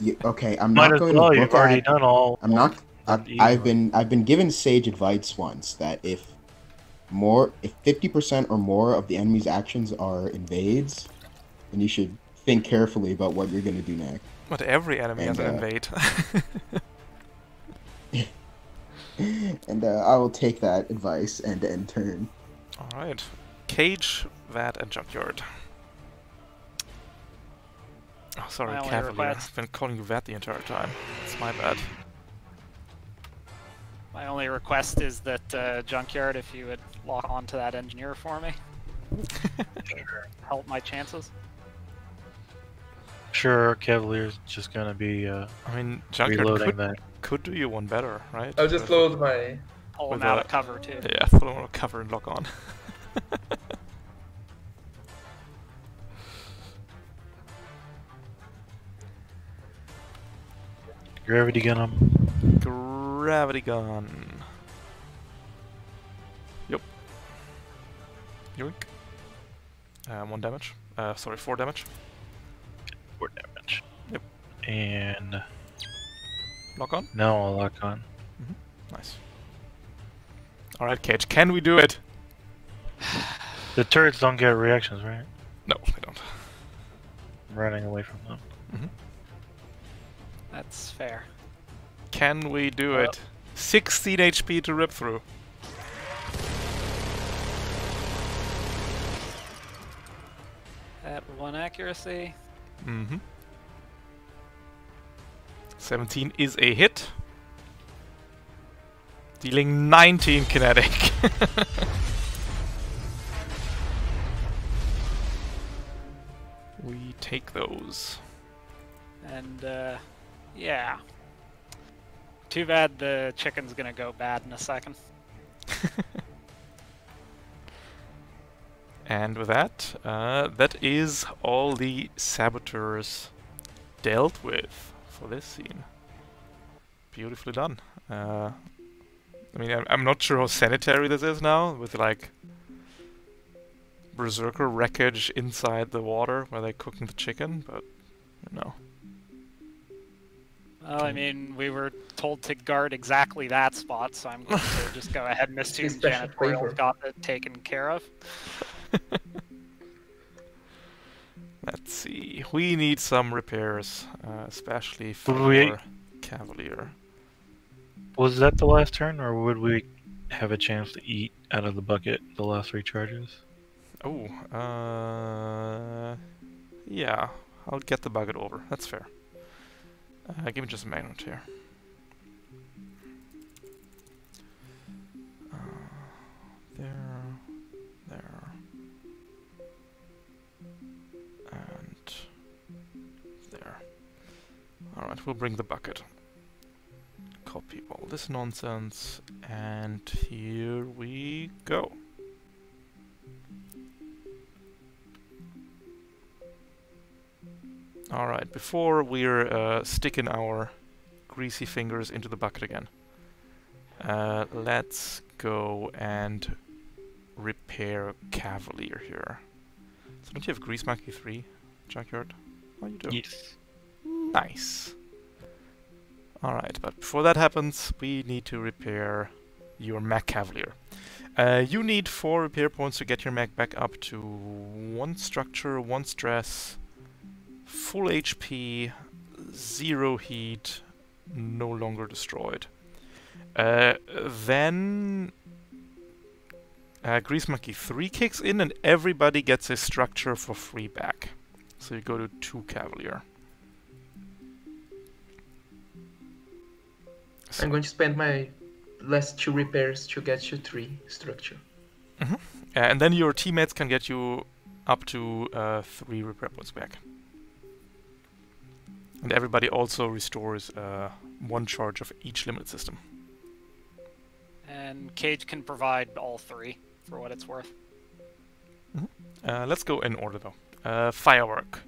Speaker 5: You, okay, I'm
Speaker 3: Might
Speaker 5: not going
Speaker 3: well.
Speaker 5: to
Speaker 3: You've
Speaker 5: look
Speaker 3: already done all.
Speaker 5: I'm not. I've, I've been I've been given sage advice once that if more if 50% or more of the enemy's actions are invades, then you should think carefully about what you're going to do next.
Speaker 1: but every enemy has an
Speaker 5: uh,
Speaker 1: invade.
Speaker 5: And uh, I will take that advice and end turn.
Speaker 1: Alright. Cage, Vat, and Junkyard. Oh, sorry,
Speaker 2: My
Speaker 1: Cavalier.
Speaker 2: request-
Speaker 1: I've been calling you Vat the entire time. It's my bad.
Speaker 2: My only request is that uh, Junkyard, if you would lock onto that engineer for me, help my chances.
Speaker 3: Sure, Cavalier's just gonna be uh,
Speaker 1: I mean, Junkyard
Speaker 3: reloading
Speaker 1: could,
Speaker 3: that.
Speaker 1: could do you one better, right?
Speaker 4: I'll just
Speaker 1: With-
Speaker 4: load my.
Speaker 2: Pull
Speaker 1: With
Speaker 2: him out
Speaker 1: a-
Speaker 2: of cover too.
Speaker 1: Yeah, throw him on a cover and lock on.
Speaker 3: Gravity gun him.
Speaker 1: Gravity gun. Yoink. Um, one damage. Uh, sorry, four damage.
Speaker 3: Four damage.
Speaker 1: Yep.
Speaker 3: And
Speaker 1: Lock on.
Speaker 3: No, I'll lock on.
Speaker 1: Nice. Alright, Cage, can we do it?
Speaker 3: The turrets don't get reactions, right?
Speaker 1: No, they don't.
Speaker 3: running away from them.
Speaker 2: That's fair.
Speaker 1: Can we do
Speaker 2: Uh,
Speaker 1: it? 16 HP to rip through.
Speaker 2: At one accuracy.
Speaker 1: Mm-hmm. 17 is a hit. Dealing 19 kinetic. we take those.
Speaker 2: And, uh, yeah. Too bad the chicken's gonna go bad in a second.
Speaker 1: And with that, uh, that is all the saboteurs dealt with for this scene. Beautifully done. Uh, I mean, I'm, I'm not sure how sanitary this is now, with like berserker wreckage inside the water where they're cooking the chicken, but you know.
Speaker 2: Well, I mean, we were told to guard exactly that spot, so I'm going to just go ahead and
Speaker 4: His
Speaker 2: assume
Speaker 4: special
Speaker 2: janitorial's
Speaker 4: favor.
Speaker 2: got it taken care of.
Speaker 1: Let's see. We need some repairs, uh, especially for
Speaker 3: we-
Speaker 1: Cavalier.
Speaker 3: Was that the last turn, or would we have a chance to eat out of the bucket the last three charges?
Speaker 1: Oh, uh, yeah, I'll get the bucket over. That's fair. Uh, give me just a moment here. All right, we'll bring the bucket. Copy all this nonsense, and here we go. Alright, before we're uh, sticking our greasy fingers into the bucket again, uh, let's go and repair Cavalier here. So don't you have Grease Monkey 3, Junkyard? Oh, you do.
Speaker 3: Yes.
Speaker 1: Nice. Alright, but before that happens, we need to repair your mech Cavalier. Uh, you need 4 repair points to get your mech back up to 1 structure, 1 stress, full HP, 0 heat, no longer destroyed. Uh, then uh, Grease Monkey 3 kicks in and everybody gets a structure for free back. So you go to 2 Cavalier.
Speaker 4: I'm going to spend my last two repairs to get you three structure.
Speaker 1: Uh, and then your teammates can get you up to uh, three repair points back. And everybody also restores uh, one charge of each limit system.
Speaker 2: And Cage can provide all three for what it's worth.
Speaker 1: Uh, let's go in order though. Uh, firework.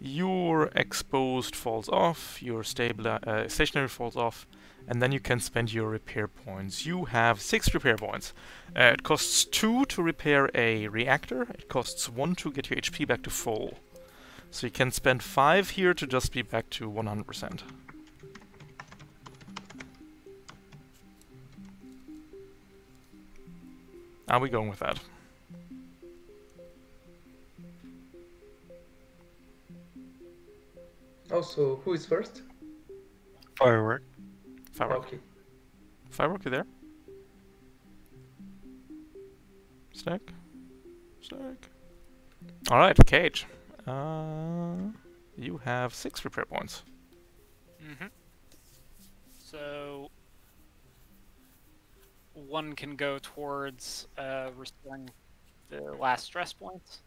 Speaker 1: Your exposed falls off, your stable uh, stationary falls off, and then you can spend your repair points. You have six repair points. Uh, it costs two to repair a reactor. It costs one to get your HP back to full. So you can spend five here to just be back to 100%. Are we going with that?
Speaker 4: Also, who is first?
Speaker 3: Firework.
Speaker 1: Firework.
Speaker 4: Okay.
Speaker 1: Firework, you there? Stack? Stack. Alright, Cage. Uh, you have six repair points.
Speaker 2: Mm-hmm. So one can go towards uh, restoring the last stress points,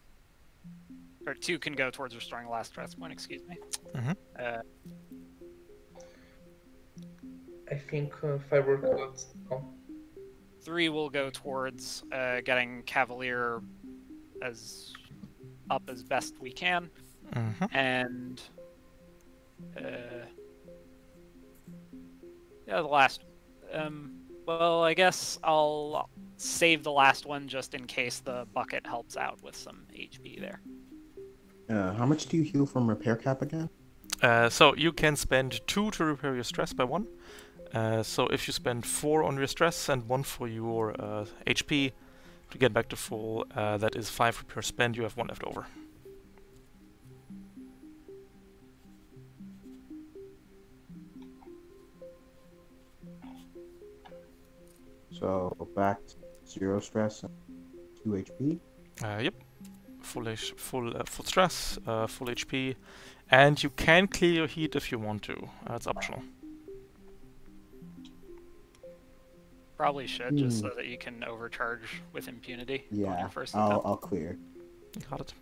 Speaker 2: or two can go towards restoring the last stress point. Excuse me.
Speaker 1: Mhm.
Speaker 2: Uh,
Speaker 4: I think uh, firework got. Oh,
Speaker 2: three will go towards uh, getting Cavalier as up as best we can,
Speaker 1: Mm-hmm.
Speaker 2: and uh, yeah, the last. Um, well, I guess I'll save the last one just in case the bucket helps out with some HP there.
Speaker 5: Uh, how much do you heal from repair cap again?
Speaker 1: Uh, so you can spend two to repair your stress by one. Uh, so if you spend 4 on your stress and 1 for your uh, HP to get back to full, uh, that is 5 per spend, you have 1 left over.
Speaker 5: So back to 0 stress 2 HP?
Speaker 1: Uh, yep. Full, H full, uh, full stress, full HP, and you can clear your heat if you want to. That's optional.
Speaker 2: Probably should, just
Speaker 5: Hmm.
Speaker 2: so that you can overcharge with impunity
Speaker 5: Yeah,
Speaker 2: first
Speaker 5: I'll. I'll clear.
Speaker 1: Got it.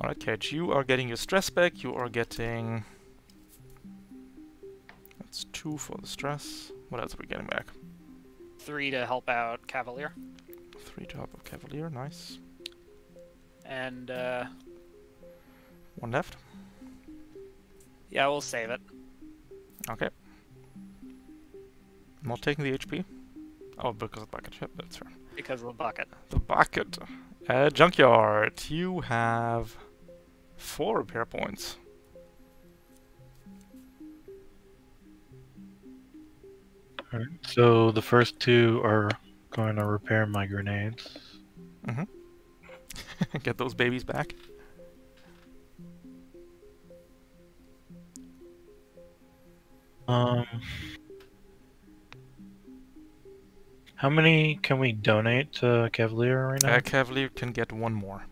Speaker 1: Alright, Cage, you are getting your stress back. You are getting. That's two for the stress. What else are we getting back?
Speaker 2: Three to help out Cavalier.
Speaker 1: Three to help of Cavalier, nice.
Speaker 2: And, uh,
Speaker 1: One left.
Speaker 2: yeah, we'll save it.
Speaker 1: Okay. Not taking the HP. Oh, because of the bucket. Yep, that's fair.
Speaker 2: Because of the bucket.
Speaker 1: The bucket. Uh, junkyard. You have four repair points.
Speaker 3: Alright, so the first two are going to repair my grenades.
Speaker 1: Mm hmm get those babies back.
Speaker 3: Um, how many can we donate to Cavalier right now?
Speaker 1: Uh, Cavalier can get one more.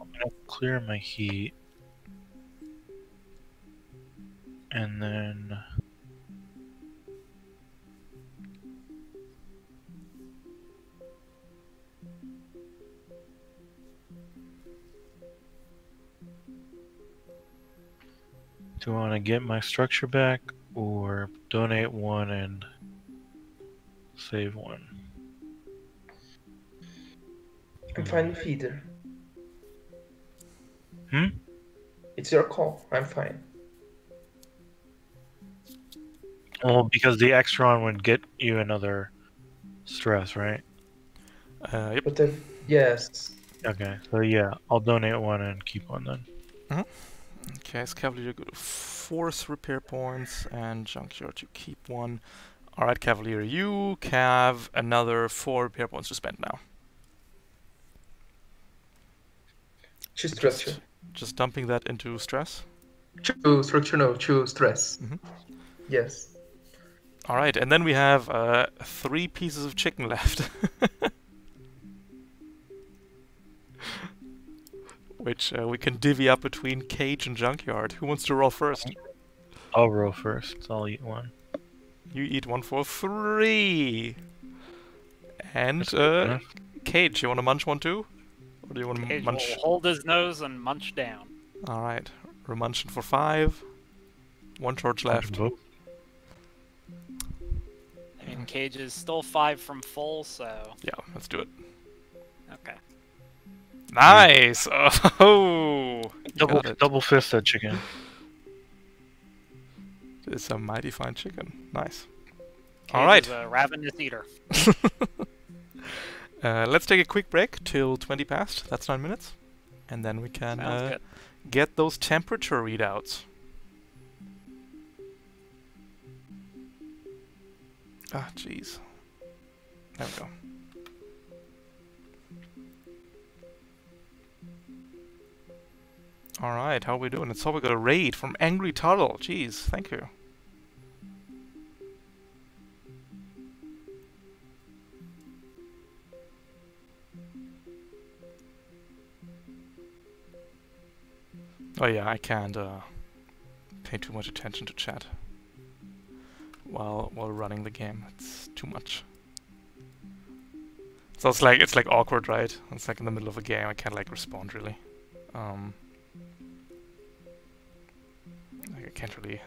Speaker 3: I'm gonna clear my heat, and then do I want to get my structure back or donate one and save one?
Speaker 4: I'm fine with either.
Speaker 3: Hmm?
Speaker 4: It's your call. I'm fine.
Speaker 3: Well, because the extra one would get you another stress, right?
Speaker 1: Uh, yep.
Speaker 4: But then, yes.
Speaker 3: Okay, so yeah, I'll donate one and keep one then.
Speaker 1: Okay, as Cavalier go to force repair points, and Junkyard you keep one. Alright, Cavalier, you have another four repair points to spend now.
Speaker 4: To structure.
Speaker 1: Just, just dumping that into stress.
Speaker 4: To structure, no. To stress.
Speaker 1: Mhm.
Speaker 4: Yes.
Speaker 1: Alright, and then we have uh, three pieces of chicken left. Which uh, we can divvy up between Cage and Junkyard. Who wants to roll first?
Speaker 3: I'll roll first. I'll eat one.
Speaker 1: You eat one for three. And uh. Cage, you want to munch one too? Or do you want to munch?
Speaker 2: will hold his nose and munch down.
Speaker 1: Alright, we're munching for five. One charge left.
Speaker 3: Vote.
Speaker 2: I Cage is still five from full, so
Speaker 1: Yeah, let's do it.
Speaker 2: okay.
Speaker 1: Nice! Oh!
Speaker 3: Double,
Speaker 1: got
Speaker 3: double fist that chicken.
Speaker 1: It's a mighty fine chicken. Nice.
Speaker 2: Cage
Speaker 1: Alright.
Speaker 2: a ravenous eater.
Speaker 1: Uh, let's take a quick break till 20 past. That's 9 minutes. And then we can uh, get those temperature readouts. Ah, jeez. There we go. Alright, how are we doing? It's all we got a raid from Angry Turtle. Jeez, thank you. Oh yeah, I can't uh, pay too much attention to chat while while running the game. It's too much. So it's like it's like awkward, right? It's like in the middle of a game. I can't like respond really. Um, can't really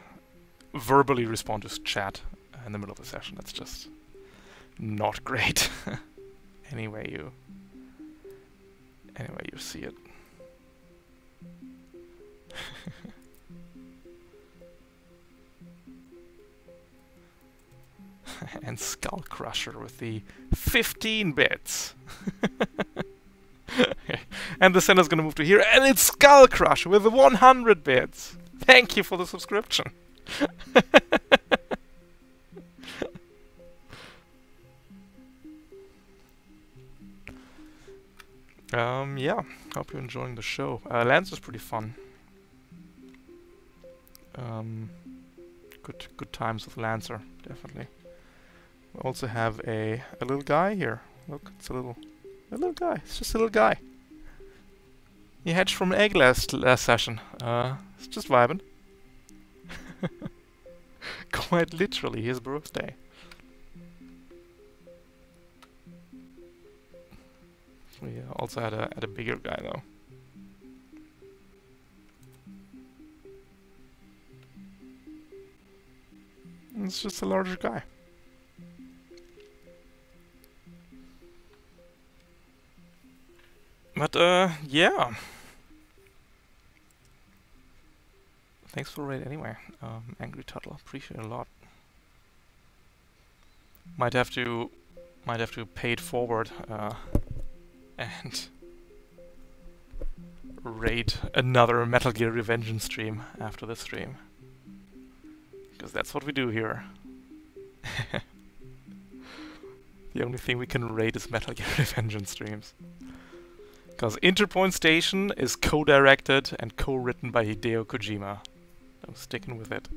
Speaker 1: verbally respond to chat in the middle of a session. That's just not great. anyway, you anyway you see it. and Skull Crusher with the 15 bits. and the center's gonna move to here, and it's Skull Crusher with the 100 bits. Thank you for the subscription. um, yeah, hope you're enjoying the show. Uh, Lance pretty fun. Um, good good times with Lancer, definitely. We also have a a little guy here. Look, it's a little a little guy. It's just a little guy. He hatched from an egg last last session. Uh, it's just vibing. Quite literally his birthday. We uh, also had a had a bigger guy though. It's just a larger guy. But uh, yeah. Thanks for raid anyway, um, Angry Tuttle. Appreciate a lot. Might have to, might have to pay it forward uh, and raid another Metal Gear Revengeance stream after this stream. Because that's what we do here. the only thing we can raid is Metal Gear Revengeance streams. Because Interpoint Station is co-directed and co-written by Hideo Kojima. I'm sticking with it.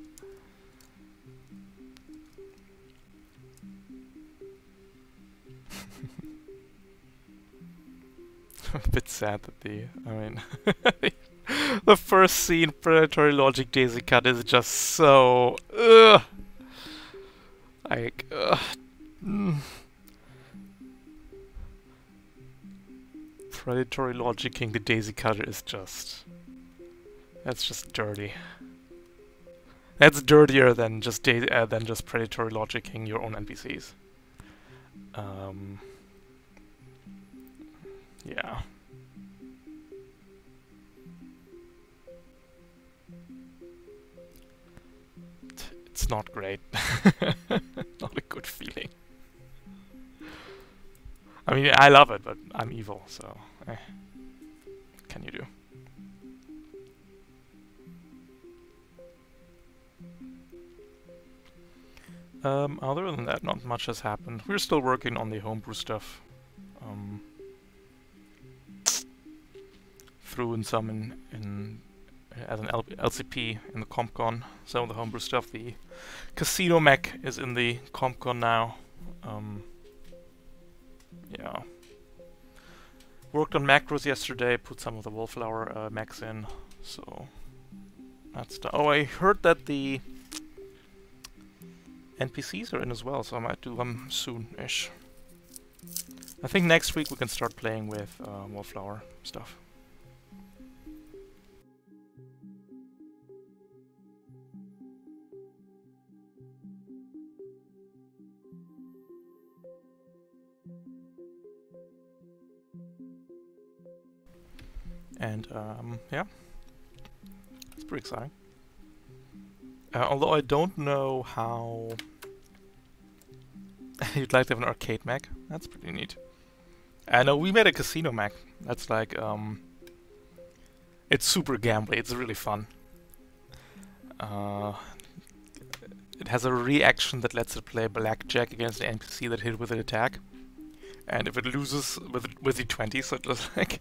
Speaker 1: a bit sad that the, I mean, the first scene, Predatory Logic Daisy Cut, is just so, ugh. Like, ugh. Predatory Logicking the Daisy Cutter is just, that's just dirty. That's dirtier than just uh, than just predatory logicking your own NPCs. Um, yeah. It's not great. not a good feeling. I mean, I love it, but I'm evil, so eh. can you do? Um, other than that, not much has happened. We're still working on the homebrew stuff. Um, threw in some in, in as an L LCP in the CompCon, some of the homebrew stuff. The casino mech is in the CompCon now. Um, yeah. Worked on macros yesterday, put some of the wallflower uh, mechs in, so that's the. Oh, I heard that the NPCs are in as well, so I might do them soon-ish. I think next week we can start playing with uh, Wallflower stuff. And, um, yeah. It's pretty exciting. Uh, although I don't know how... You'd like to have an arcade mech? That's pretty neat. I uh, know we made a casino mech. That's like, um... It's super gambly, it's really fun. Uh, it has a reaction that lets it play blackjack against an NPC that hit with an attack. And if it loses with with the 20, so it looks like...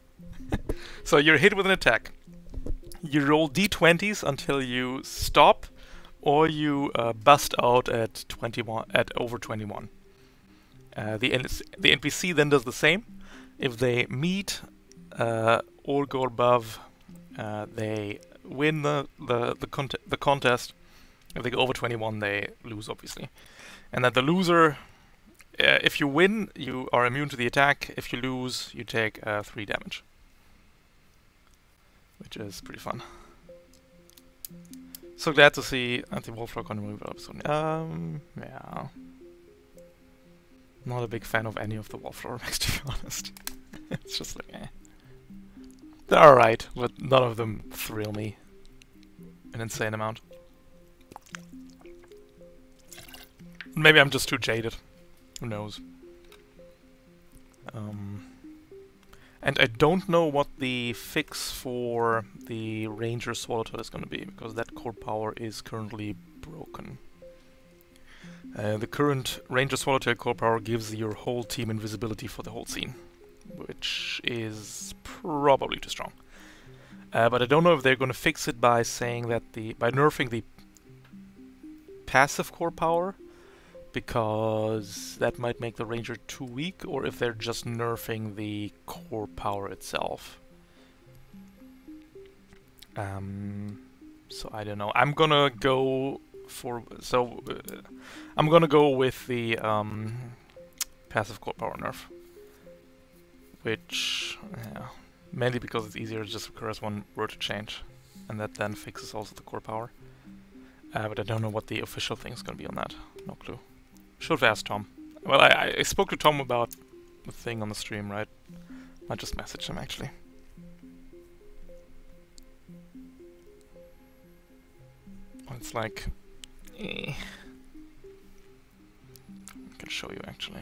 Speaker 1: so you're hit with an attack. You roll d20s until you stop, or you uh, bust out at 21 at over 21. Uh, the the NPC then does the same. If they meet uh, or go above, uh, they win the the the, cont the, contest. If they go over 21, they lose, obviously. And that the loser, uh, if you win, you are immune to the attack. If you lose, you take uh, three damage, which is pretty fun. So glad to see Anti-Wallflower on the move soon. Um, yeah. Not a big fan of any of the Wallflower mechs, to be honest. it's just like, eh. They're alright, but none of them thrill me an insane amount. Maybe I'm just too jaded. Who knows? Um, and I don't know what the fix for the Ranger Swallowtail is going to be, because that core power is currently broken. Uh, the current Ranger Swallowtail core power gives your whole team invisibility for the whole scene, which is probably too strong. Uh, but I don't know if they're going to fix it by saying that the by nerfing the passive core power, because that might make the ranger too weak, or if they're just nerfing the core power itself. Um, so I don't know. I'm gonna go for so uh, I'm gonna go with the um, passive core power nerf, which yeah, mainly because it's easier, it just requires one word to change, and that then fixes also the core power. Uh, but I don't know what the official thing is gonna be on that. No clue. Should have asked Tom. Well, I, I spoke to Tom about the thing on the stream, right? I just messaged him actually. It's like, eh. I can show you actually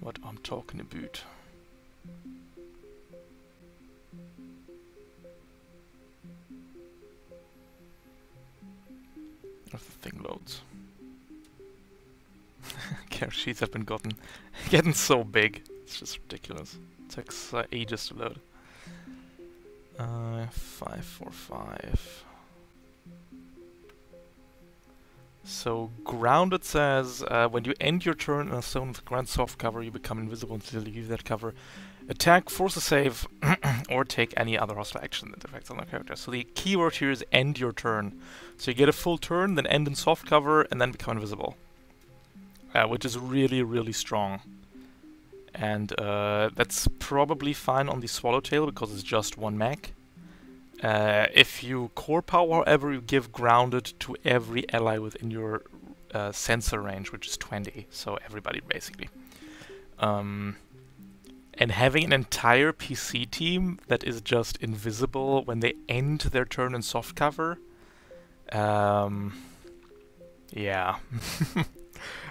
Speaker 1: what I'm talking about. If the thing loads. Sheets have been gotten getting so big. It's just ridiculous. It takes uh, ages to load. Uh, five, four, five. So grounded says uh, when you end your turn in a zone with ground soft cover, you become invisible until you leave that cover. Attack, force a save, or take any other hostile action that affects another character. So the keyword here is end your turn. So you get a full turn, then end in soft cover, and then become invisible. Uh, which is really, really strong. And uh, that's probably fine on the Swallowtail because it's just one mech. Uh, if you core power, however, you give grounded to every ally within your uh, sensor range, which is 20, so everybody basically. Um, and having an entire PC team that is just invisible when they end their turn in soft cover, um, yeah.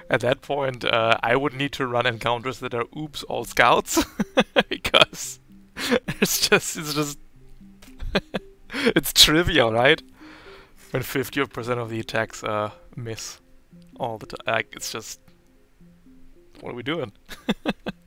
Speaker 1: At that point, uh, I would need to run encounters that are oops all scouts because it's just it's just it's trivial, right? When 50% of the attacks uh, miss all the time. Like, it's just... What are we doing?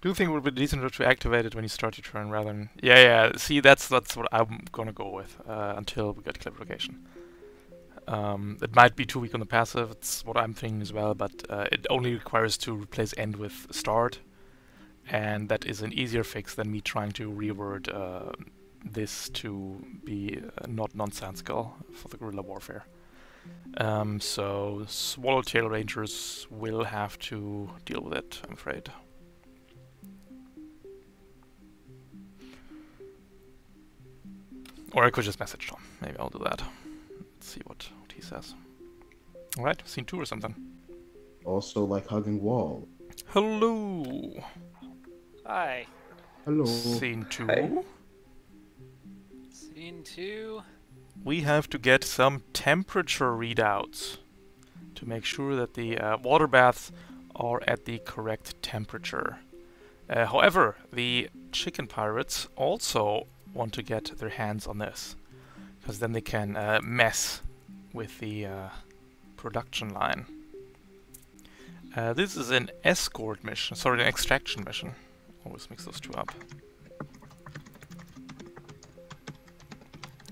Speaker 1: do think it would be decent to activate it when you start your turn rather than... Yeah, yeah, see, that's that's what I'm gonna go with uh, until we get clarification. Um, it might be too weak on the passive, it's what I'm thinking as well, but uh, it only requires to replace end with start, and that is an easier fix than me trying to reword uh, this to be uh, not nonsensical for the guerrilla warfare. Um, so Swallowtail Rangers will have to deal with it, I'm afraid. Or I could just message Tom. Maybe I'll do that. Let's see what, what he says. Alright, scene two or something.
Speaker 5: Also like hugging wall.
Speaker 1: Hello!
Speaker 2: Hi.
Speaker 5: Hello.
Speaker 1: Scene two.
Speaker 4: Hi.
Speaker 2: Scene two.
Speaker 1: We have to get some temperature readouts to make sure that the uh, water baths are at the correct temperature. Uh, however, the chicken pirates also want to get their hands on this because then they can uh, mess with the uh, production line. Uh, this is an escort mission, sorry, an extraction mission. Always mix those two up.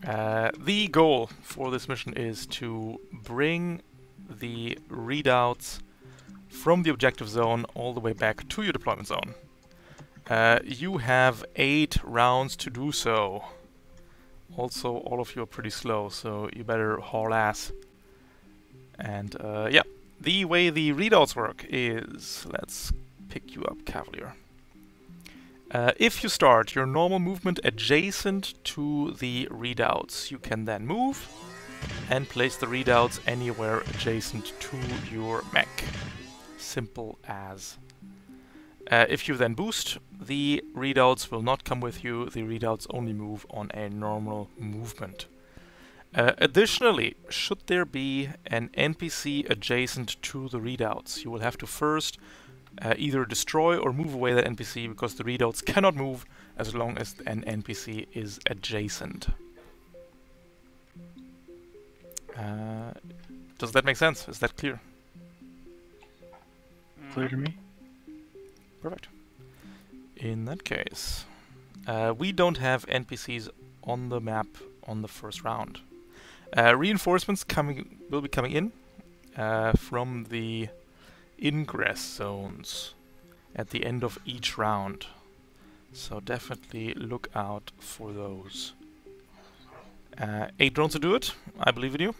Speaker 1: Uh, the goal for this mission is to bring the readouts from the objective zone all the way back to your deployment zone. Uh, you have eight rounds to do so. Also, all of you are pretty slow, so you better haul ass. And uh, yeah, the way the readouts work is... Let's pick you up, Cavalier. Uh, if you start your normal movement adjacent to the readouts, you can then move and place the readouts anywhere adjacent to your mech. Simple as. Uh, if you then boost, the readouts will not come with you, the readouts only move on a normal movement. Uh, additionally, should there be an NPC adjacent to the readouts, you will have to first uh, either destroy or move away that NPC because the readouts cannot move as long as an NPC is adjacent. Uh, does that make sense? Is that clear?
Speaker 3: Clear to me?
Speaker 1: Perfect. In that case, Uh, we don't have NPCs on the map on the first round. Uh, reinforcements coming will be coming in uh, from the ingress zones at the end of each round. So definitely look out for those. Uh, eight drones to do it. I believe in you.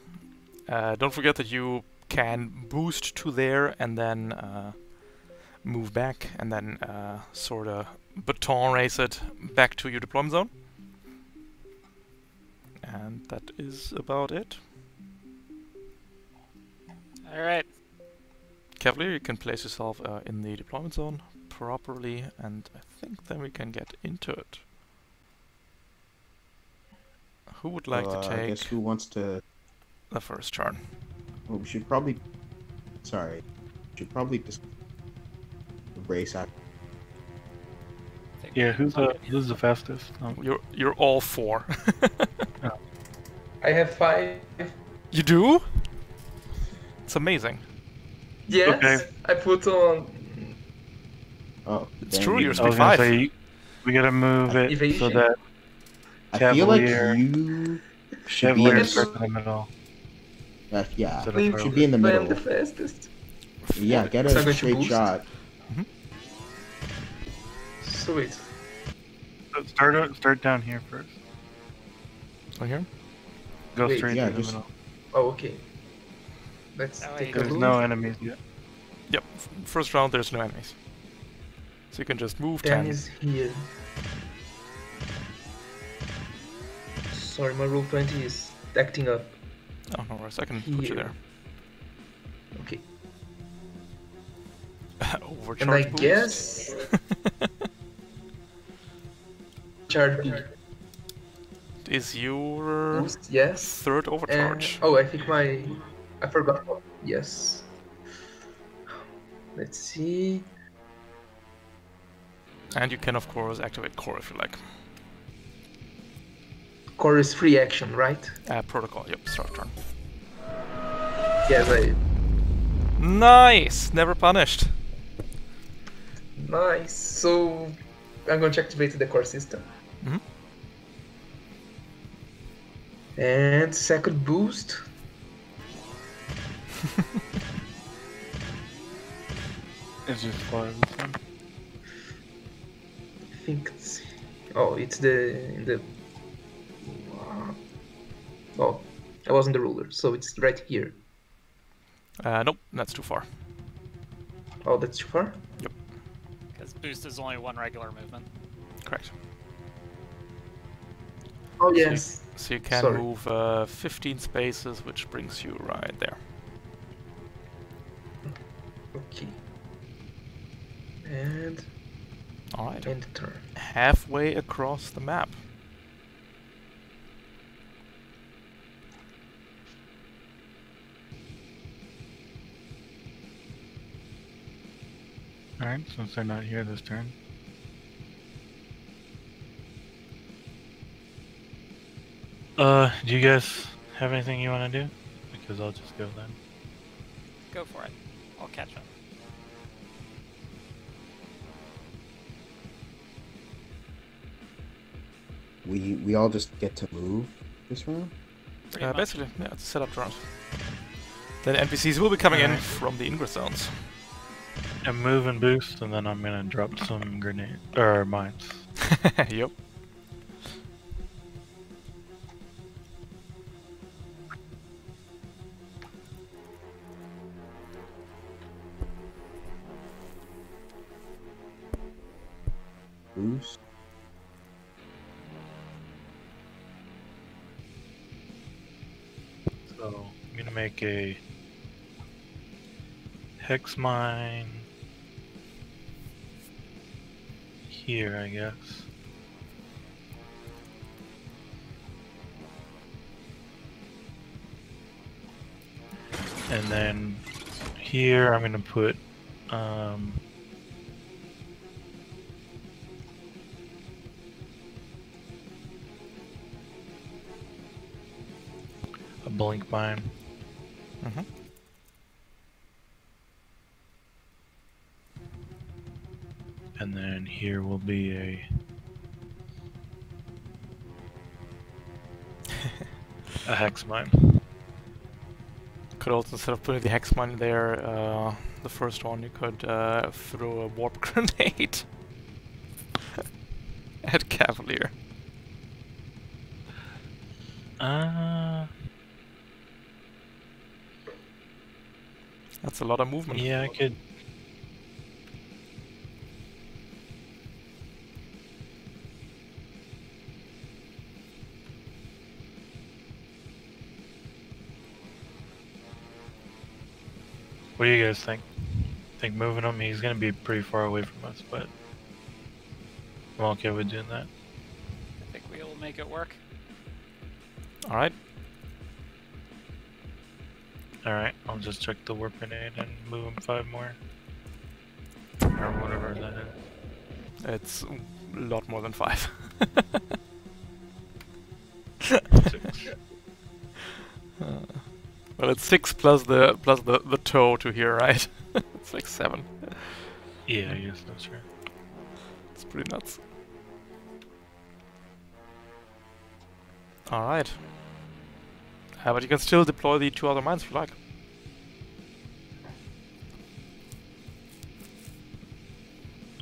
Speaker 1: Uh, don't forget that you can boost to there and then uh, move back and then uh, sort of baton race it back to your deployment zone. And that is about it.
Speaker 2: All right.
Speaker 1: Cavalier, you can place yourself uh, in the deployment zone properly, and I think then we can get into it. Who would like
Speaker 5: Uh,
Speaker 1: to
Speaker 5: I guess
Speaker 1: take
Speaker 5: who wants to?
Speaker 1: the first turn?
Speaker 5: Well, we should probably. Sorry, we should probably just race out.
Speaker 3: Yeah, who's the who's the fastest? Um,
Speaker 1: You're you're all four.
Speaker 4: I have five.
Speaker 1: you do? It's amazing.
Speaker 4: Yes,
Speaker 3: Okay.
Speaker 4: I put on
Speaker 5: Oh,
Speaker 1: It's true,
Speaker 5: you-
Speaker 1: you're
Speaker 3: I
Speaker 1: speed
Speaker 3: gonna
Speaker 1: five.
Speaker 3: say we gotta move it so
Speaker 4: Evasion.
Speaker 3: that
Speaker 5: I feel like you should be in
Speaker 3: Cavalier
Speaker 5: the,
Speaker 3: in the middle.
Speaker 5: uh, yeah,
Speaker 3: Instead of
Speaker 4: Please
Speaker 3: Pearl.
Speaker 5: should be in the middle.
Speaker 4: I am the fastest.
Speaker 5: Yeah, get a
Speaker 4: going to
Speaker 5: straight
Speaker 4: boost?
Speaker 5: Shot.
Speaker 4: Sweet.
Speaker 3: So Start start down here first.
Speaker 1: Oh, here?
Speaker 3: Go
Speaker 4: Wait,
Speaker 3: straight
Speaker 5: yeah,
Speaker 3: to the
Speaker 5: just-
Speaker 3: middle.
Speaker 4: Oh, okay. Let's
Speaker 2: That way
Speaker 4: take
Speaker 2: you
Speaker 4: a
Speaker 3: There's
Speaker 4: look.
Speaker 3: no enemies yet.
Speaker 1: Yep. First round, there's no enemies. So you can just move
Speaker 4: Dan
Speaker 1: 10.
Speaker 4: is here. Sorry, my Roll20 is acting up.
Speaker 1: Oh, no worries. I can put you there.
Speaker 4: Okay.
Speaker 1: Overcharge
Speaker 4: And I
Speaker 1: boost.
Speaker 4: guess. Charge B.
Speaker 1: is your
Speaker 4: Boost, yes.
Speaker 1: third overcharge.
Speaker 4: oh, I think my. I forgot. Yes. Let's see.
Speaker 1: And you can, of course, activate core if you like.
Speaker 4: Core is free action, right?
Speaker 1: Uh, protocol, yep, start turn.
Speaker 4: Yes, I.
Speaker 1: Nice! Never punished.
Speaker 4: Nice. So I'm going to activate the core system.
Speaker 1: Mhm.
Speaker 4: And second boost.
Speaker 3: It's just fire this one.
Speaker 4: I think it's. Oh, it's the in the. Oh, I wasn't the ruler, so it's right here.
Speaker 1: Uh, nope, that's too far.
Speaker 4: Oh, that's too far. Yep.
Speaker 2: Because boost is only one regular movement.
Speaker 1: Correct.
Speaker 4: Oh
Speaker 1: you-
Speaker 4: yes.
Speaker 1: So you can
Speaker 4: Sorry.
Speaker 1: move uh, 15 spaces, which brings you right there.
Speaker 4: Okay. And
Speaker 1: Alright.
Speaker 4: end turn.
Speaker 1: Halfway across the map.
Speaker 3: Alright, since they're not here this turn. Uh, do you guys have anything you want to do? Because I'll just go then.
Speaker 2: Go for it. I'll catch up.
Speaker 5: We we all just get to move this round.
Speaker 2: Pretty
Speaker 1: Uh, basically, yeah, it's a setup round. Then NPCs will be coming in from the ingress zones.
Speaker 3: And move and boost, and then I'm gonna drop some grenade or mines.
Speaker 1: yep.
Speaker 5: Boost.
Speaker 3: So I'm gonna make a hex mine here, I guess. And then here I'm gonna put um, a blink mine.
Speaker 1: Mhm.
Speaker 3: And then here will be a a hex mine.
Speaker 1: Could also, instead of putting the hex mine there, uh, the first one, you could uh, throw a warp grenade at Cavalier.
Speaker 3: Uh,
Speaker 1: That's a lot of movement.
Speaker 3: yeah, I could. What do you guys think? Think moving him? He's gonna be pretty far away from us, but I'm okay with doing that.
Speaker 2: I think we'll make it work.
Speaker 1: Alright.
Speaker 3: All right, I'll just check the warp grenade and move him five more, or whatever that is.
Speaker 1: It's a lot more than five.
Speaker 3: Six.
Speaker 1: Uh, well, it's six plus the plus the the toe to here, right? it's like seven.
Speaker 3: Yeah, I guess that's right.
Speaker 1: It's pretty nuts. All right. Uh, but you can still deploy the two other mines if you like.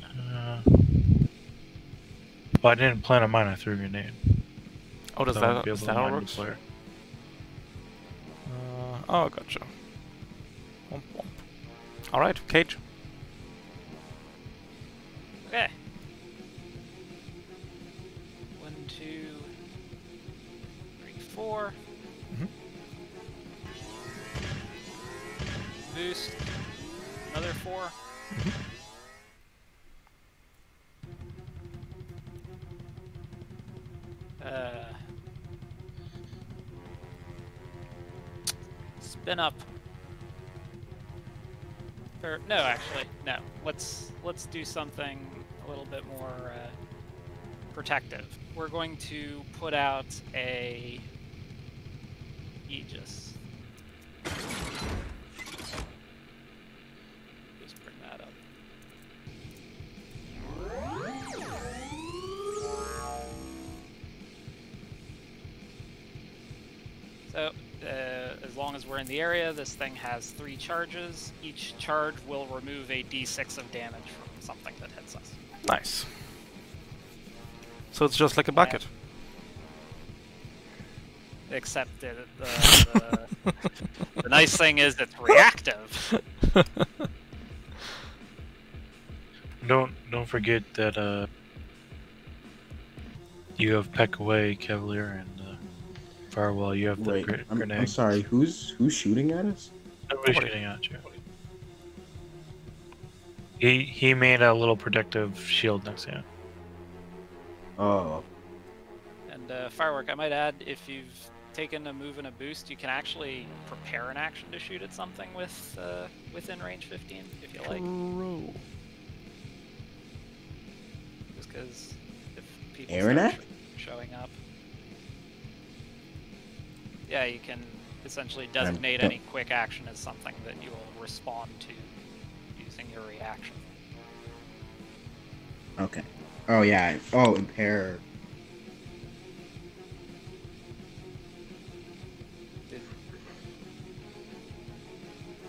Speaker 3: Uh, well, I didn't plant a mine. I threw a grenade.
Speaker 1: Oh, does
Speaker 3: so I
Speaker 1: that,
Speaker 3: be
Speaker 1: is
Speaker 3: able
Speaker 1: that
Speaker 3: to
Speaker 1: how it works? Uh, oh, gotcha. Womp womp. All right, Cage.
Speaker 2: Okay. One, two, three, four. Boost. Another four. Uh. Spin up. Or no, actually, no. Let's let's do something a little bit more uh, protective. We're going to put out a Aegis. So, uh, as long as we're in the area, this thing has three charges. Each charge will remove a d6 of damage from something that hits us.
Speaker 1: Nice. So it's just like a bucket.
Speaker 2: Except that the, the, the nice thing is it's reactive.
Speaker 3: Don't don't forget that uh, you have peck away, Cavalier, and uh, Firewall. You have the
Speaker 5: Wait,
Speaker 3: gre-
Speaker 5: I'm,
Speaker 3: grenade.
Speaker 5: I'm sorry. Who's who's shooting at us?
Speaker 3: Nobody's shooting at you. He he made a little protective shield next to him.
Speaker 5: Oh,
Speaker 2: And uh, firework, I might add, if you've taken a move and a boost, you can actually prepare an action to shoot at something with uh, within range 15, if you like.
Speaker 1: True.
Speaker 2: Just because if people
Speaker 5: Aranak?
Speaker 2: start sh- showing up, yeah, you can essentially designate any quick action as something that you will respond to using your reaction.
Speaker 5: okay. Oh yeah. Oh, impair.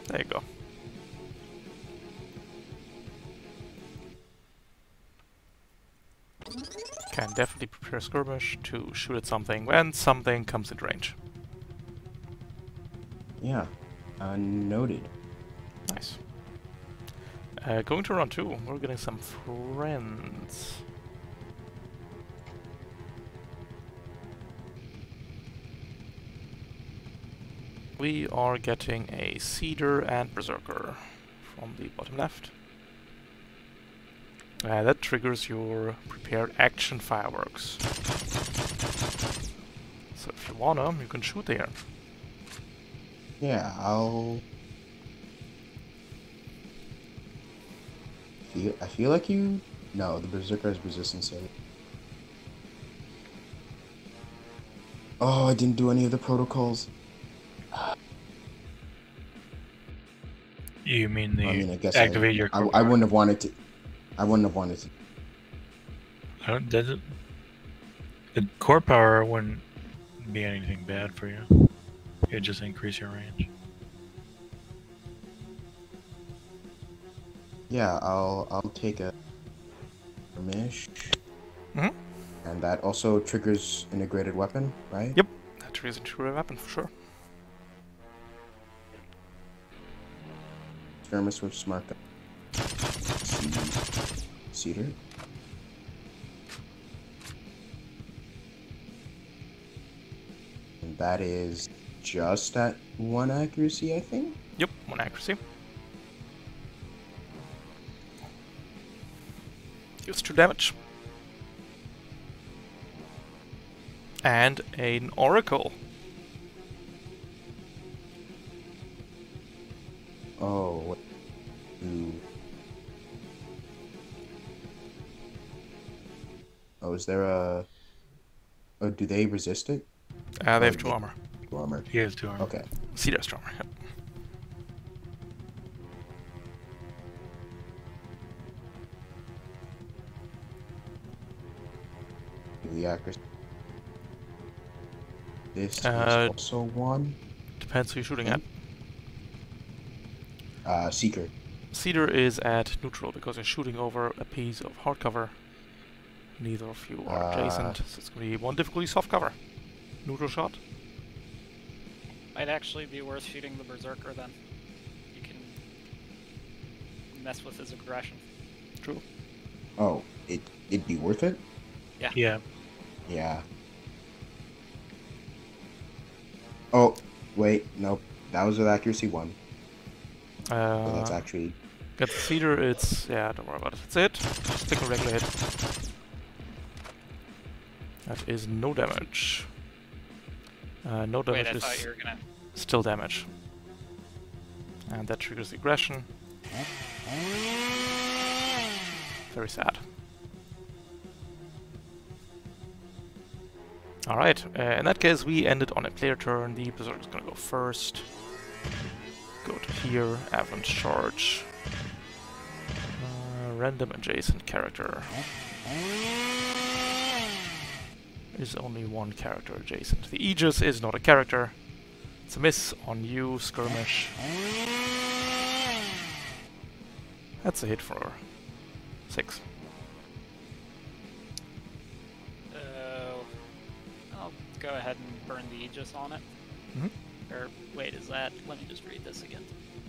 Speaker 1: There you go. Can definitely prepare skirmish to shoot at something when something comes in range.
Speaker 5: Yeah. Uh, noted.
Speaker 1: Nice. Uh, going to round two, we're getting some friends. We are getting a Seeder and Berserker from the bottom left. Uh, that triggers your prepared action fireworks. So if you wanna, you can shoot there.
Speaker 5: Yeah, I'll. Feel, I feel like you. No, the Berserker has resistance save. Oh, I didn't do any of the protocols.
Speaker 3: You mean the
Speaker 5: I mean, I guess I-
Speaker 3: activate your?
Speaker 5: I, I wouldn't have wanted to. I wouldn't have wanted to.
Speaker 3: I don't- Does it? The core power wouldn't be anything bad for you. It'd just increase your range.
Speaker 5: Yeah, I'll I'll take a mish.
Speaker 1: Mhm.
Speaker 5: And that also triggers integrated weapon, right?
Speaker 1: Yep. That triggers into a weapon for sure.
Speaker 5: Skirmish with smart gun. Seeder. And that is just at one accuracy, I think.
Speaker 1: Yep, one accuracy. Deals two damage. And an oracle.
Speaker 5: Oh, what? Ooh. Oh, is there a? Oh, do they resist it?
Speaker 1: Uh, they have two
Speaker 5: yeah.
Speaker 1: Armor.
Speaker 5: Armor.
Speaker 3: He has two armor.
Speaker 5: Okay.
Speaker 1: Seeder strong. Yep.
Speaker 5: The accuracy. This
Speaker 1: Uh,
Speaker 5: is also one.
Speaker 1: Depends who you're shooting at.
Speaker 5: Uh, seeker.
Speaker 1: Seeder is at neutral because you're shooting over a piece of hardcover. Neither of you are
Speaker 5: Uh.
Speaker 1: adjacent, so it's going to be one difficulty soft cover. Neutral shot.
Speaker 2: Might actually be worth shooting the berserker then. You can mess with his aggression.
Speaker 1: True.
Speaker 5: Oh, it it'd be worth it.
Speaker 3: Yeah.
Speaker 5: Yeah. Yeah. Oh, wait, nope. That was with accuracy one. So
Speaker 1: Uh,
Speaker 5: that's actually
Speaker 1: Get the seeder, it's... yeah, don't worry about it. That's it. Just take a regular hit. That is no damage. Uh, no damage
Speaker 2: Wait, I
Speaker 1: is
Speaker 2: thought you were gonna.
Speaker 1: Still damage. And that triggers aggression. Very sad. Alright, uh, in that case we ended on a player turn. The Berserk is gonna go first. Go to here, Avalanche Charge. Uh, random adjacent character. Is only one character adjacent. The Aegis is not a character. It's a miss on you, Skirmish. That's a hit for six.
Speaker 2: Oh. I'll go ahead and burn the Aegis on it.
Speaker 1: Mhm.
Speaker 2: Or, wait, is that. Let me just read this again.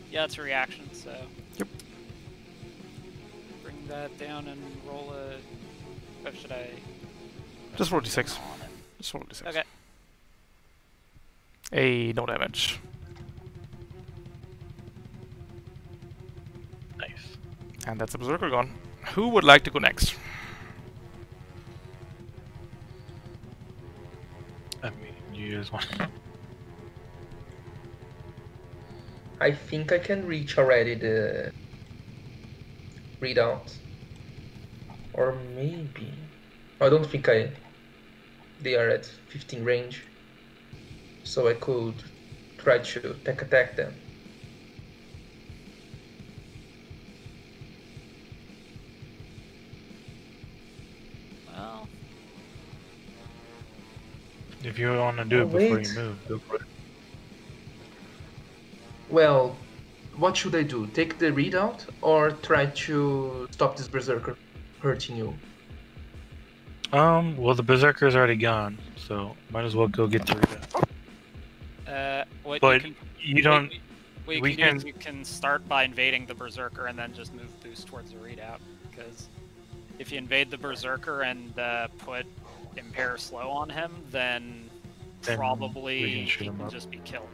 Speaker 2: Yeah, it's a reaction, so.
Speaker 1: Yep.
Speaker 2: Bring that down and roll a. What should I.
Speaker 1: Just 46.
Speaker 2: On it?
Speaker 1: Just 46.
Speaker 2: Okay.
Speaker 1: A no damage.
Speaker 3: Nice.
Speaker 1: And that's a Berserker gone. Who would like to go next?
Speaker 3: I mean, you use one.
Speaker 4: I think I can reach already the readout. Or maybe. I don't think I. They are at 15 range. So I could try to tech attack them.
Speaker 2: Well,
Speaker 3: If you want to do
Speaker 4: Oh,
Speaker 3: it before
Speaker 4: wait.
Speaker 3: you move, go for it.
Speaker 4: Well, what should I do? Take the readout or try to stop this berserker hurting you?
Speaker 3: Um, well, the berserker's already gone, so might as well go get the readout.
Speaker 2: Uh, what
Speaker 3: But
Speaker 2: you can.
Speaker 3: You don't.
Speaker 2: What you
Speaker 3: we
Speaker 2: can, do is you can start by invading the berserker and then just move boost towards the readout. Because if you invade the berserker and uh, put impair slow on him, then,
Speaker 3: Then
Speaker 2: probably
Speaker 3: can
Speaker 2: he can
Speaker 3: up.
Speaker 2: just be killed.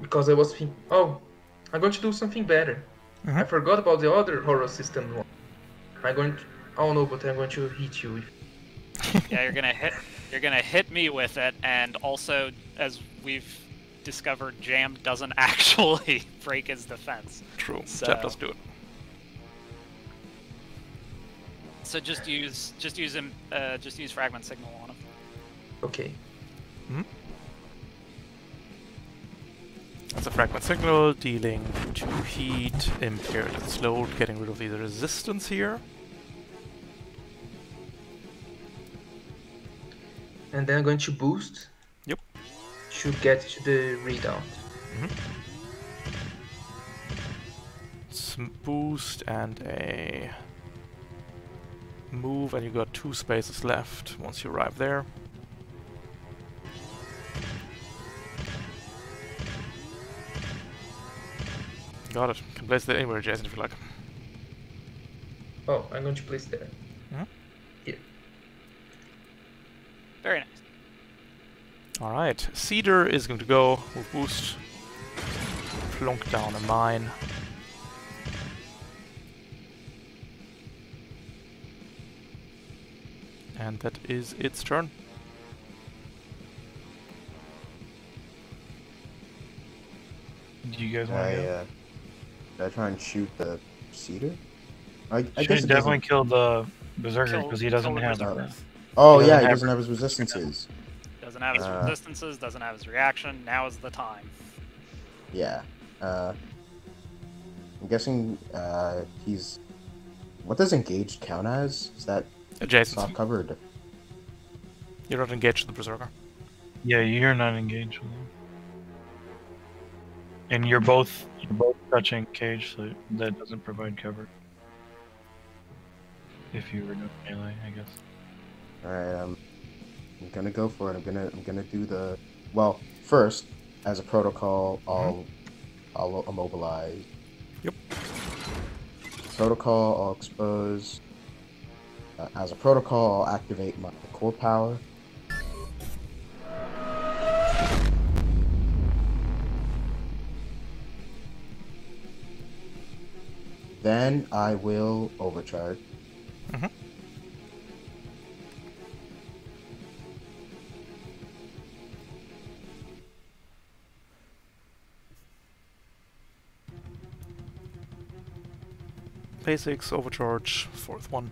Speaker 4: Because I was thinking, oh, I'm going to do something better.
Speaker 1: Mhm.
Speaker 4: I forgot about the other horror system one. I'm going to. Oh no, but I'm going to hit you.
Speaker 2: yeah, you're gonna hit. You're gonna hit me with it, and also, as we've discovered, Jam doesn't actually break his defense.
Speaker 1: True.
Speaker 2: So-
Speaker 1: Jab does do it.
Speaker 2: So just use just use him. Uh, just use fragment signal on him.
Speaker 4: Okay.
Speaker 1: That's a fragment signal, dealing 2 heat, impaired and slowed, getting rid of the resistance here.
Speaker 4: And then I'm going to boost.
Speaker 1: Yep.
Speaker 4: To get to the readout. Mm-hmm.
Speaker 1: Some boost and a move, and you got two spaces left once you arrive there. Got it. Can place that anywhere, Jason, if you like.
Speaker 4: Oh, I'm going to place there.
Speaker 2: Very nice.
Speaker 1: Alright, Seeder is going to go with boost. Plunk down a mine. And that is its turn.
Speaker 3: Do you guys want to go?
Speaker 5: uh, did I try and shoot the seeder? I, I
Speaker 3: Should
Speaker 5: guess
Speaker 3: definitely
Speaker 5: doesn't-
Speaker 3: kill the berserker because he doesn't
Speaker 2: the
Speaker 3: have
Speaker 2: berserker.
Speaker 3: that.
Speaker 5: Oh
Speaker 3: He
Speaker 5: yeah,
Speaker 3: doesn't
Speaker 5: he doesn't have his resistances.
Speaker 2: Doesn't have his
Speaker 5: Uh,
Speaker 2: resistances, doesn't have his reaction. Now is the time.
Speaker 5: Yeah. Uh, I'm guessing uh, he's. What does engaged count as? Is that
Speaker 1: Adjacent.
Speaker 5: soft covered?
Speaker 1: You're not engaged with the Berserker.
Speaker 3: Yeah, you're not engaged with him. And you're both you're both touching cage, so that doesn't provide cover. If you were doing melee, I guess.
Speaker 5: All right. Um, I'm gonna go for it. I'm gonna I'm gonna do the. Well, first, as a protocol, I'll I'll immobilize.
Speaker 1: Yep.
Speaker 5: Protocol, I'll expose. Uh, as a protocol, I'll activate my core power. Then I will overcharge.
Speaker 1: Mhm. Basics, overcharge, fourth one.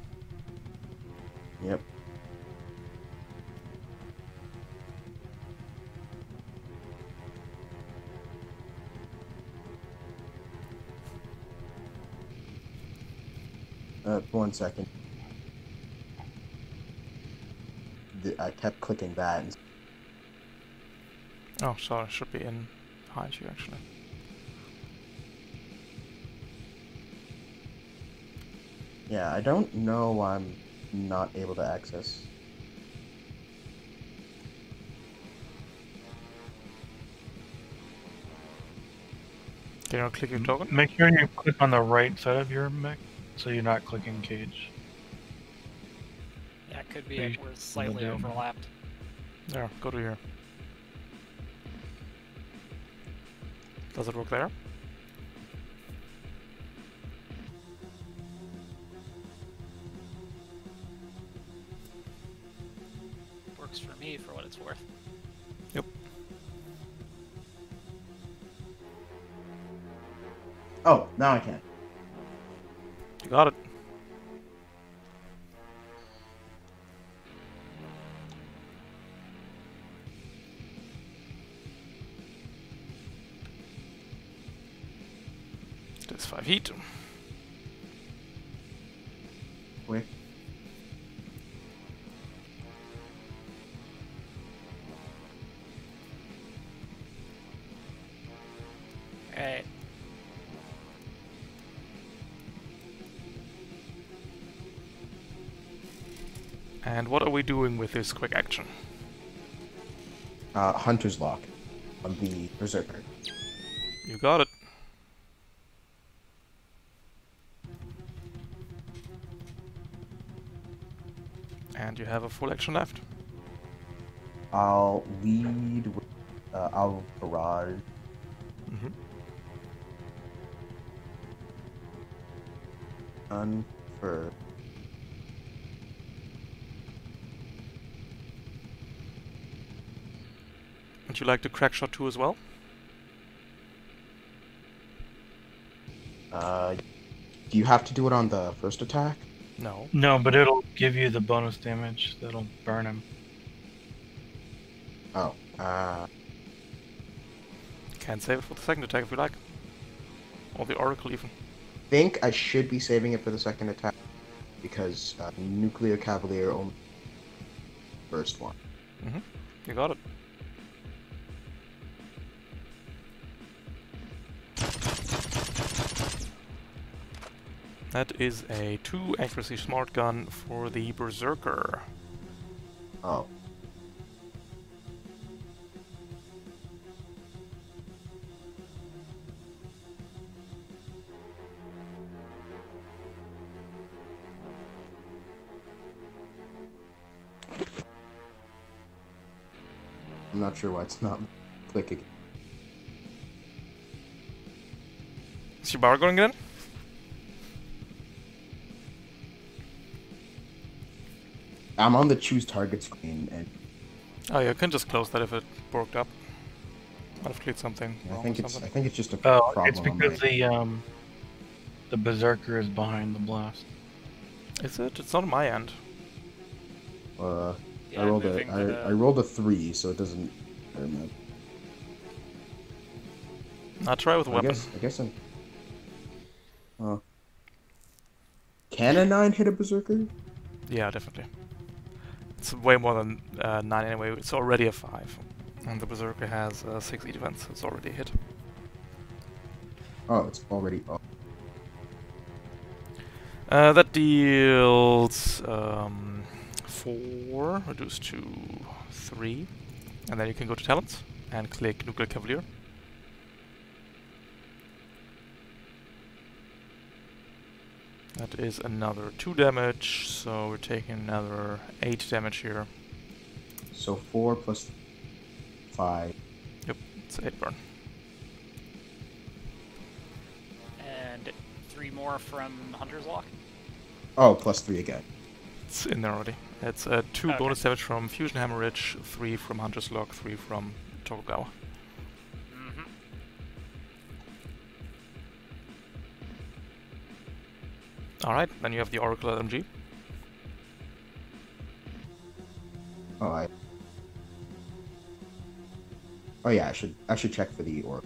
Speaker 5: Yep. Uh, one second. The, I kept clicking that.
Speaker 1: Oh, sorry, should be in you actually.
Speaker 5: Yeah, I don't know why I'm not able to access.
Speaker 1: Can you not click your token?
Speaker 3: Make sure you click on the right side of your mech, so you're not clicking cage.
Speaker 2: That could be
Speaker 3: Yeah,
Speaker 2: it we're slightly
Speaker 3: down.
Speaker 2: overlapped.
Speaker 1: There, go to here. Does it work there?
Speaker 5: Now I can.
Speaker 1: You got it. That's five heat. We doing with this quick action?
Speaker 5: Uh, Hunter's Lock on the Berserker.
Speaker 1: You got it. And you have a full action left.
Speaker 5: I'll lead with. Uh, I'll barrage. None for.
Speaker 1: You like the crack shot too as well?
Speaker 5: Uh, do you have to do it on the first attack?
Speaker 1: No.
Speaker 3: No, but it'll give you the bonus damage that'll burn him.
Speaker 5: Oh, uh,
Speaker 1: Can save it for the second attack if you like. Or the Oracle even.
Speaker 5: think I should be saving it for the second attack because uh, Nuclear Cavalier only first one. Mm -hmm.
Speaker 1: You got it. That is a 2 accuracy smart gun for the Berserker.
Speaker 5: Oh. I'm not sure why it's not clicking.
Speaker 1: Is your bar going again?
Speaker 5: I'm on the choose target screen, and
Speaker 1: Oh, you can just close that if it broke up. Might have clicked something.
Speaker 5: I
Speaker 1: wrong
Speaker 5: think
Speaker 1: or
Speaker 5: it's I think it's just a
Speaker 3: Oh,
Speaker 5: problem.
Speaker 3: it's because the um, the berserker is behind the blast.
Speaker 1: Is it? It's not on my end.
Speaker 5: uh,
Speaker 2: Yeah,
Speaker 5: I rolled a
Speaker 2: moving to
Speaker 5: I,
Speaker 2: the-
Speaker 5: I rolled a three, so it doesn't. I don't know.
Speaker 1: I'll try with a
Speaker 5: I
Speaker 1: weapon.
Speaker 5: guess I guess I'm. Uh, can a nine hit a berserker?
Speaker 1: Yeah, definitely. It's way more than uh, 9 anyway. It's already a 5. And the Berserker has uh, 6 E defense, it's already hit.
Speaker 5: Oh, it's already up.
Speaker 1: Uh, that deals um, 4, reduced to 3. And then you can go to Talents and click Nuclear Cavalier. That is another 2 damage, so we're taking another 8 damage here.
Speaker 5: So four plus five.
Speaker 1: Yep, It's 8 burn.
Speaker 2: And three more from Hunter's Lock.
Speaker 5: Oh, plus three again.
Speaker 1: It's in there already. It's uh, 2
Speaker 2: Okay.
Speaker 1: bonus damage from Fusion Hemorrhage, 3 from Hunter's Lock, 3 from Tokugawa. Alright, then you have the Oracle LMG.
Speaker 5: Oh, I. Oh yeah, I should I should check for the or.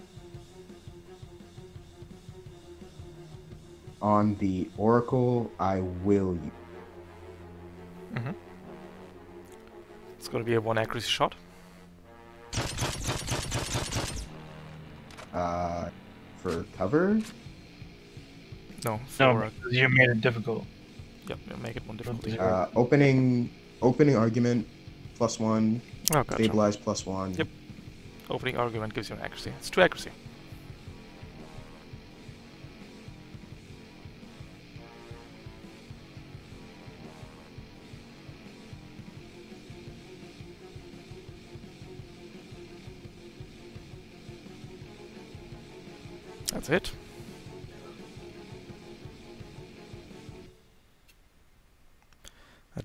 Speaker 5: On the oracle, I will use.
Speaker 1: Mm-hmm. It's gonna be a 1 accuracy shot.
Speaker 5: Uh, for cover.
Speaker 1: No, for,
Speaker 3: No, because you made it difficult.
Speaker 1: yep, yeah, make it 1 difficulty.
Speaker 3: Sure.
Speaker 5: Uh, opening opening argument plus one.
Speaker 1: Oh, gotcha.
Speaker 5: Stabilize plus one.
Speaker 1: Yep. Opening argument gives you an accuracy. It's 2 accuracy. That's it.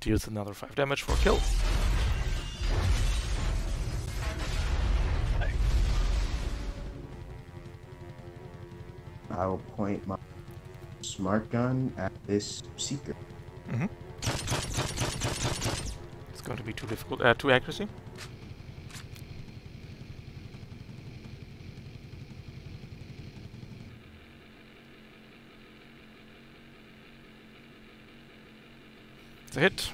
Speaker 1: That deals another 5 damage for a kill.
Speaker 5: I will point my smart gun at this seeker.
Speaker 1: Mm-hmm. It's going to be too difficult. Uh, two accuracy. A hit,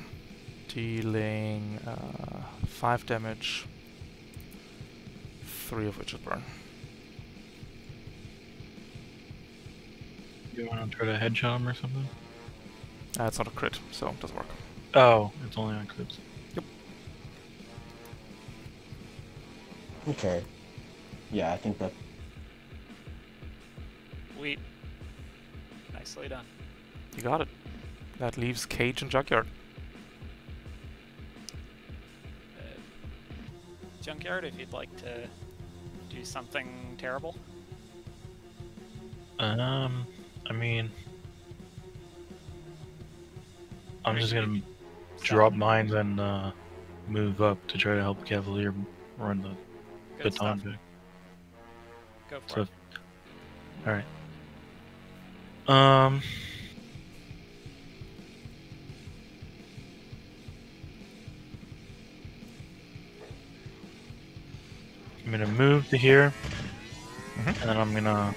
Speaker 1: dealing uh, five damage, three of which is burn.
Speaker 3: You want to try to headshot him or something?
Speaker 1: Uh, it's not a crit, so it doesn't work.
Speaker 3: Oh, it's only on clips.
Speaker 5: Okay. Yeah, I think that.
Speaker 2: Sweet. Nicely done.
Speaker 1: You got it. That leaves Cage and Junkyard.
Speaker 2: Junkyard, if you'd like to do something terrible.
Speaker 3: Um, I mean, I'm just gonna drop mines and uh, move up to try to help Cavalier run the
Speaker 2: Good
Speaker 3: baton
Speaker 2: stuff. Go for
Speaker 3: So,
Speaker 2: it.
Speaker 3: all right. Um. I'm gonna move to here,
Speaker 1: mm -hmm.
Speaker 3: and then I'm gonna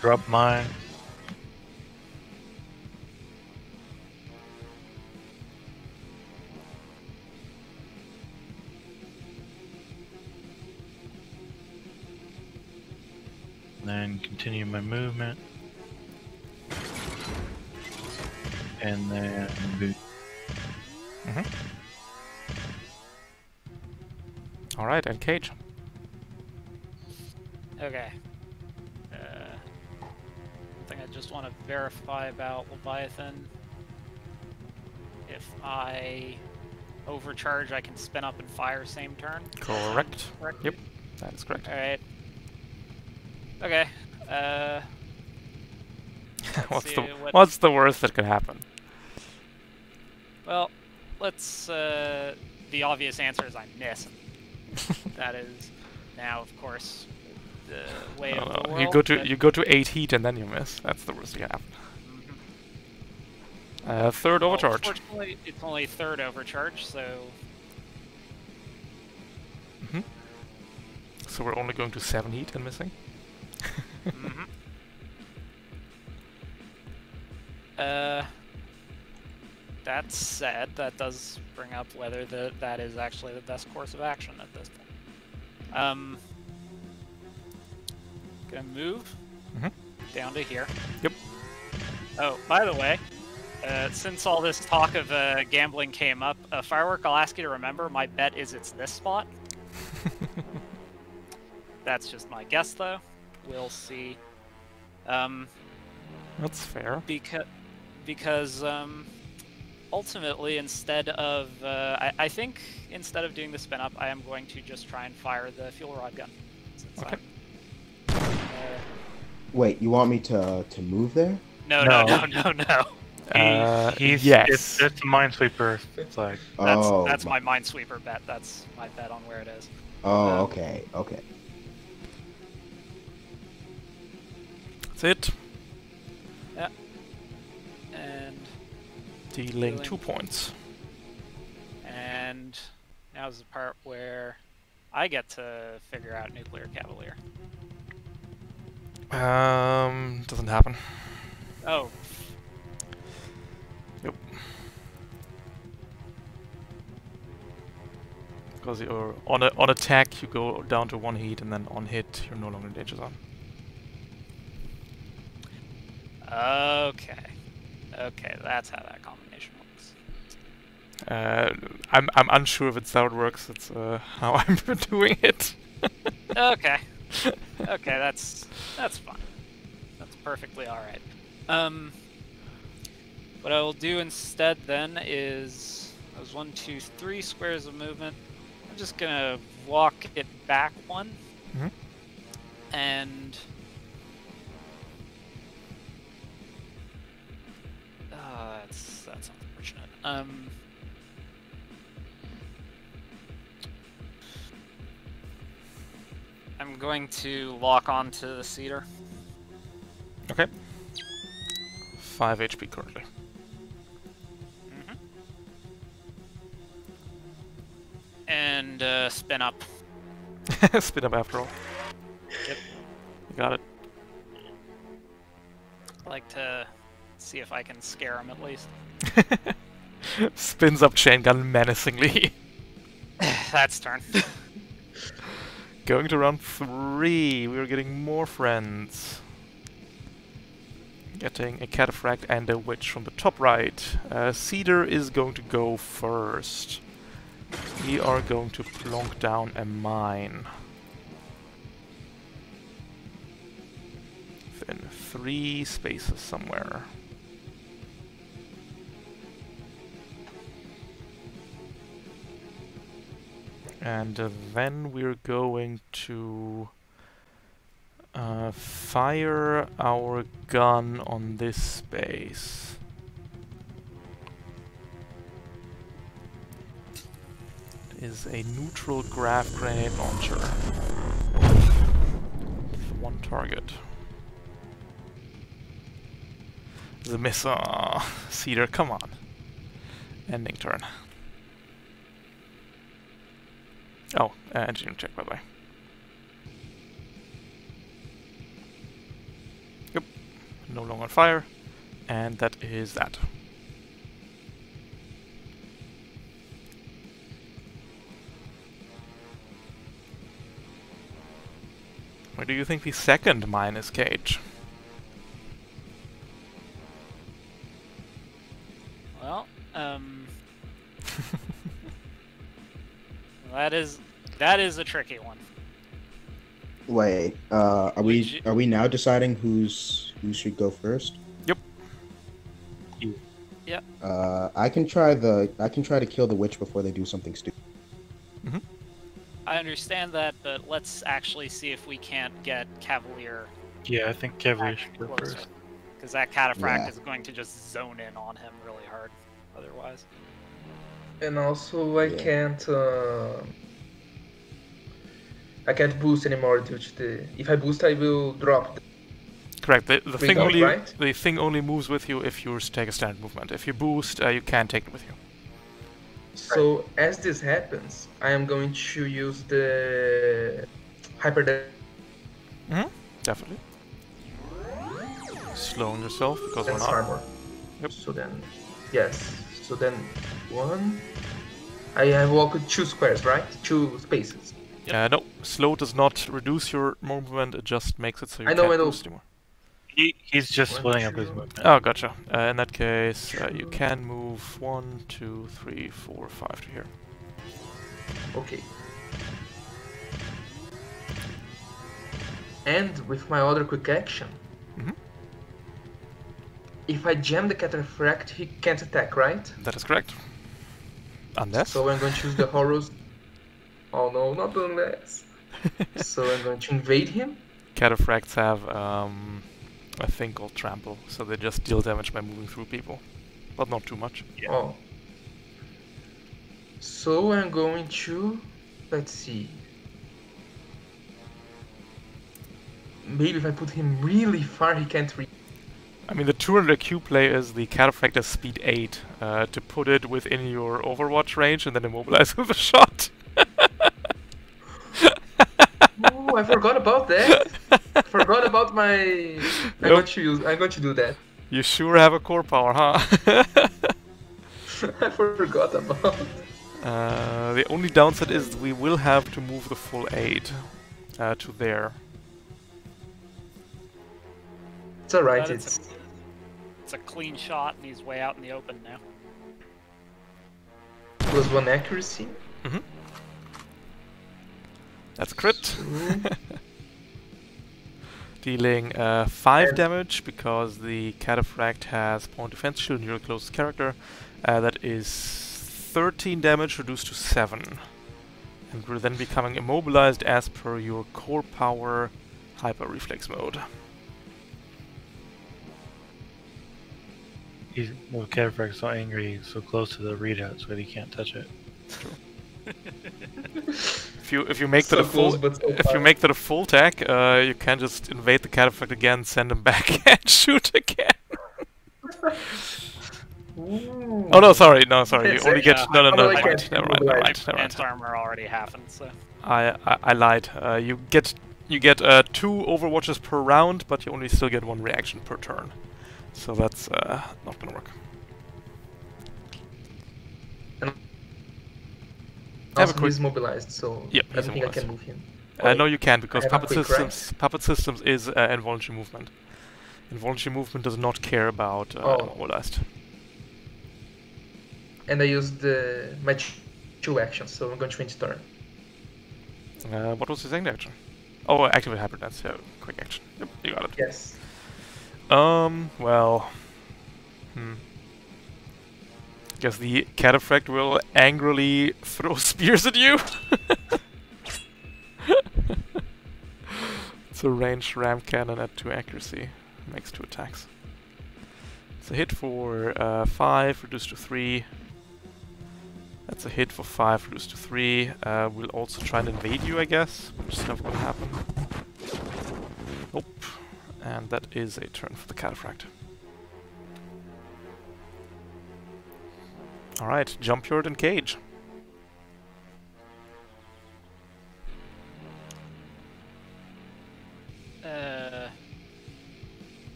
Speaker 3: drop mine. then continue my movement. And then boot.
Speaker 1: Mm -hmm and Cage.
Speaker 2: Okay. Uh, I think I just want to verify about Leviathan. If I overcharge, I can spin up and fire same turn.
Speaker 1: Correct.
Speaker 2: Correct.
Speaker 1: Yep, that is correct.
Speaker 2: All right. Okay. Uh,
Speaker 1: what's the
Speaker 2: what-
Speaker 1: What's the worst that could happen?
Speaker 2: well, let's. Uh, the obvious answer is I miss. That is now, of course, the way of the world.
Speaker 1: you go to you go to eight heat and then you miss. That's the worst you have.
Speaker 2: Mhm.
Speaker 1: Uh, third
Speaker 2: Well,
Speaker 1: overcharge.
Speaker 2: Fortunately, it's only third overcharge, so
Speaker 1: So we're only going to seven heat and missing.
Speaker 2: Mhm. Uh, that said, that does bring up whether the, that is actually the best course of action at this point. Um, gonna move
Speaker 1: Mhm.
Speaker 2: down to here.
Speaker 1: Yep.
Speaker 2: Oh, by the way, uh, since all this talk of uh, gambling came up, uh, firework, I'll ask you to remember my bet is it's this spot. That's just my guess, though. We'll see. Um,
Speaker 1: That's fair.
Speaker 2: because because um, ultimately, instead of uh, I, I think instead of doing the spin up, I am going to just try and fire the fuel rod gun.
Speaker 1: Okay.
Speaker 2: Uh,
Speaker 5: Wait, you want me to to move there?
Speaker 2: no, no,
Speaker 3: No.
Speaker 2: no, no, no.
Speaker 3: He-
Speaker 1: Uh,
Speaker 3: he's,
Speaker 1: yes.
Speaker 3: It's, it's a minesweeper flag.
Speaker 2: That's
Speaker 5: oh,
Speaker 2: that's
Speaker 5: my-
Speaker 2: my minesweeper bet. That's my bet on where it is.
Speaker 5: Oh,
Speaker 2: um,
Speaker 5: okay, okay.
Speaker 1: That's it. Dealing
Speaker 2: Dealing.
Speaker 1: two points.
Speaker 2: and now's the part where I get to figure out nuclear cavalier.
Speaker 1: Um, doesn't happen.
Speaker 2: Oh,
Speaker 1: Because you're on a, on attack, you go down to one heat, and then on hit, you're no longer in danger zone.
Speaker 2: okay, okay, that's how that.
Speaker 1: Uh, I'm I'm unsure if it's how it works. It's uh, how I'm doing it.
Speaker 2: okay. Okay, that's that's fine. That's perfectly all right. Um, what I will do instead then is those one, two, three squares of movement. I'm just gonna walk it back one,
Speaker 1: Mhm.
Speaker 2: and Ah, that's that's unfortunate. Um. I'm going to lock onto the seeder.
Speaker 1: Okay. Five HP currently.
Speaker 2: Mm-hmm. And uh, spin up.
Speaker 1: Spin up after all.
Speaker 2: Yep.
Speaker 1: You got it.
Speaker 2: I like to see if I can scare him at least.
Speaker 1: Spins up chain gun menacingly.
Speaker 2: That's turn.
Speaker 1: Going to round three, we're getting more friends. Getting a cataphract and a witch from the top right. Uh, Seeder is going to go first. We are going to plonk down a mine. Within three spaces somewhere. And uh, then we're going to uh, fire our gun on this space. It is a neutral graph grenade launcher. With one target. The missile. Seeder, come on. Ending turn. Oh, uh, engineering check, by the way. Yep, no longer on fire, and that is that. Where do you think the second mine is, Cage?
Speaker 2: Well, um, that is that is a tricky one.
Speaker 5: Wait, uh, are we
Speaker 2: you-
Speaker 5: are we now deciding who's who should go first?
Speaker 1: Yep.
Speaker 3: You.
Speaker 2: Yep.
Speaker 5: Uh, I can try the I can try to kill the witch before they do something stupid. Mm -hmm.
Speaker 2: I understand that, but let's actually see if we can't get Cavalier
Speaker 3: Yeah, I think Cavalier should go
Speaker 2: closer,
Speaker 3: first.
Speaker 2: because that cataphract
Speaker 5: Yeah.
Speaker 2: is going to just zone in on him really hard. Otherwise,
Speaker 4: And also, I
Speaker 5: Yeah.
Speaker 4: can't. Uh, I can't boost anymore due to the. If I boost, I will drop. The,
Speaker 1: Correct. The, the thing only
Speaker 4: right?
Speaker 1: the thing only moves with you if you take a standard movement. If you boost, uh, you can't take it with you.
Speaker 4: so as this happens, I am going to use the hyper.
Speaker 1: Mm-hmm. Definitely. Slowing yourself because we're not.
Speaker 4: armor.
Speaker 1: Yep.
Speaker 4: So then, yes. So then, one. I have walked two squares, right? Two spaces.
Speaker 1: Uh, no, slow does not reduce your movement. It just makes it so you
Speaker 4: I know,
Speaker 1: can't
Speaker 4: I know.
Speaker 1: boost anymore.
Speaker 3: He, he's just
Speaker 4: One,
Speaker 3: splitting up his movement.
Speaker 1: Oh, gotcha. Uh, in that case, uh, you can move one, two, three, four, five to here.
Speaker 4: Okay. And with my other quick action,
Speaker 1: Mhm.
Speaker 4: if I jam the cataphract, he can't attack, right?
Speaker 1: That is correct. Unless.
Speaker 4: So I'm going to use the horrors. Oh no, not unless. so I'm going to invade him.
Speaker 1: Cataphracts have um, a thing called trample, so they just deal damage by moving through people, but not too much.
Speaker 3: Yeah.
Speaker 4: Oh. So I'm going to. Let's see. Maybe if I put him really far, he can't reach.
Speaker 1: I mean, the 200 Q play is the Cataphract has speed 8 uh, to put it within your Overwatch range and then immobilize with a shot.
Speaker 4: Oh, I forgot about that. forgot about my. I'm
Speaker 1: Nope.
Speaker 4: going to use. I'm going to do that.
Speaker 1: You sure have a core power, huh?
Speaker 4: I forgot about.
Speaker 1: uh, the only downside is we will have to move the full aid uh, to there.
Speaker 4: It's alright.
Speaker 2: But it's
Speaker 4: It's.
Speaker 2: it's a clean shot, and he's way out in the open now.
Speaker 4: Plus one accuracy.
Speaker 1: That's a crit.
Speaker 4: So,
Speaker 1: Dealing uh, 5
Speaker 4: And-
Speaker 1: damage because the Cataphract has point defense shield and you're the closest character. Uh, that is 13 damage reduced to 7. And we're then becoming immobilized as per your core power hyper reflex mode.
Speaker 3: He's well, Cataphract's so angry, he's so close to the readout, so he can't touch it.
Speaker 1: If you if you make
Speaker 4: so
Speaker 1: that a full
Speaker 4: so
Speaker 1: if you make that a full attack, uh, you can just invade the Cataphract again, send him back, and shoot again. Oh no, sorry, no, sorry. You only get no, no, no,
Speaker 4: do I
Speaker 1: never mind, never mind, never mind, never mind.
Speaker 2: Armor already happened, so
Speaker 1: I, I I lied. Uh, you get you get uh, two Overwatches per round, but you only still get one reaction per turn. So that's uh, not gonna work. have a
Speaker 4: Also,
Speaker 1: quick-
Speaker 4: he's mobilized, so
Speaker 1: Yep,
Speaker 4: I don't think I can move him.
Speaker 1: Uh, no, you can because Puppet Systems Puppet Systems is uh, involuntary movement. Involuntary movement does not care about uh,
Speaker 4: Oh.
Speaker 1: immobilized.
Speaker 4: And I used the my ch- two actions, so I'm going to end turn.
Speaker 1: Uh, what was the second action? Oh, activate hyper dance. Yeah, quick action. Yep, you got it.
Speaker 4: Yes.
Speaker 1: Um, well, hmm. Guess the cataphract will angrily throw spears at you. it's a ranged ram cannon at two accuracy. Makes two attacks. It's a hit for uh, five, reduced to three. That's a hit for five, reduced to three. Uh, we'll also try and invade you, I guess, which is never gonna happen. Nope. And that is a turn for the cataphract. Alright, jump yard and cage.
Speaker 2: uh,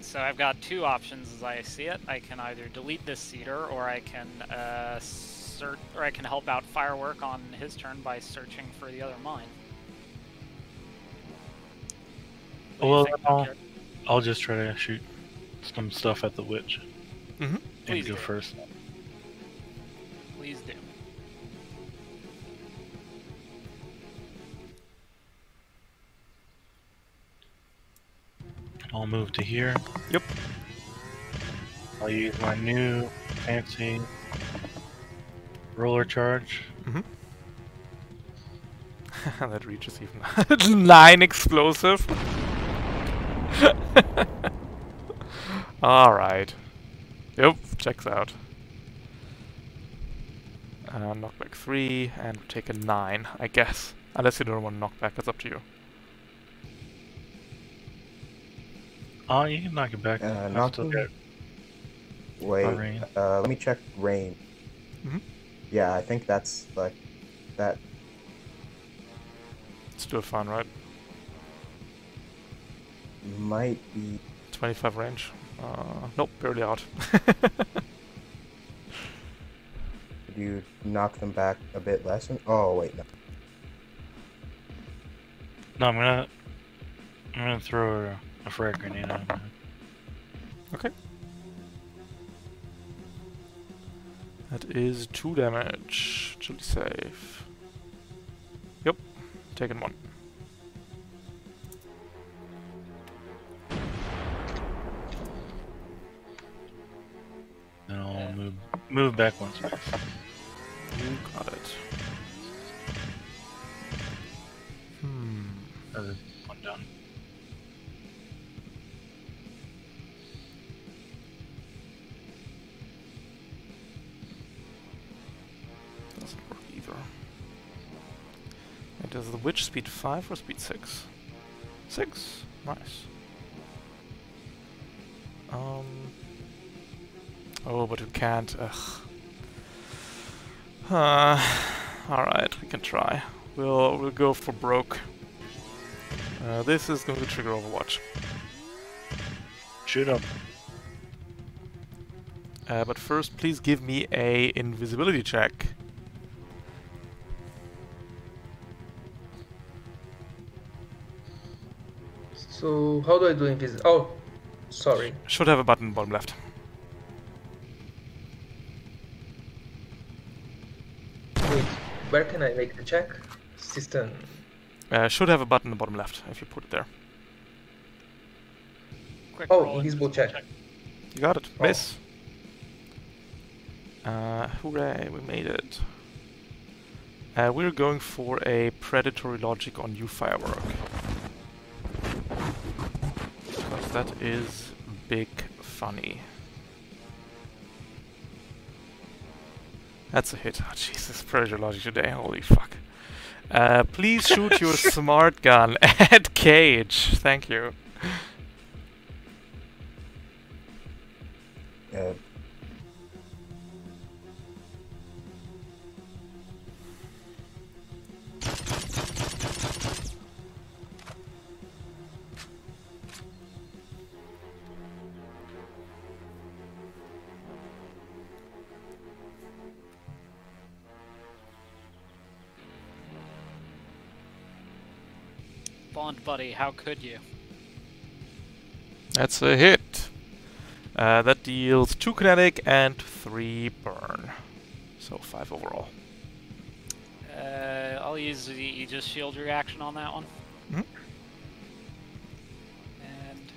Speaker 2: So I've got two options as I see it. I can either delete this seeder or I can uh, search, or I can help out Firework on his turn by searching for the other mine. What
Speaker 3: Well,
Speaker 2: think,
Speaker 3: I'll- I'll just try to shoot some stuff at the witch
Speaker 1: Mhm.
Speaker 3: and
Speaker 2: Please
Speaker 3: go
Speaker 2: do.
Speaker 3: first.
Speaker 2: Please do.
Speaker 3: I'll move to here.
Speaker 1: Yep.
Speaker 3: I'll use my new fancy roller charge.
Speaker 1: that reaches even nine explosive. All right. Yep, checks out. Uh, knockback three and take a nine, I guess. Unless you don't want to knock back, it's up to you.
Speaker 3: Oh, you can knock it back.
Speaker 5: Uh,
Speaker 3: I've
Speaker 5: knock
Speaker 3: still
Speaker 5: Wait, uh, let me check rain.
Speaker 1: Mhm.
Speaker 5: Yeah, I think that's like that.
Speaker 1: It's still fun right?
Speaker 5: Might be
Speaker 1: 25 range. Uh, nope, barely out.
Speaker 5: Could you knock them back a bit less? And, oh wait, no.
Speaker 3: No, I'm gonna. I'm gonna throw a, a frag grenade on
Speaker 1: okay. That is two damage. Should be safe. Yep, taken one.
Speaker 3: Then I'll move move back once. space.
Speaker 1: You got it. Hmm.
Speaker 3: Other one down.
Speaker 1: Does the witch speed 5 or speed 6? 6. Nice. Um. Oh, but we can't. Ugh. Uh, Alright, we can try. We'll we'll go for broke. Uh, this is going to trigger Overwatch.
Speaker 3: Shoot up.
Speaker 1: Uh, but first, please give me a invisibility check.
Speaker 4: So how do I do invis? Oh, sorry.
Speaker 1: Should have a button bottom left.
Speaker 4: Wait, where can I make the check? System.
Speaker 1: Uh, should have a button in the bottom left if you put it there.
Speaker 2: Quick
Speaker 4: Oh,
Speaker 2: roll
Speaker 4: invisible check.
Speaker 1: You got it.
Speaker 4: Oh.
Speaker 1: Miss. Uh, hooray, we made it. Uh, we're going for a predatory logic on you, Firework. That is big funny. That's a hit. Oh, Jesus, predatory logic today. Holy fuck. Uh, please shoot your smart gun at Cage. Thank you.
Speaker 2: Buddy, how could you?
Speaker 1: That's a hit. Uh, that deals 2 kinetic and 3 burn. So 5 overall.
Speaker 2: Uh, I'll use the Aegis Shield reaction on that one.
Speaker 1: Mhm.
Speaker 2: And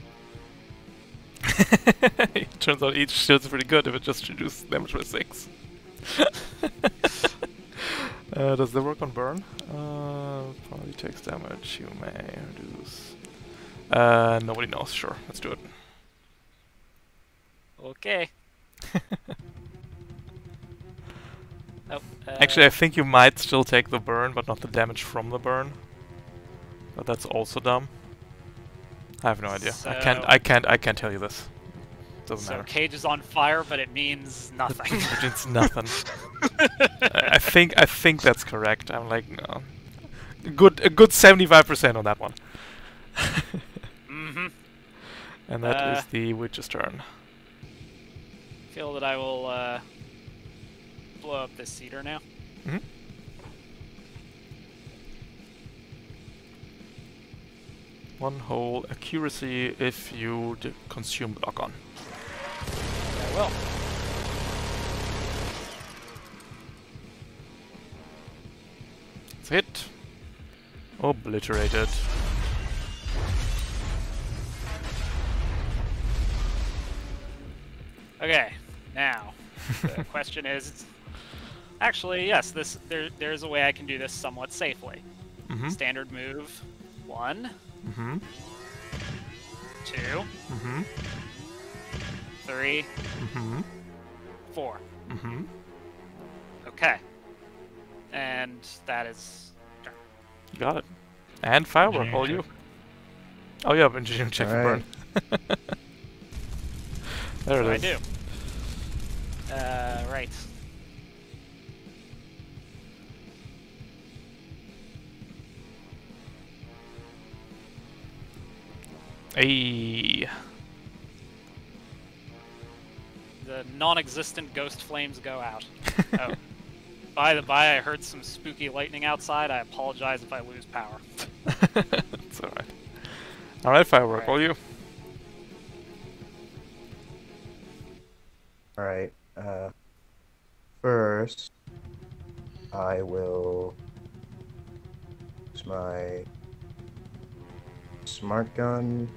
Speaker 1: it turns out each shield's pretty good if it just reduces damage by 6. uh, does that work on burn? Probably takes damage. You may reduce. Uh, nobody knows. Sure, let's do it.
Speaker 2: okay. Oh, uh,
Speaker 1: Actually, I think you might still take the burn, but not the damage from the burn. But that's also dumb. I have no idea. I can't. I can't. I can't tell you this. Doesn't
Speaker 2: so
Speaker 1: matter.
Speaker 2: Cage is on fire, but it means nothing.
Speaker 1: it's nothing. I I think. I think that's correct. I'm like, no. Good. A good seventy-five percent on that one.
Speaker 2: mm-hmm.
Speaker 1: And that is
Speaker 2: Uh,
Speaker 1: the witch's turn.
Speaker 2: Feel that I will uh, blow up this seeder now.
Speaker 1: Mhm. One whole accuracy if you consume lock on.
Speaker 2: I will.
Speaker 1: It's hit. Obliterated.
Speaker 2: Okay, now the question is, actually, yes, this there there's a way I can do this somewhat safely.
Speaker 1: Mm-hmm.
Speaker 2: Standard move, one,
Speaker 1: Mm-hmm.
Speaker 2: two,
Speaker 1: Mm-hmm.
Speaker 2: three,
Speaker 1: Mm-hmm.
Speaker 2: four.
Speaker 1: Mm-hmm.
Speaker 2: Okay, and that is
Speaker 1: Got it. And firework, all you. Oh yeah, engineering check for burn. There it
Speaker 2: I do. Uh, right.
Speaker 1: Hey.
Speaker 2: The non-existent ghost flames go out. oh. By the by, I heard some spooky lightning outside. I apologize if I lose power.
Speaker 1: it's alright. Alright, firework,
Speaker 2: Alright.
Speaker 1: all you.
Speaker 5: All right. Uh, first, I will use my smart gun.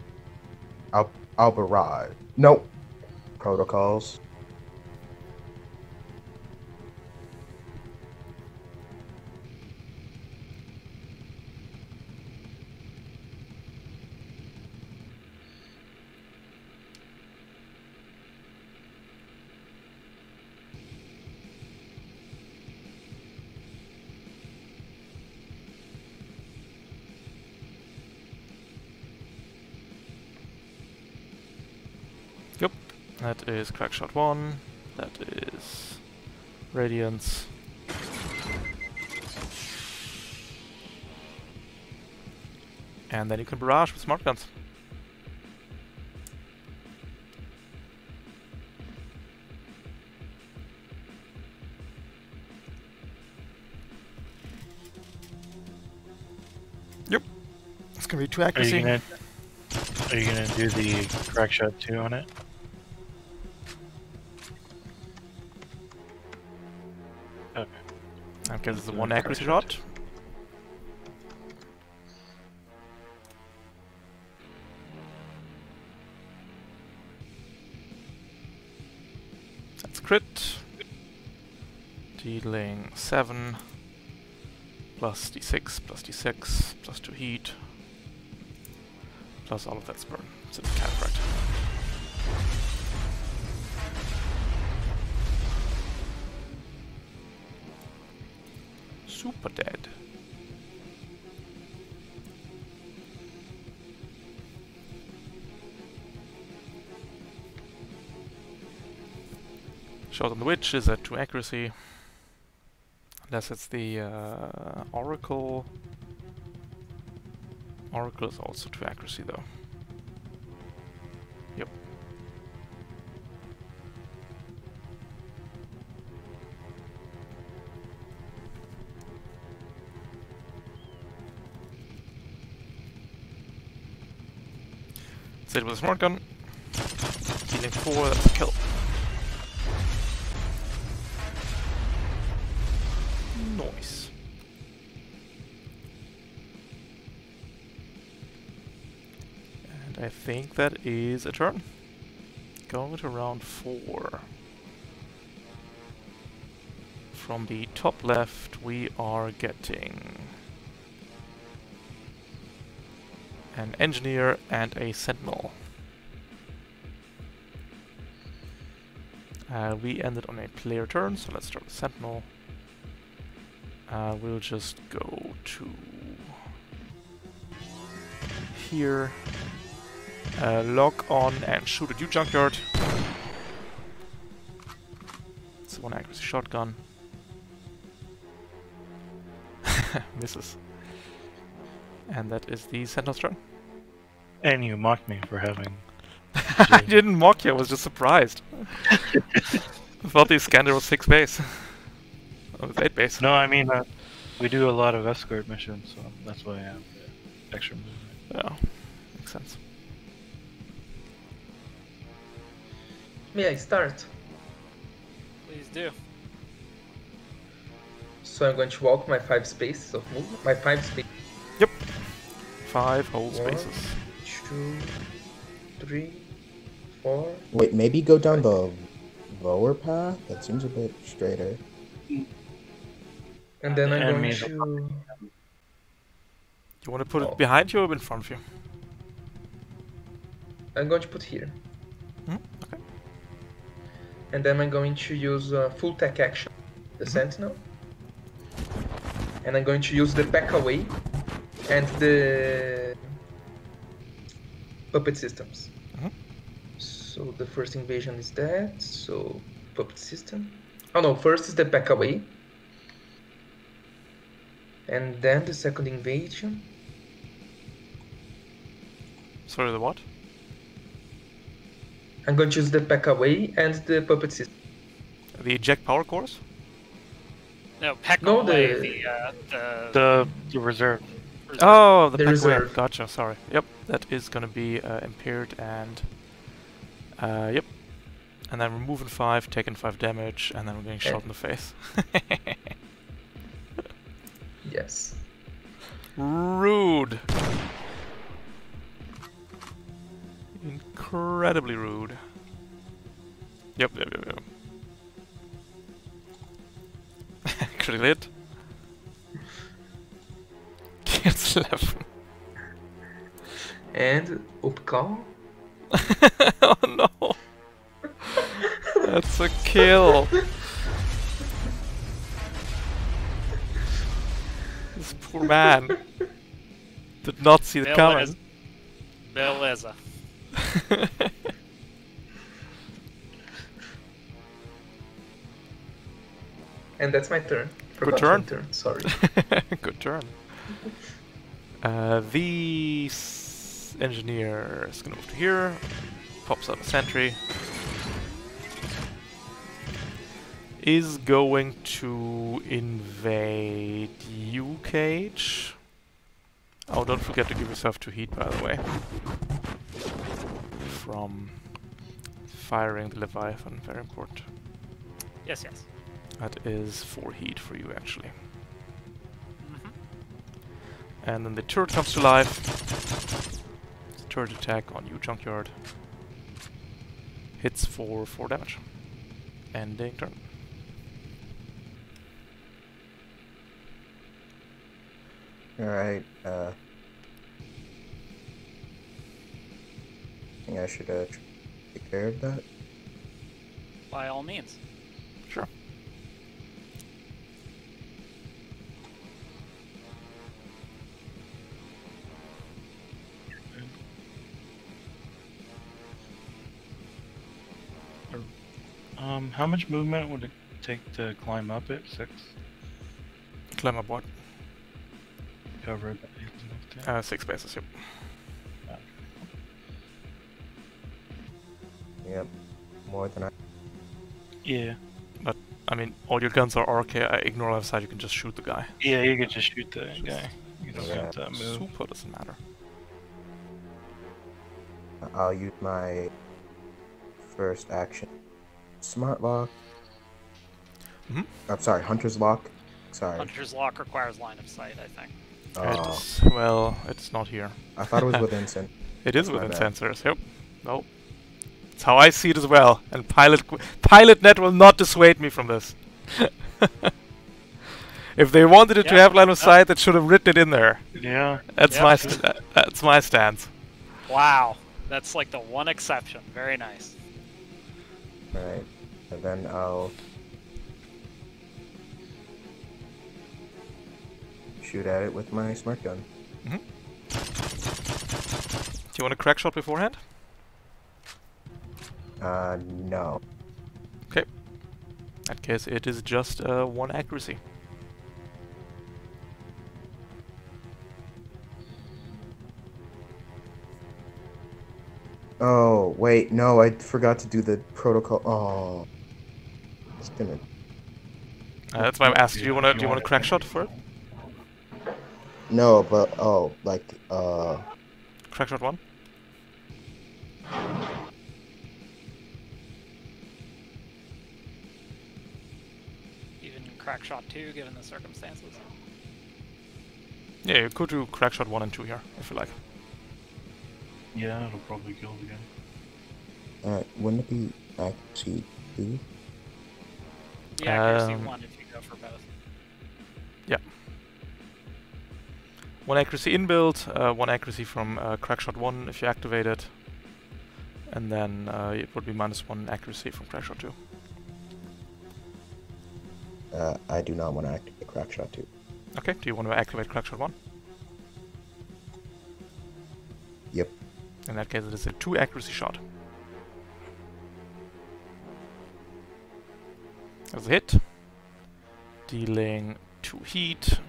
Speaker 5: I'll I'll barrage. Nope. Protocols.
Speaker 1: That is Crackshot 1. That is Radiance. And then you can barrage with smart guns. Yep. It's gonna be two
Speaker 3: Are you gonna Are you gonna do the crack shot two on it?
Speaker 1: Is a
Speaker 3: Do
Speaker 1: one accuracy shot. That's crit. Dealing 7 plus d6 plus d6 plus 2 heat plus all of that's burn. So it's catapult. Super Shot on the witch is at 2 accuracy. Unless it's the uh, oracle. Oracle is also 2 accuracy though. Yep. Sit with a smart gun. Healing 4, that's a kill. Think that is a turn. Going to round 4. From the top left, we are getting an engineer and a sentinel. Uh, we ended on a player turn, so let's start with sentinel. Uh, we'll just go to here, uh, lock on and shoot at you, junkyard. It's one accuracy shotgun. Misses. And that is the Sentinel's turn.
Speaker 3: And you mocked me for having.
Speaker 1: I didn't mock you, I was just surprised. I thought the scanner was 6 base. on the 8 base.
Speaker 3: No, I mean, uh, we do a lot of escort missions, so that's why I have extra movement.
Speaker 1: Yeah, makes sense.
Speaker 4: May I start?
Speaker 2: Please do.
Speaker 4: So I'm going to walk my five spaces of movement. My five spaces. Yep.
Speaker 1: Five whole
Speaker 4: One.
Speaker 1: spaces.
Speaker 4: Two, three, four.
Speaker 5: Wait, maybe go down the lower path? That seems a bit straighter.
Speaker 4: And then I'm going
Speaker 3: Enemies.
Speaker 4: to.
Speaker 1: You want to put
Speaker 4: Oh.
Speaker 1: it behind you or in front of you?
Speaker 4: I'm going to put here.
Speaker 1: Hmm, okay.
Speaker 4: And then I'm going to use uh, full tech action, the
Speaker 1: Mm-hmm.
Speaker 4: sentinel. And I'm going to use the pack away and the puppet systems.
Speaker 1: Mhm.
Speaker 4: So the first invasion is that. So puppet system. Oh no, first is the pack away. And then the second invasion.
Speaker 1: Sorry, the what?
Speaker 4: I'm going to use the pack away and the puppet system.
Speaker 1: The eject power cores?
Speaker 2: No, peck
Speaker 4: No,
Speaker 2: away
Speaker 4: the-
Speaker 2: the uh, the,
Speaker 3: The, the reserve.
Speaker 2: reserve.
Speaker 1: Oh, the,
Speaker 4: The
Speaker 1: pack away. Gotcha, sorry. Yep, that is gonna be uh, impaired and. Uh, yep. And then removing 5, taking 5 damage, and then we're getting shot in the face.
Speaker 4: Yes.
Speaker 1: rude! Incredibly rude. Yep, yep, yep, yep. Critical hit. It's 11.
Speaker 4: And up call.
Speaker 1: oh no! That's a kill! this poor man did not see the
Speaker 2: Bill
Speaker 1: coming.
Speaker 2: is- Bill Izza.
Speaker 4: And that's my turn.
Speaker 1: Good turn.
Speaker 4: turn. Sorry.
Speaker 1: Good turn. Uh, the engineer is gonna move to here, pops up a sentry, is going to invade you, Cage. Oh, don't forget to give yourself two heat, by the way, from firing the Leviathan. Very important.
Speaker 2: Yes, yes.
Speaker 1: That is four heat for you, actually.
Speaker 2: Mhm.
Speaker 1: And then the turret comes to life. Turret attack on you, Junkyard. Hits for 4 damage. Ending turn.
Speaker 5: Alright, uh. I think I should uh, take care of that.
Speaker 2: By all means.
Speaker 1: Sure.
Speaker 3: Um, how much movement would it take to climb up it? Six?
Speaker 1: Climb up what?
Speaker 3: Cover that you moved to?
Speaker 1: Uh, 6 bases, yep.
Speaker 5: Yep. More than I.
Speaker 3: Yeah.
Speaker 1: But I mean, all your guns are arcing. I ignore left side, you can just shoot the guy.
Speaker 3: Yeah, you can just shoot the guy. You don't
Speaker 5: Yeah.
Speaker 3: have to move.
Speaker 1: Super doesn't matter.
Speaker 5: I'll use my first action. Smart lock.
Speaker 1: Mhm.
Speaker 5: I'm sorry, hunter's lock. Sorry.
Speaker 2: Hunter's lock requires line of sight, I think.
Speaker 5: Oh,
Speaker 1: It's, well, it's not here.
Speaker 5: I thought it was within sin.
Speaker 1: It is within sensors, yep. No. It's how I see it as well. And Pilot PilotNet will not dissuade me from this. if they wanted it to have line of
Speaker 2: no.
Speaker 1: sight, they should have written it in there.
Speaker 3: Yeah.
Speaker 1: That's
Speaker 2: Yep.
Speaker 1: my uh, that's my stance.
Speaker 2: Wow. That's like the one exception. Very nice.
Speaker 5: Alright. And then I'll shoot at it with my smart gun.
Speaker 1: Do you want a crack shot beforehand?
Speaker 5: Uh, no. Okay.
Speaker 1: In that case, it is just uh, one accuracy.
Speaker 5: Oh, wait, no, I forgot to do the protocol. Oh. It's gonna.
Speaker 1: Uh, that's why I'm asking. Do you wanna do you want a crack shot for it?
Speaker 5: No, but oh, like uh,
Speaker 1: Crack shot one.
Speaker 2: Even crack shot two, given the circumstances.
Speaker 1: Yeah, you could do crack shot one and two here if you like.
Speaker 3: Yeah, it'll probably kill again.
Speaker 5: uh, wouldn't it be accuracy two?
Speaker 2: The accuracy
Speaker 1: Um,
Speaker 2: one if you go for both.
Speaker 1: One accuracy inbuilt, uh, one accuracy from uh, crackshot 1 if you activate it, and then uh, it would be minus 1 accuracy from crackshot 2.
Speaker 5: Uh, I do not want to activate crack shot two.
Speaker 1: Okay, do you want to activate crackshot 1?
Speaker 5: Yep.
Speaker 1: In that case, it is a 2 accuracy shot. That's a hit. Dealing 2 heat.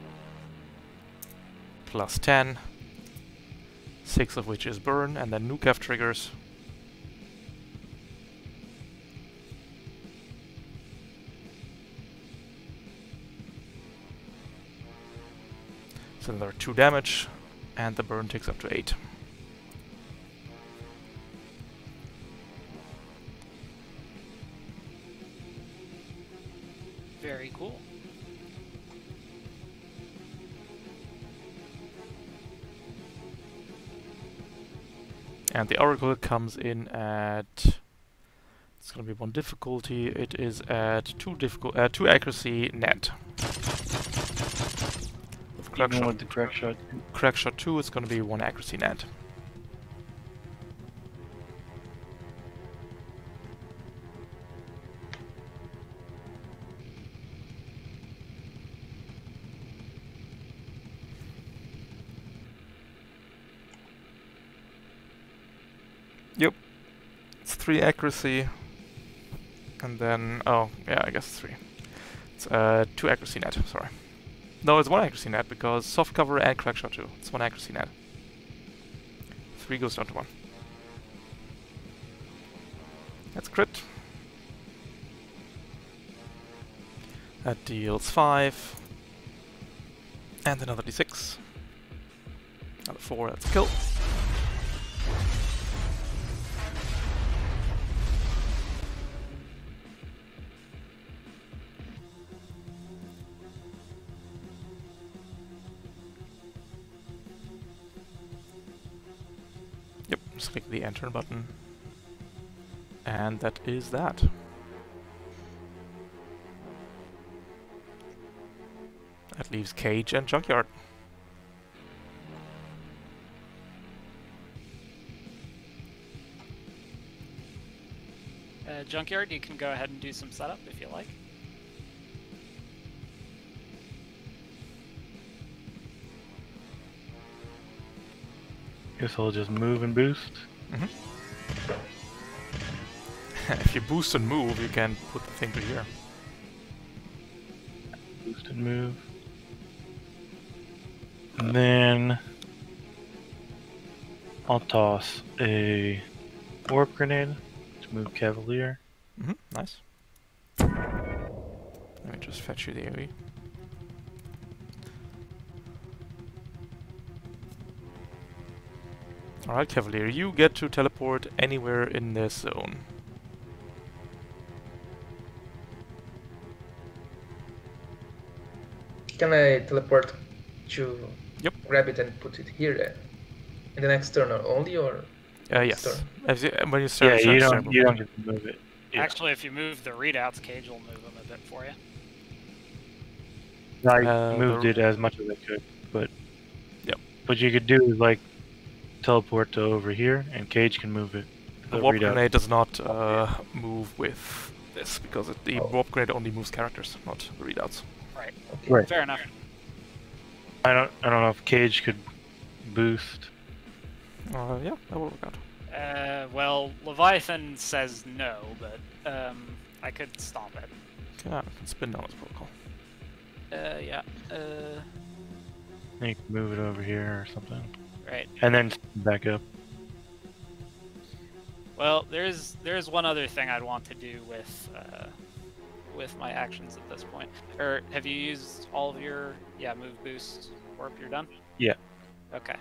Speaker 1: Plus 10. 6 of which is burn, and then Nukev triggers. So there are 2 damage, and the burn takes up to 8.
Speaker 2: Very cool.
Speaker 1: And the Oracle comes in at. It's gonna be one difficulty. It is at two difficult, uh, two accuracy net. With crack shot,
Speaker 3: the crack shot.
Speaker 1: crack shot two, it's gonna be one accuracy net. It's three accuracy. And then, oh, yeah, I guess it's three. It's uh, two accuracy net, sorry. No, it's one accuracy net because soft cover and crack shot two. It's one accuracy net. Three goes down to one. That's crit. That deals five. And another d6. Another four, that's a kill. Just click the enter button. And that is that. That leaves Cage and Junkyard.
Speaker 2: Uh, Junkyard, you can go ahead and do some setup if you like.
Speaker 3: Guess I'll just move and boost.
Speaker 1: if you boost and move, you can put the thing to here.
Speaker 3: Boost and move. And then I'll toss a warp grenade to move Cavalier.
Speaker 1: hmm nice. Let me just fetch you the AoE. Alright, Cavalier, you get to teleport anywhere in this zone.
Speaker 4: Can I teleport to
Speaker 1: Yep.
Speaker 4: grab it and put it here then? In the next turn only, or
Speaker 1: Uh, yes.
Speaker 4: Sure.
Speaker 1: As you, when you start,
Speaker 3: Yeah, you
Speaker 1: start
Speaker 3: don't you don't get to move it. Yeah.
Speaker 2: Actually, if you move the readouts, Cage will move them a bit for you.
Speaker 3: I
Speaker 1: Uh,
Speaker 3: moved
Speaker 1: the-
Speaker 3: it as much as I could, but
Speaker 1: Yep.
Speaker 3: What you could do is like teleport to over here, and Cage can move it.
Speaker 1: The
Speaker 3: the
Speaker 1: warp
Speaker 3: readout.
Speaker 1: grenade does not uh, move with this because it, the
Speaker 4: Oh.
Speaker 1: warp grenade only moves characters, not the readouts.
Speaker 2: Right.
Speaker 4: okay.
Speaker 3: Right.
Speaker 2: Fair enough.
Speaker 3: I don't I don't know if Cage could boost.
Speaker 1: Uh, yeah, that will work out.
Speaker 2: Uh, well, Leviathan says no, but um, I could stop it.
Speaker 1: Yeah, I can spin down this protocol.
Speaker 2: Uh, yeah. Uh,
Speaker 3: You can move it over here or something,
Speaker 2: right.
Speaker 3: and then back up.
Speaker 2: Well, there's there's one other thing I'd want to do with uh, with my actions at this point. Or have you used all of your yeah move boost warp? You're done.
Speaker 3: Yeah.
Speaker 2: Okay.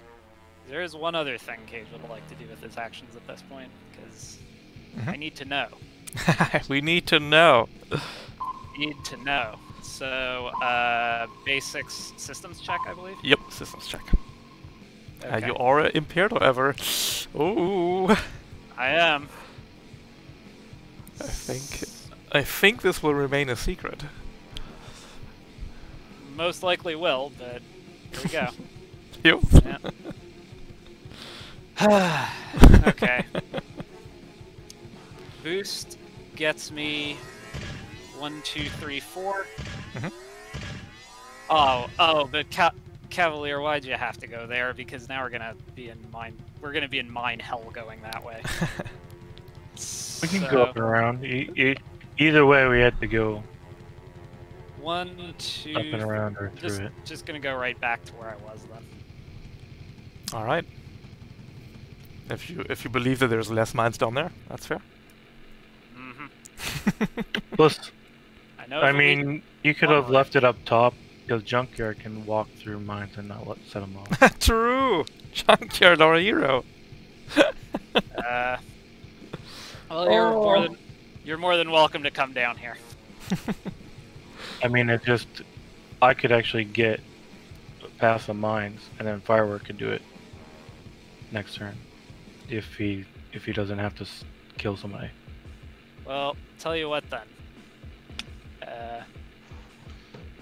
Speaker 2: There is one other thing Cage would like to do with his actions at this point because I
Speaker 1: Mhm.
Speaker 2: need to know.
Speaker 1: we need to know.
Speaker 2: Need to know. So uh, basics systems check, I believe.
Speaker 1: Yep, systems check.
Speaker 2: Okay.
Speaker 1: you are impaired, however. Ooh.
Speaker 2: I am.
Speaker 1: I think I think this will remain a secret.
Speaker 2: Most likely will, but here we go.
Speaker 1: Yep.
Speaker 2: Yeah. okay. Boost gets me one, two, three, four.
Speaker 1: Mhm.
Speaker 2: Oh, oh, but Ca- Cavalier, why'd you have to go there? Because now we're gonna be in mine. We're gonna be in mine hell going that way.
Speaker 3: We can
Speaker 2: So,
Speaker 3: go up and around. E- e- either way, we had to go
Speaker 2: One, two.
Speaker 3: up and around or through
Speaker 2: Just,
Speaker 3: it.
Speaker 2: just gonna go right back to where I was then.
Speaker 1: All right. If you if you believe that there's less mines down there, that's fair.
Speaker 2: Mm hmm
Speaker 3: Plus,
Speaker 2: I know.
Speaker 3: I
Speaker 2: if we-
Speaker 3: mean, you could
Speaker 2: one
Speaker 3: have left it up top because Junkyard can walk through mines and not let set them off.
Speaker 1: True. Junkyard our hero.
Speaker 2: Uh, well, you're more
Speaker 4: Oh.
Speaker 2: than you're more than welcome to come down here.
Speaker 3: I mean, it just I could actually get past the mines, and then Firework could do it next turn if he if he doesn't have to s- kill somebody.
Speaker 2: Well, tell you what then. Uh,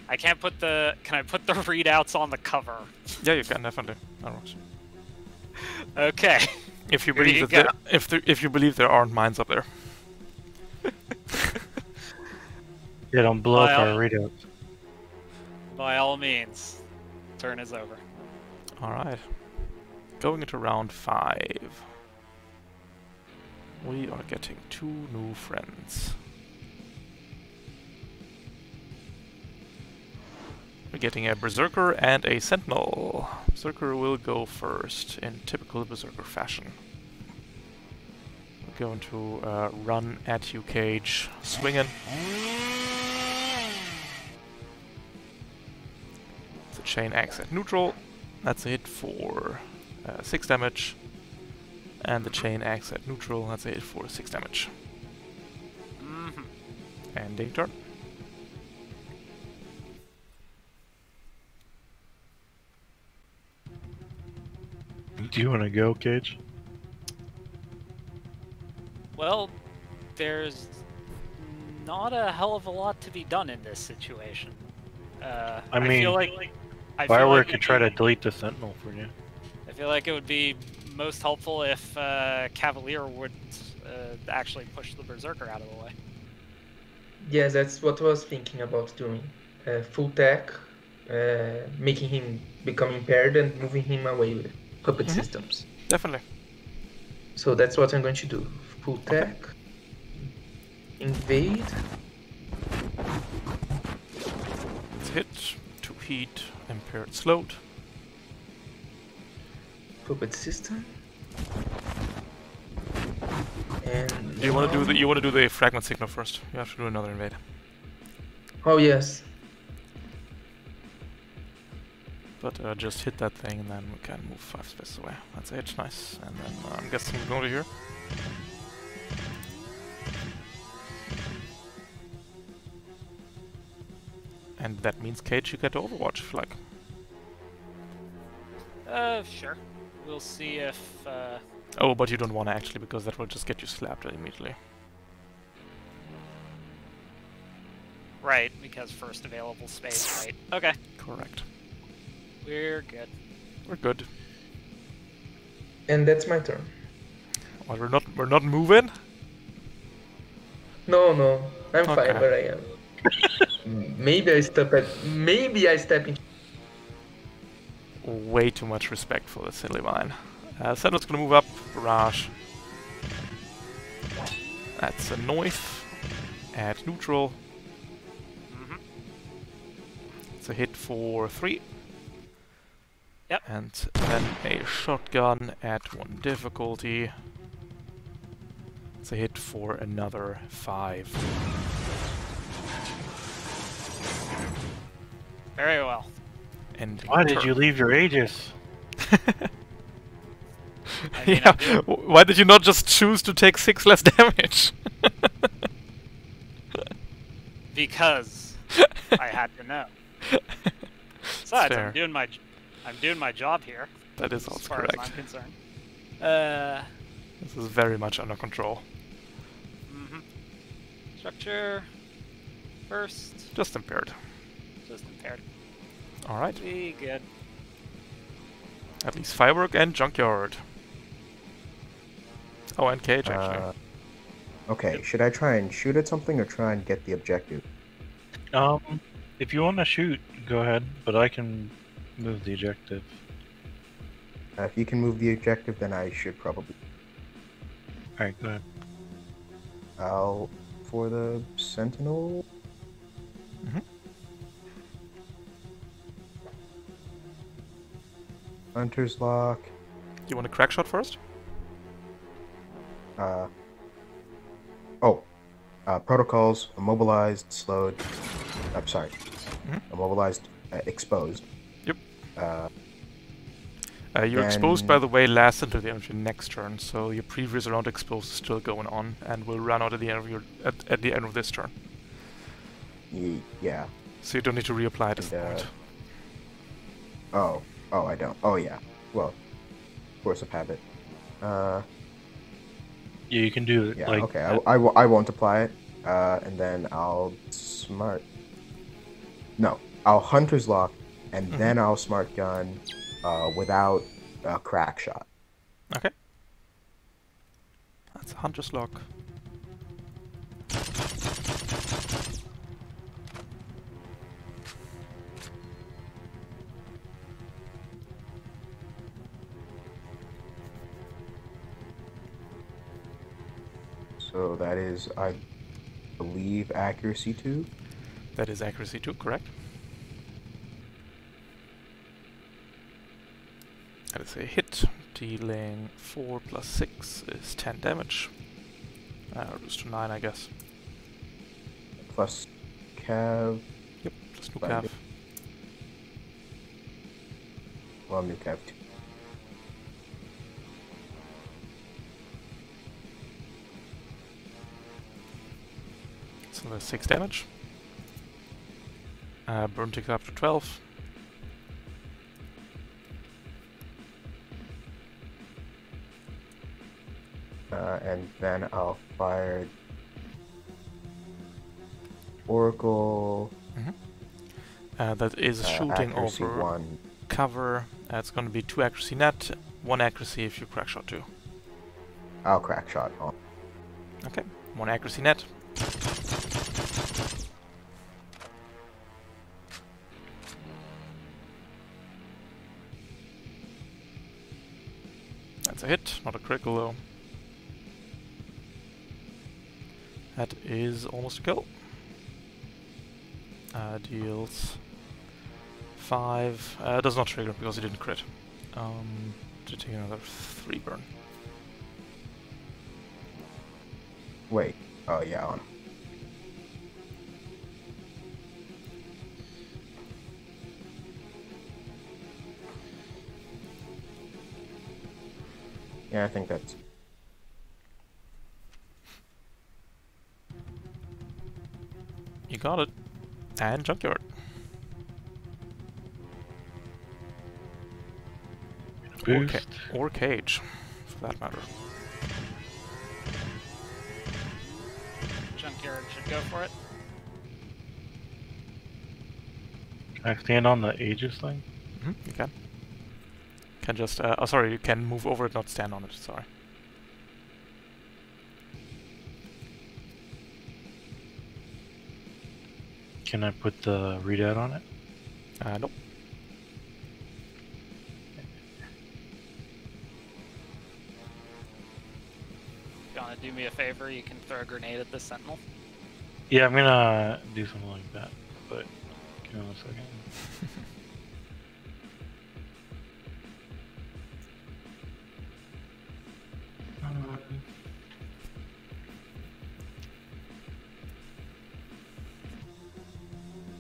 Speaker 2: I can't put the. Can I put the readouts on the cover?
Speaker 1: Yeah, you can definitely. That works.
Speaker 2: Okay.
Speaker 1: If you
Speaker 2: Here
Speaker 1: believe
Speaker 2: you
Speaker 1: that there, if there, if you believe there aren't mines up there.
Speaker 3: Yeah, don't blow up
Speaker 2: Well-
Speaker 3: our readouts.
Speaker 2: By all means, turn is over.
Speaker 1: All right. Going into round five. We are getting two new friends. We're getting a Berserker and a Sentinel. Berserker will go first in typical Berserker fashion. We're going to uh, run at you, Cage, swinging. It's a chain axe at neutral. That's a hit for uh, 6 damage. And the chain axe at neutral, that's a hit for 6 damage.
Speaker 2: hmm
Speaker 1: Ending turn.
Speaker 3: Do you want to go, Cage?
Speaker 2: Well, there's not a hell of a lot to be done in this situation. Uh,
Speaker 3: I
Speaker 2: feel
Speaker 3: mean,
Speaker 2: like I feel like
Speaker 3: could try to delete the Sentinel for you.
Speaker 2: I feel like it would be most helpful if uh, Cavalier would uh, actually push the Berserker out of the way.
Speaker 4: Yeah, that's what I was thinking about doing. Uh, full tech, uh, making him become impaired and moving him away with puppet
Speaker 1: Mhm.
Speaker 4: systems.
Speaker 1: Definitely.
Speaker 4: So that's what I'm going to do. Full tech, invade,
Speaker 1: It's hit, to heat, impaired slowed.
Speaker 4: puppet system, and.
Speaker 1: Do you want to do the you want to do the fragment signal first? You have to do another invade.
Speaker 4: Oh yes.
Speaker 1: But uh, just hit that thing and then we can move five spaces away. That's it, nice. And then uh, I'm guessing we're going to here. And that means Cage, you get to Overwatch if you like.
Speaker 2: Uh, sure. We'll see if. Uh,
Speaker 1: Oh, but you don't want to actually because that will just get you slapped immediately.
Speaker 2: right, because first available space, right? Okay,
Speaker 1: Correct.
Speaker 2: We're good.
Speaker 1: We're good.
Speaker 4: And that's my turn.
Speaker 1: Well, we're not we're not moving.
Speaker 4: No, no, I'm
Speaker 1: Okay.
Speaker 4: fine where I am. maybe I step at. Maybe I step in.
Speaker 1: Way too much respect for the silly mine. Uh, Sentinel's gonna move up. Barrage. That's a Noith. At neutral.
Speaker 2: hmm
Speaker 1: It's a hit for three.
Speaker 2: Yep.
Speaker 1: And then a shotgun at one difficulty. It's a hit for another five.
Speaker 2: Very well.
Speaker 1: And
Speaker 3: Why did you leave your Aegis?
Speaker 2: I mean,
Speaker 1: yeah.
Speaker 2: I'm doing-
Speaker 1: w- Why did you not just choose to take six less damage?
Speaker 2: because I had to know. Besides. I'm doing my, j- I'm doing my job here,
Speaker 1: that is
Speaker 2: as far
Speaker 1: correct.
Speaker 2: as I'm concerned. Uh,
Speaker 1: This is very much under control.
Speaker 2: Mm -hmm. Structure first,
Speaker 1: Just impaired.
Speaker 2: just impaired.
Speaker 1: All right.
Speaker 2: Be good.
Speaker 1: At least firework and junkyard. Oh, and cage actually.
Speaker 5: Uh, okay, should I try and shoot at something or try and get the objective?
Speaker 3: Um, if you want to shoot, go ahead, but I can move the objective.
Speaker 5: Uh, if you can move the objective, then I should probably.
Speaker 3: Alright, go ahead.
Speaker 5: I'll for the sentinel.
Speaker 1: Mhm.
Speaker 5: Hunter's lock.
Speaker 1: you want a crack shot first?
Speaker 5: Uh. Oh. Uh, protocols immobilized, slowed. I'm sorry.
Speaker 1: Mhm.
Speaker 5: Immobilized, uh, exposed.
Speaker 1: Yep.
Speaker 5: Uh,
Speaker 1: Uh, you're exposed, by the way, last until the end of your next turn, so your previous round exposed is still going on, and will run out at the end of your at, at the end of this turn.
Speaker 5: yeah.
Speaker 1: So you don't need to reapply at this
Speaker 5: And, uh,
Speaker 1: point.
Speaker 5: Oh. Oh, I don't. Oh, yeah. Well, force of habit. Uh.
Speaker 3: Yeah, you can do it.
Speaker 5: Yeah.
Speaker 3: like,
Speaker 5: okay. I, I, I won't apply it. Uh, and then I'll smart. No, I'll hunter's lock, and
Speaker 1: Mhm.
Speaker 5: then I'll smart gun, uh, without a crack shot.
Speaker 1: Okay. That's a hunter's lock.
Speaker 5: So that is, I believe, accuracy two.
Speaker 1: That is accuracy 2, correct? That is a hit, dealing 4 plus 6 is 10 damage. Uh, reduced to 9, I guess.
Speaker 5: Plus cav.
Speaker 1: Yep, plus new cav.
Speaker 5: Well, new cav two.
Speaker 1: So that's 6 damage. Uh, burn takes up to 12.
Speaker 5: Uh, and then I'll fire Oracle.
Speaker 1: Uh, that is
Speaker 5: Uh,
Speaker 1: shooting over
Speaker 5: one.
Speaker 1: cover. It's going to be 2 accuracy net, 1 accuracy if you crack shot 2.
Speaker 5: I'll crack shot on.
Speaker 1: Okay, 1 accuracy net. That's a hit, not a critical though. That is almost a kill. Uh, deals 5. Uh, does not trigger because it didn't crit. Um, to take another 3 burn.
Speaker 5: Wait. Oh yeah, on. Yeah, I think that's.
Speaker 1: You got it. And junkyard. Or,
Speaker 3: boost.
Speaker 1: ca- or cage, for that matter.
Speaker 2: Junkyard should go for it.
Speaker 3: Can I stand on the Aegis thing?
Speaker 1: hmm you can. Can just, uh, oh sorry, you can move over it, not stand on it, sorry.
Speaker 3: Can I put the readout on it?
Speaker 1: Uh, nope.
Speaker 2: If you want to do me a favor, you can throw a grenade at the sentinel.
Speaker 3: Yeah, I'm gonna do something like that, but give me one second. Um,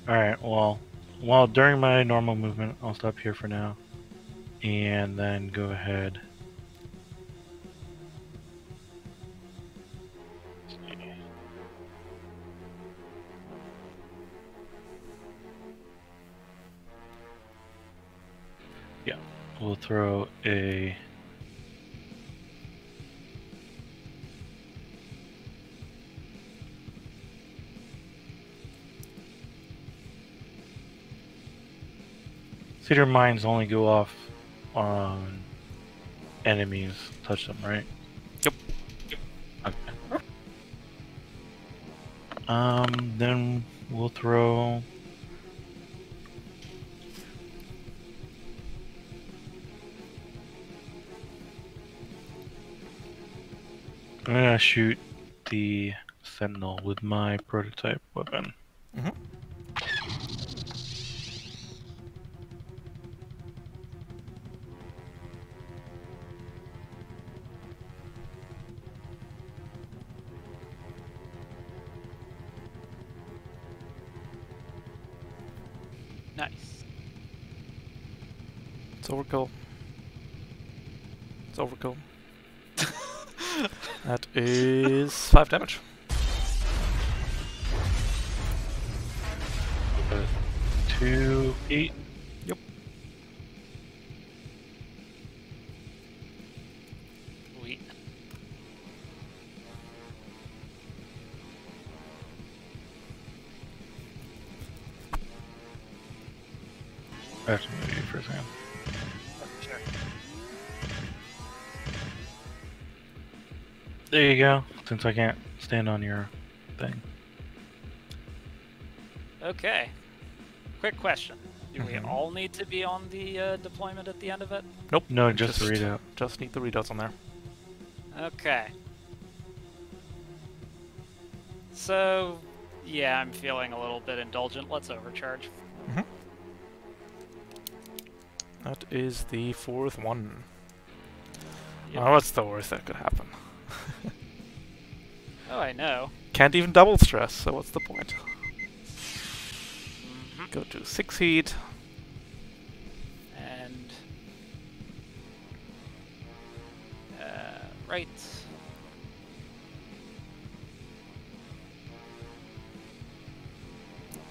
Speaker 3: Alright, well, well, during my normal movement, I'll stop here for now. And then go ahead. Yeah, we'll throw a Seeder mines only go off on enemies touch them, right?
Speaker 1: Yep. yep.
Speaker 3: Okay. Um, then we'll throw. I'm gonna shoot the sentinel with my prototype weapon.
Speaker 1: Mhm.
Speaker 2: Nice.
Speaker 1: Overkill. It's overkill. that is five damage.
Speaker 3: Two, eight.
Speaker 2: Sweet.
Speaker 3: I have to move you for a second. There you go. Since I can't stand on your thing.
Speaker 2: Okay. Quick question. Do we
Speaker 1: Mhm.
Speaker 2: all need to be on the uh, deployment at the end of it?
Speaker 1: Nope.
Speaker 3: No, just the readout.
Speaker 1: Just need the readouts on there.
Speaker 2: Okay. So, yeah, I'm feeling a little bit indulgent. Let's overcharge.
Speaker 1: That is the fourth one.
Speaker 2: Yep.
Speaker 1: Oh, what's the worst that could happen?
Speaker 2: Oh, I know.
Speaker 1: Can't even double stress, so what's the point?
Speaker 2: Mhm.
Speaker 1: Go to six heat.
Speaker 2: And. Uh, right.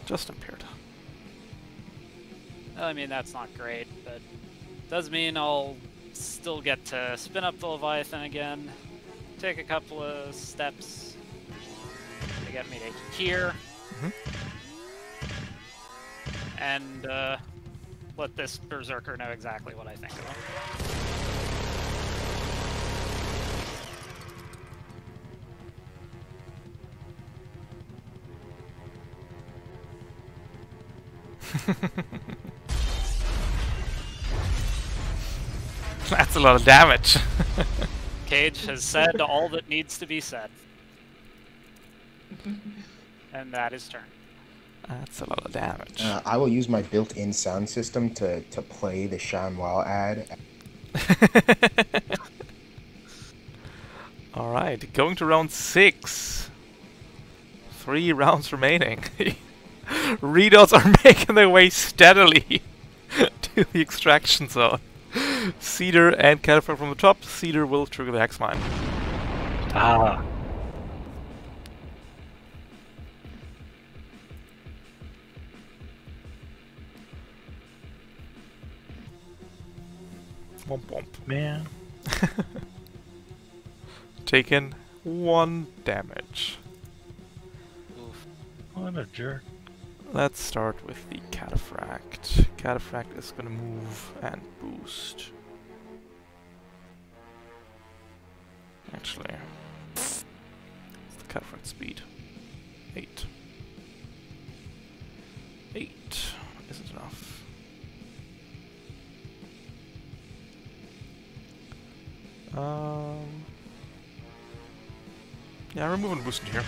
Speaker 1: Just impaired.
Speaker 2: I mean, that's not great, but does mean I'll still get to spin up the Leviathan again, take a couple of steps get me to here,
Speaker 1: Mhm.
Speaker 2: and uh, let this Berserker know exactly what I think of him.
Speaker 1: That's a lot of damage.
Speaker 2: Cage has said all that needs to be said. And that is turn.
Speaker 1: That's a lot of damage.
Speaker 5: Uh, I will use my built-in sound system to, to play the ShamWow ad.
Speaker 1: Alright, going to round six. Three rounds remaining. Readouts are making their way steadily to the extraction zone. Seeder and Cataphract from the top. Seeder will trigger the Hex Mine.
Speaker 3: Ah.
Speaker 1: Womp womp.
Speaker 3: Man.
Speaker 1: Taken one damage.
Speaker 2: Oof.
Speaker 3: What a jerk.
Speaker 1: Let's start with the Cataphract. Cataphract is gonna move and boost. Actually, it's the Cataphract speed. Eight. Eight isn't enough. Um. Yeah, remove and boost in here.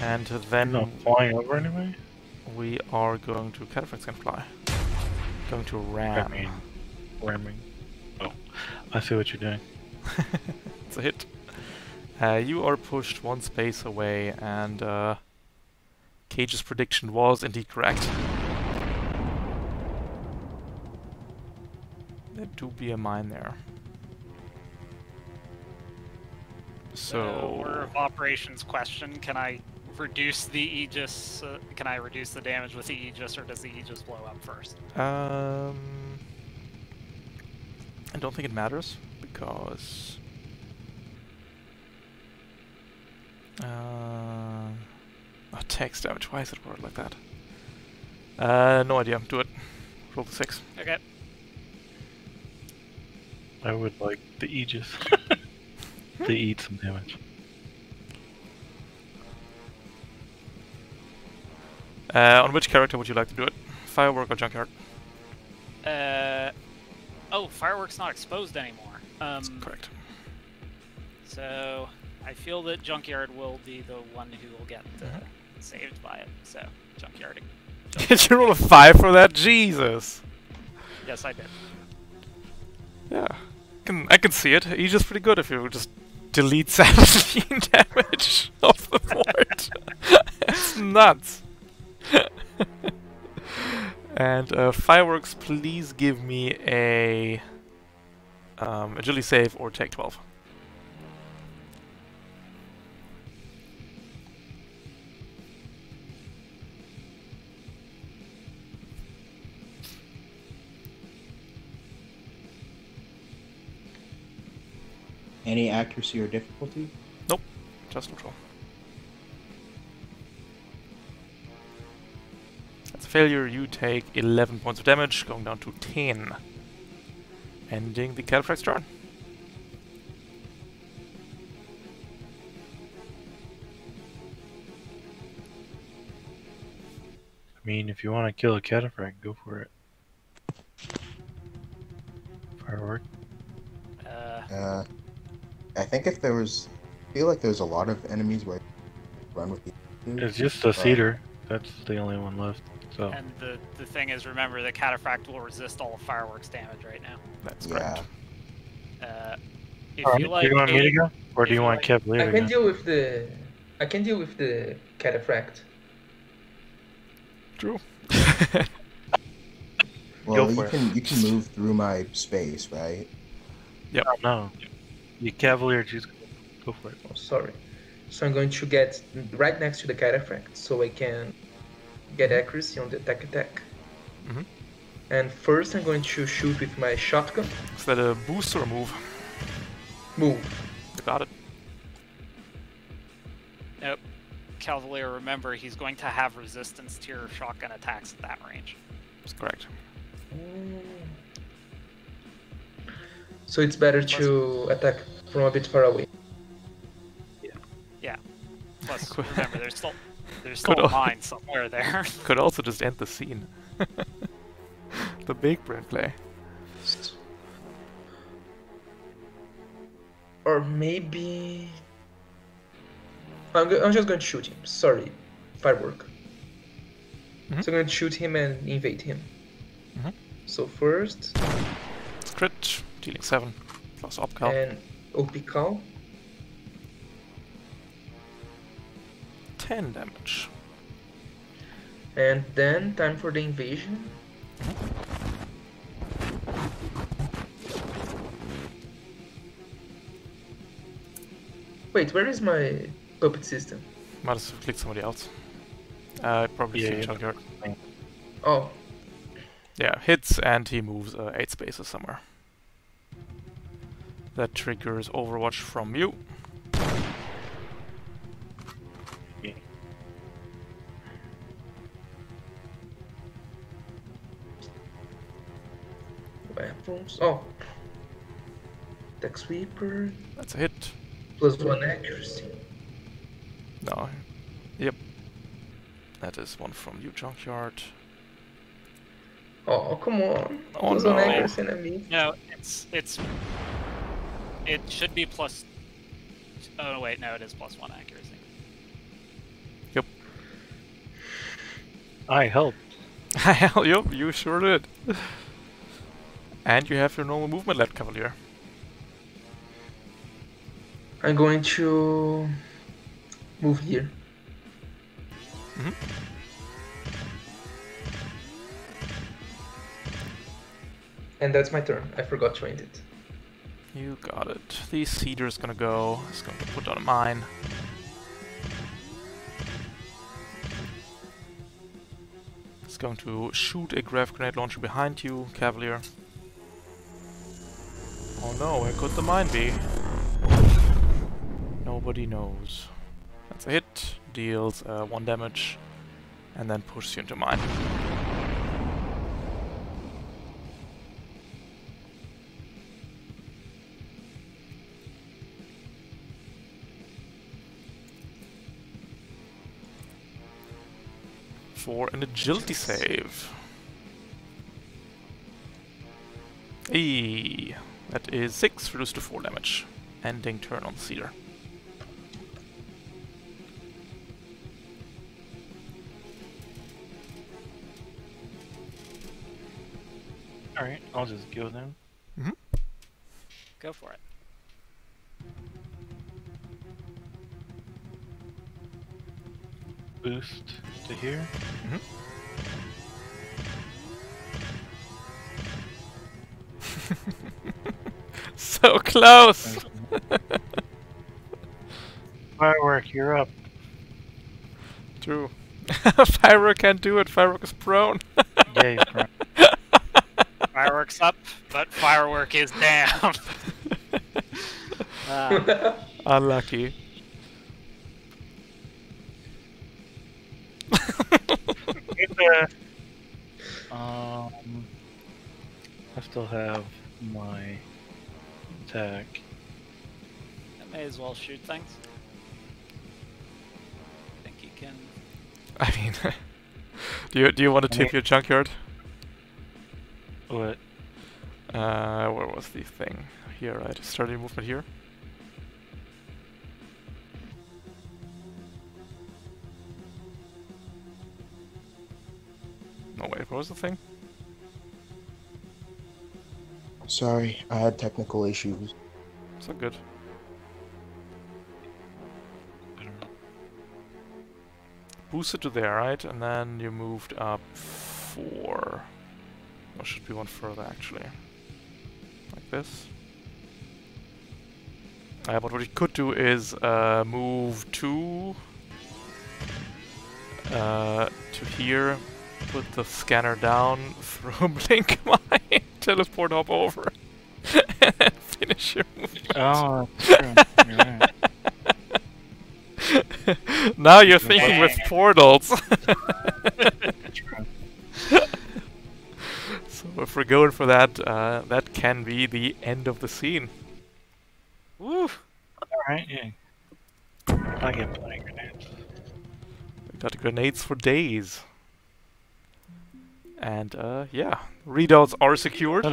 Speaker 1: And then
Speaker 3: No, flying over anyway?
Speaker 1: we are going to Cataphracts can fly. Going to ram.
Speaker 3: I mean, ramming. Oh, I see what you're doing.
Speaker 1: it's a hit. Uh, you are pushed one space away, and uh, Cage's prediction was indeed correct. There do be a mine there. So,
Speaker 2: order of operations question: Can I reduce the Aegis? Uh, can I reduce the damage with the Aegis, or does the Aegis blow up first?
Speaker 1: um, I don't think it matters because uh, oh, text damage. Why is it worded like that? Uh, no idea. Do it. Roll the six.
Speaker 2: Okay.
Speaker 3: I would like the Aegis to eat some damage.
Speaker 1: Uh, on which character would you like to do it? Firework or Junkyard?
Speaker 2: Uh, oh, fireworks not exposed anymore. Um,
Speaker 1: Correct.
Speaker 2: So I feel that Junkyard will be the one who will get uh,
Speaker 1: Mhm.
Speaker 2: saved by it. So Junkyarding.
Speaker 1: Did you roll a five for that? Jesus.
Speaker 2: Yes, I did.
Speaker 1: Yeah, can I can see it. He's just pretty good if you just delete 17 damage off the board. it's nuts. and uh, fireworks, please give me a um, agility save or take 12.
Speaker 5: Any accuracy or difficulty?
Speaker 1: Nope, just control. That's a failure. You take 11 points of damage, going down to 10. Ending the Cataphract turn.
Speaker 3: I mean, if you want to kill a cataphract, go for it. Firework.
Speaker 2: Uh,
Speaker 5: Uh, I think if there was, I feel like there's a lot of enemies where I run with the.
Speaker 3: It's just the
Speaker 5: but-
Speaker 3: Seeder. That's the only one left. So
Speaker 2: and the the thing is, remember, the Cataphract will resist all fireworks damage right now.
Speaker 1: That's
Speaker 5: Yeah.
Speaker 1: correct.
Speaker 2: Uh, if
Speaker 3: Alright,
Speaker 2: you like,
Speaker 3: do you want me to go, or do you
Speaker 2: you
Speaker 3: want
Speaker 2: like-
Speaker 3: Cavalier
Speaker 4: I can
Speaker 3: go?
Speaker 4: deal with the. I can deal with the cataphract.
Speaker 1: True.
Speaker 5: Well, you
Speaker 3: it.
Speaker 5: can you can move through my space, right?
Speaker 3: No, no. You Cavalier, just go for it.
Speaker 4: Oh, sorry. So I'm going to get right next to the cataphract, so I can get accuracy on the attack attack.
Speaker 1: Mhm.
Speaker 4: And first, I'm going to shoot with my shotgun.
Speaker 1: Is that a boost or a move?
Speaker 4: Move.
Speaker 1: You got it.
Speaker 2: Nope. Cavalier, remember, he's going to have resistance to your shotgun attacks at that range.
Speaker 1: That's correct.
Speaker 4: So it's better to attack from a bit far away.
Speaker 2: Yeah.
Speaker 1: Yeah.
Speaker 2: Plus, remember, there's still there's
Speaker 1: Good
Speaker 2: still a
Speaker 1: ol-
Speaker 2: mine somewhere there.
Speaker 1: Could also just end the scene. the big brain play.
Speaker 4: Or maybe. I'm, go- I'm just going to shoot him. Sorry. Firework.
Speaker 1: Mhm.
Speaker 4: So I'm going to shoot him and invade him.
Speaker 1: Mhm.
Speaker 4: So first,
Speaker 1: It's crit, dealing 7, plus opcal.
Speaker 4: and opcal.
Speaker 1: 10 damage.
Speaker 4: And then time for the invasion. Wait, where is my puppet system?
Speaker 1: Might as well click somebody else. Uh, probably
Speaker 3: Yeah,
Speaker 1: see
Speaker 3: yeah.
Speaker 4: Oh,
Speaker 1: Yeah, hits and he moves uh, 8 spaces somewhere. That triggers Overwatch from you.
Speaker 4: weapons. Oh. Attack sweeper.
Speaker 1: That's a hit.
Speaker 4: Plus one accuracy.
Speaker 1: No. Yep. That is one from you, Junkyard.
Speaker 4: Oh, come on.
Speaker 1: Oh,
Speaker 4: Plus one
Speaker 1: no.
Speaker 4: accuracy and I miss.
Speaker 2: no, it's it's it should be plus. Oh no, wait, no, it is plus one accuracy. Yep.
Speaker 3: I helped.
Speaker 1: I hell, yep, you sure did. And you have your normal movement left, Cavalier.
Speaker 4: I'm going to move here.
Speaker 1: Mhm.
Speaker 4: And that's my turn. I forgot to end it.
Speaker 1: You got it. The Seeder's gonna go. It's going to put down a mine. It's going to shoot a grav grenade launcher behind you, Cavalier. Oh no, where could the mine be? Nobody knows. That's a hit, deals uh, one damage, and then pushes you into mine. For an agility save. Hey, that is 6, reduced to 4 damage. Ending turn on Seeder.
Speaker 3: Alright, I'll just go then. Hmm.
Speaker 2: Go for it.
Speaker 3: Boost to here.
Speaker 1: so close!
Speaker 3: Firework, you're up.
Speaker 1: True. Firework can't do it, Firework is prone.
Speaker 3: Yay, bro.
Speaker 2: Fireworks up, but firework is down. Uh,
Speaker 1: Unlucky.
Speaker 3: Um, I still have my attack.
Speaker 2: I may as well shoot things. think you can.
Speaker 1: I mean, do you do you want to tip your junkyard?
Speaker 3: What?
Speaker 1: Uh, where was the thing? Here, right? Starting movement here. No wait, what was the thing?
Speaker 5: Sorry, I had technical issues.
Speaker 1: So good.
Speaker 3: I don't know.
Speaker 1: Boosted to there, right? And then you moved up four. Or should be one further actually. Like this. Uh, but what you could do is uh, move two uh, to here, put the scanner down, throw blink mine, teleport hop over, and finish your movement.
Speaker 3: Oh, that's. You're right.
Speaker 1: now you're thinking with portals. So if we're going for that, uh, that can be the end of the scene.
Speaker 2: Woo!
Speaker 3: Alright, yeah. I get plenty of grenades.
Speaker 1: We got grenades for days. And uh, yeah, readouts are secured.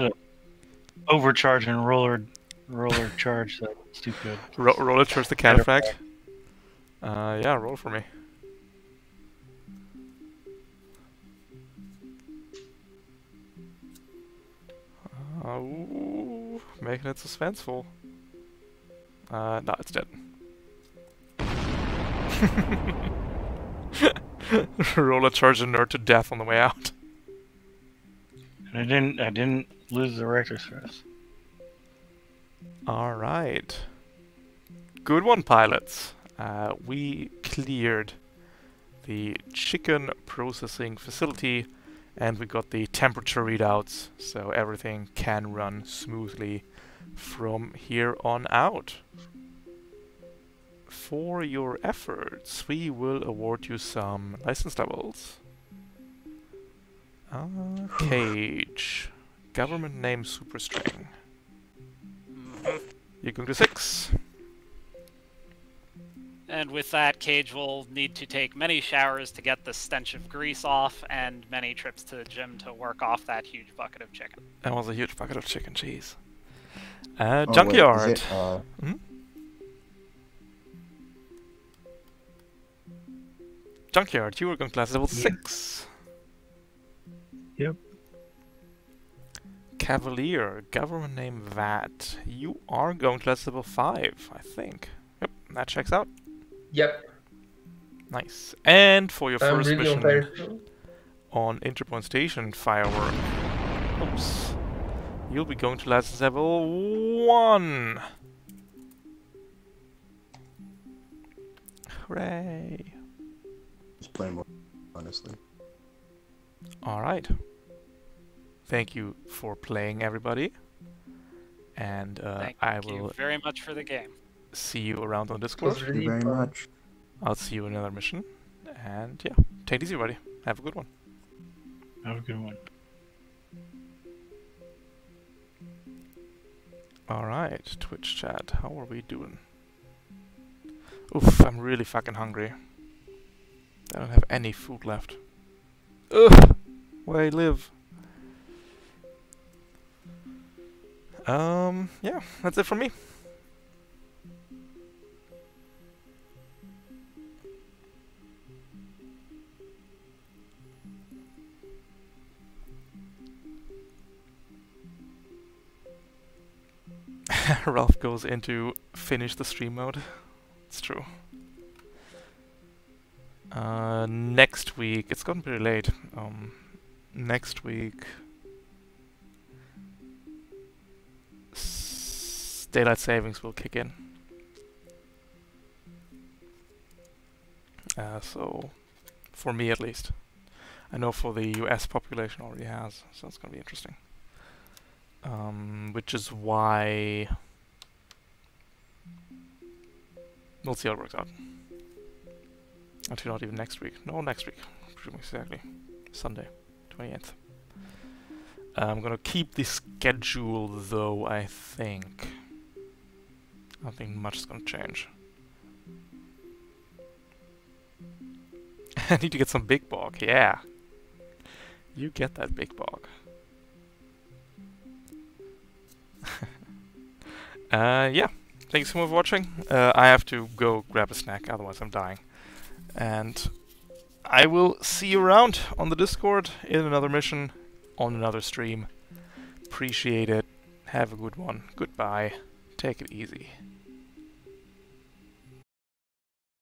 Speaker 3: Overcharge and roller roller charge that stupid.
Speaker 1: Ro roll it towards the cataphract. Uh, yeah, roll for me. Uh, ooh, making it suspenseful. Uh, no, it's dead. roll a charge a nerd to death on the way out.
Speaker 3: I didn't I didn't lose the reactor stress.
Speaker 1: All right. Good one, pilots. Uh, we cleared the chicken processing facility and we got the temperature readouts, so everything can run smoothly from here on out. For your efforts, we will award you some license levels. Uh, Cage. Government name Superstring. You're going to six.
Speaker 2: And with that, Cage will need to take many showers to get the stench of grease off, and many trips to the gym to work off that huge bucket of chicken.
Speaker 1: That was a huge bucket of chicken cheese. Uh,
Speaker 5: Oh, wait,
Speaker 1: junkyard.
Speaker 5: it, uh,
Speaker 1: Junkyard, you were going class level
Speaker 3: Yeah.
Speaker 1: 6.
Speaker 3: Yep.
Speaker 1: Cavalier, government name VAT. You are going class level 5, I think. Yep, that checks out.
Speaker 4: Yep.
Speaker 1: Nice. And for your
Speaker 4: I'm
Speaker 1: first
Speaker 4: really
Speaker 1: mission
Speaker 4: fire.
Speaker 1: on Interpoint Station firework. Oops. You'll be going to license level 1! Hooray!
Speaker 5: Just play more, honestly.
Speaker 1: Alright. Thank you for playing, everybody. And uh,
Speaker 2: Thank
Speaker 1: I
Speaker 2: you
Speaker 1: will
Speaker 2: very much for the game.
Speaker 1: see you around on Discord.
Speaker 5: Thank you very much.
Speaker 1: I'll see you in another mission. And yeah, take it easy, everybody. Have a good one.
Speaker 3: Have a good one.
Speaker 1: Alright, Twitch chat, how are we doing? Oof, I'm really fucking hungry. I don't have any food left. Ugh! Where I live. Um, yeah, that's it from me. Ralph goes into finish the stream mode. It's true. Uh, next week, it's gotten pretty late. Um, next week, s- daylight savings will kick in. Uh, so, for me at least, I know for the U.S. population already has, so it's gonna be interesting. Um, which is why we'll see how it works out. Actually, not even next week. No, next week. Exactly. Sunday, 28th. I'm gonna keep the schedule though, I think. I don't think much is gonna change. I need to get some big bog, yeah. You get that big bog. uh, yeah. thanks so much for watching. Uh, I have to go grab a snack, otherwise I'm dying. And I will see you around on the Discord in another mission, on another stream. Appreciate it. Have a good one. Goodbye. Take it easy.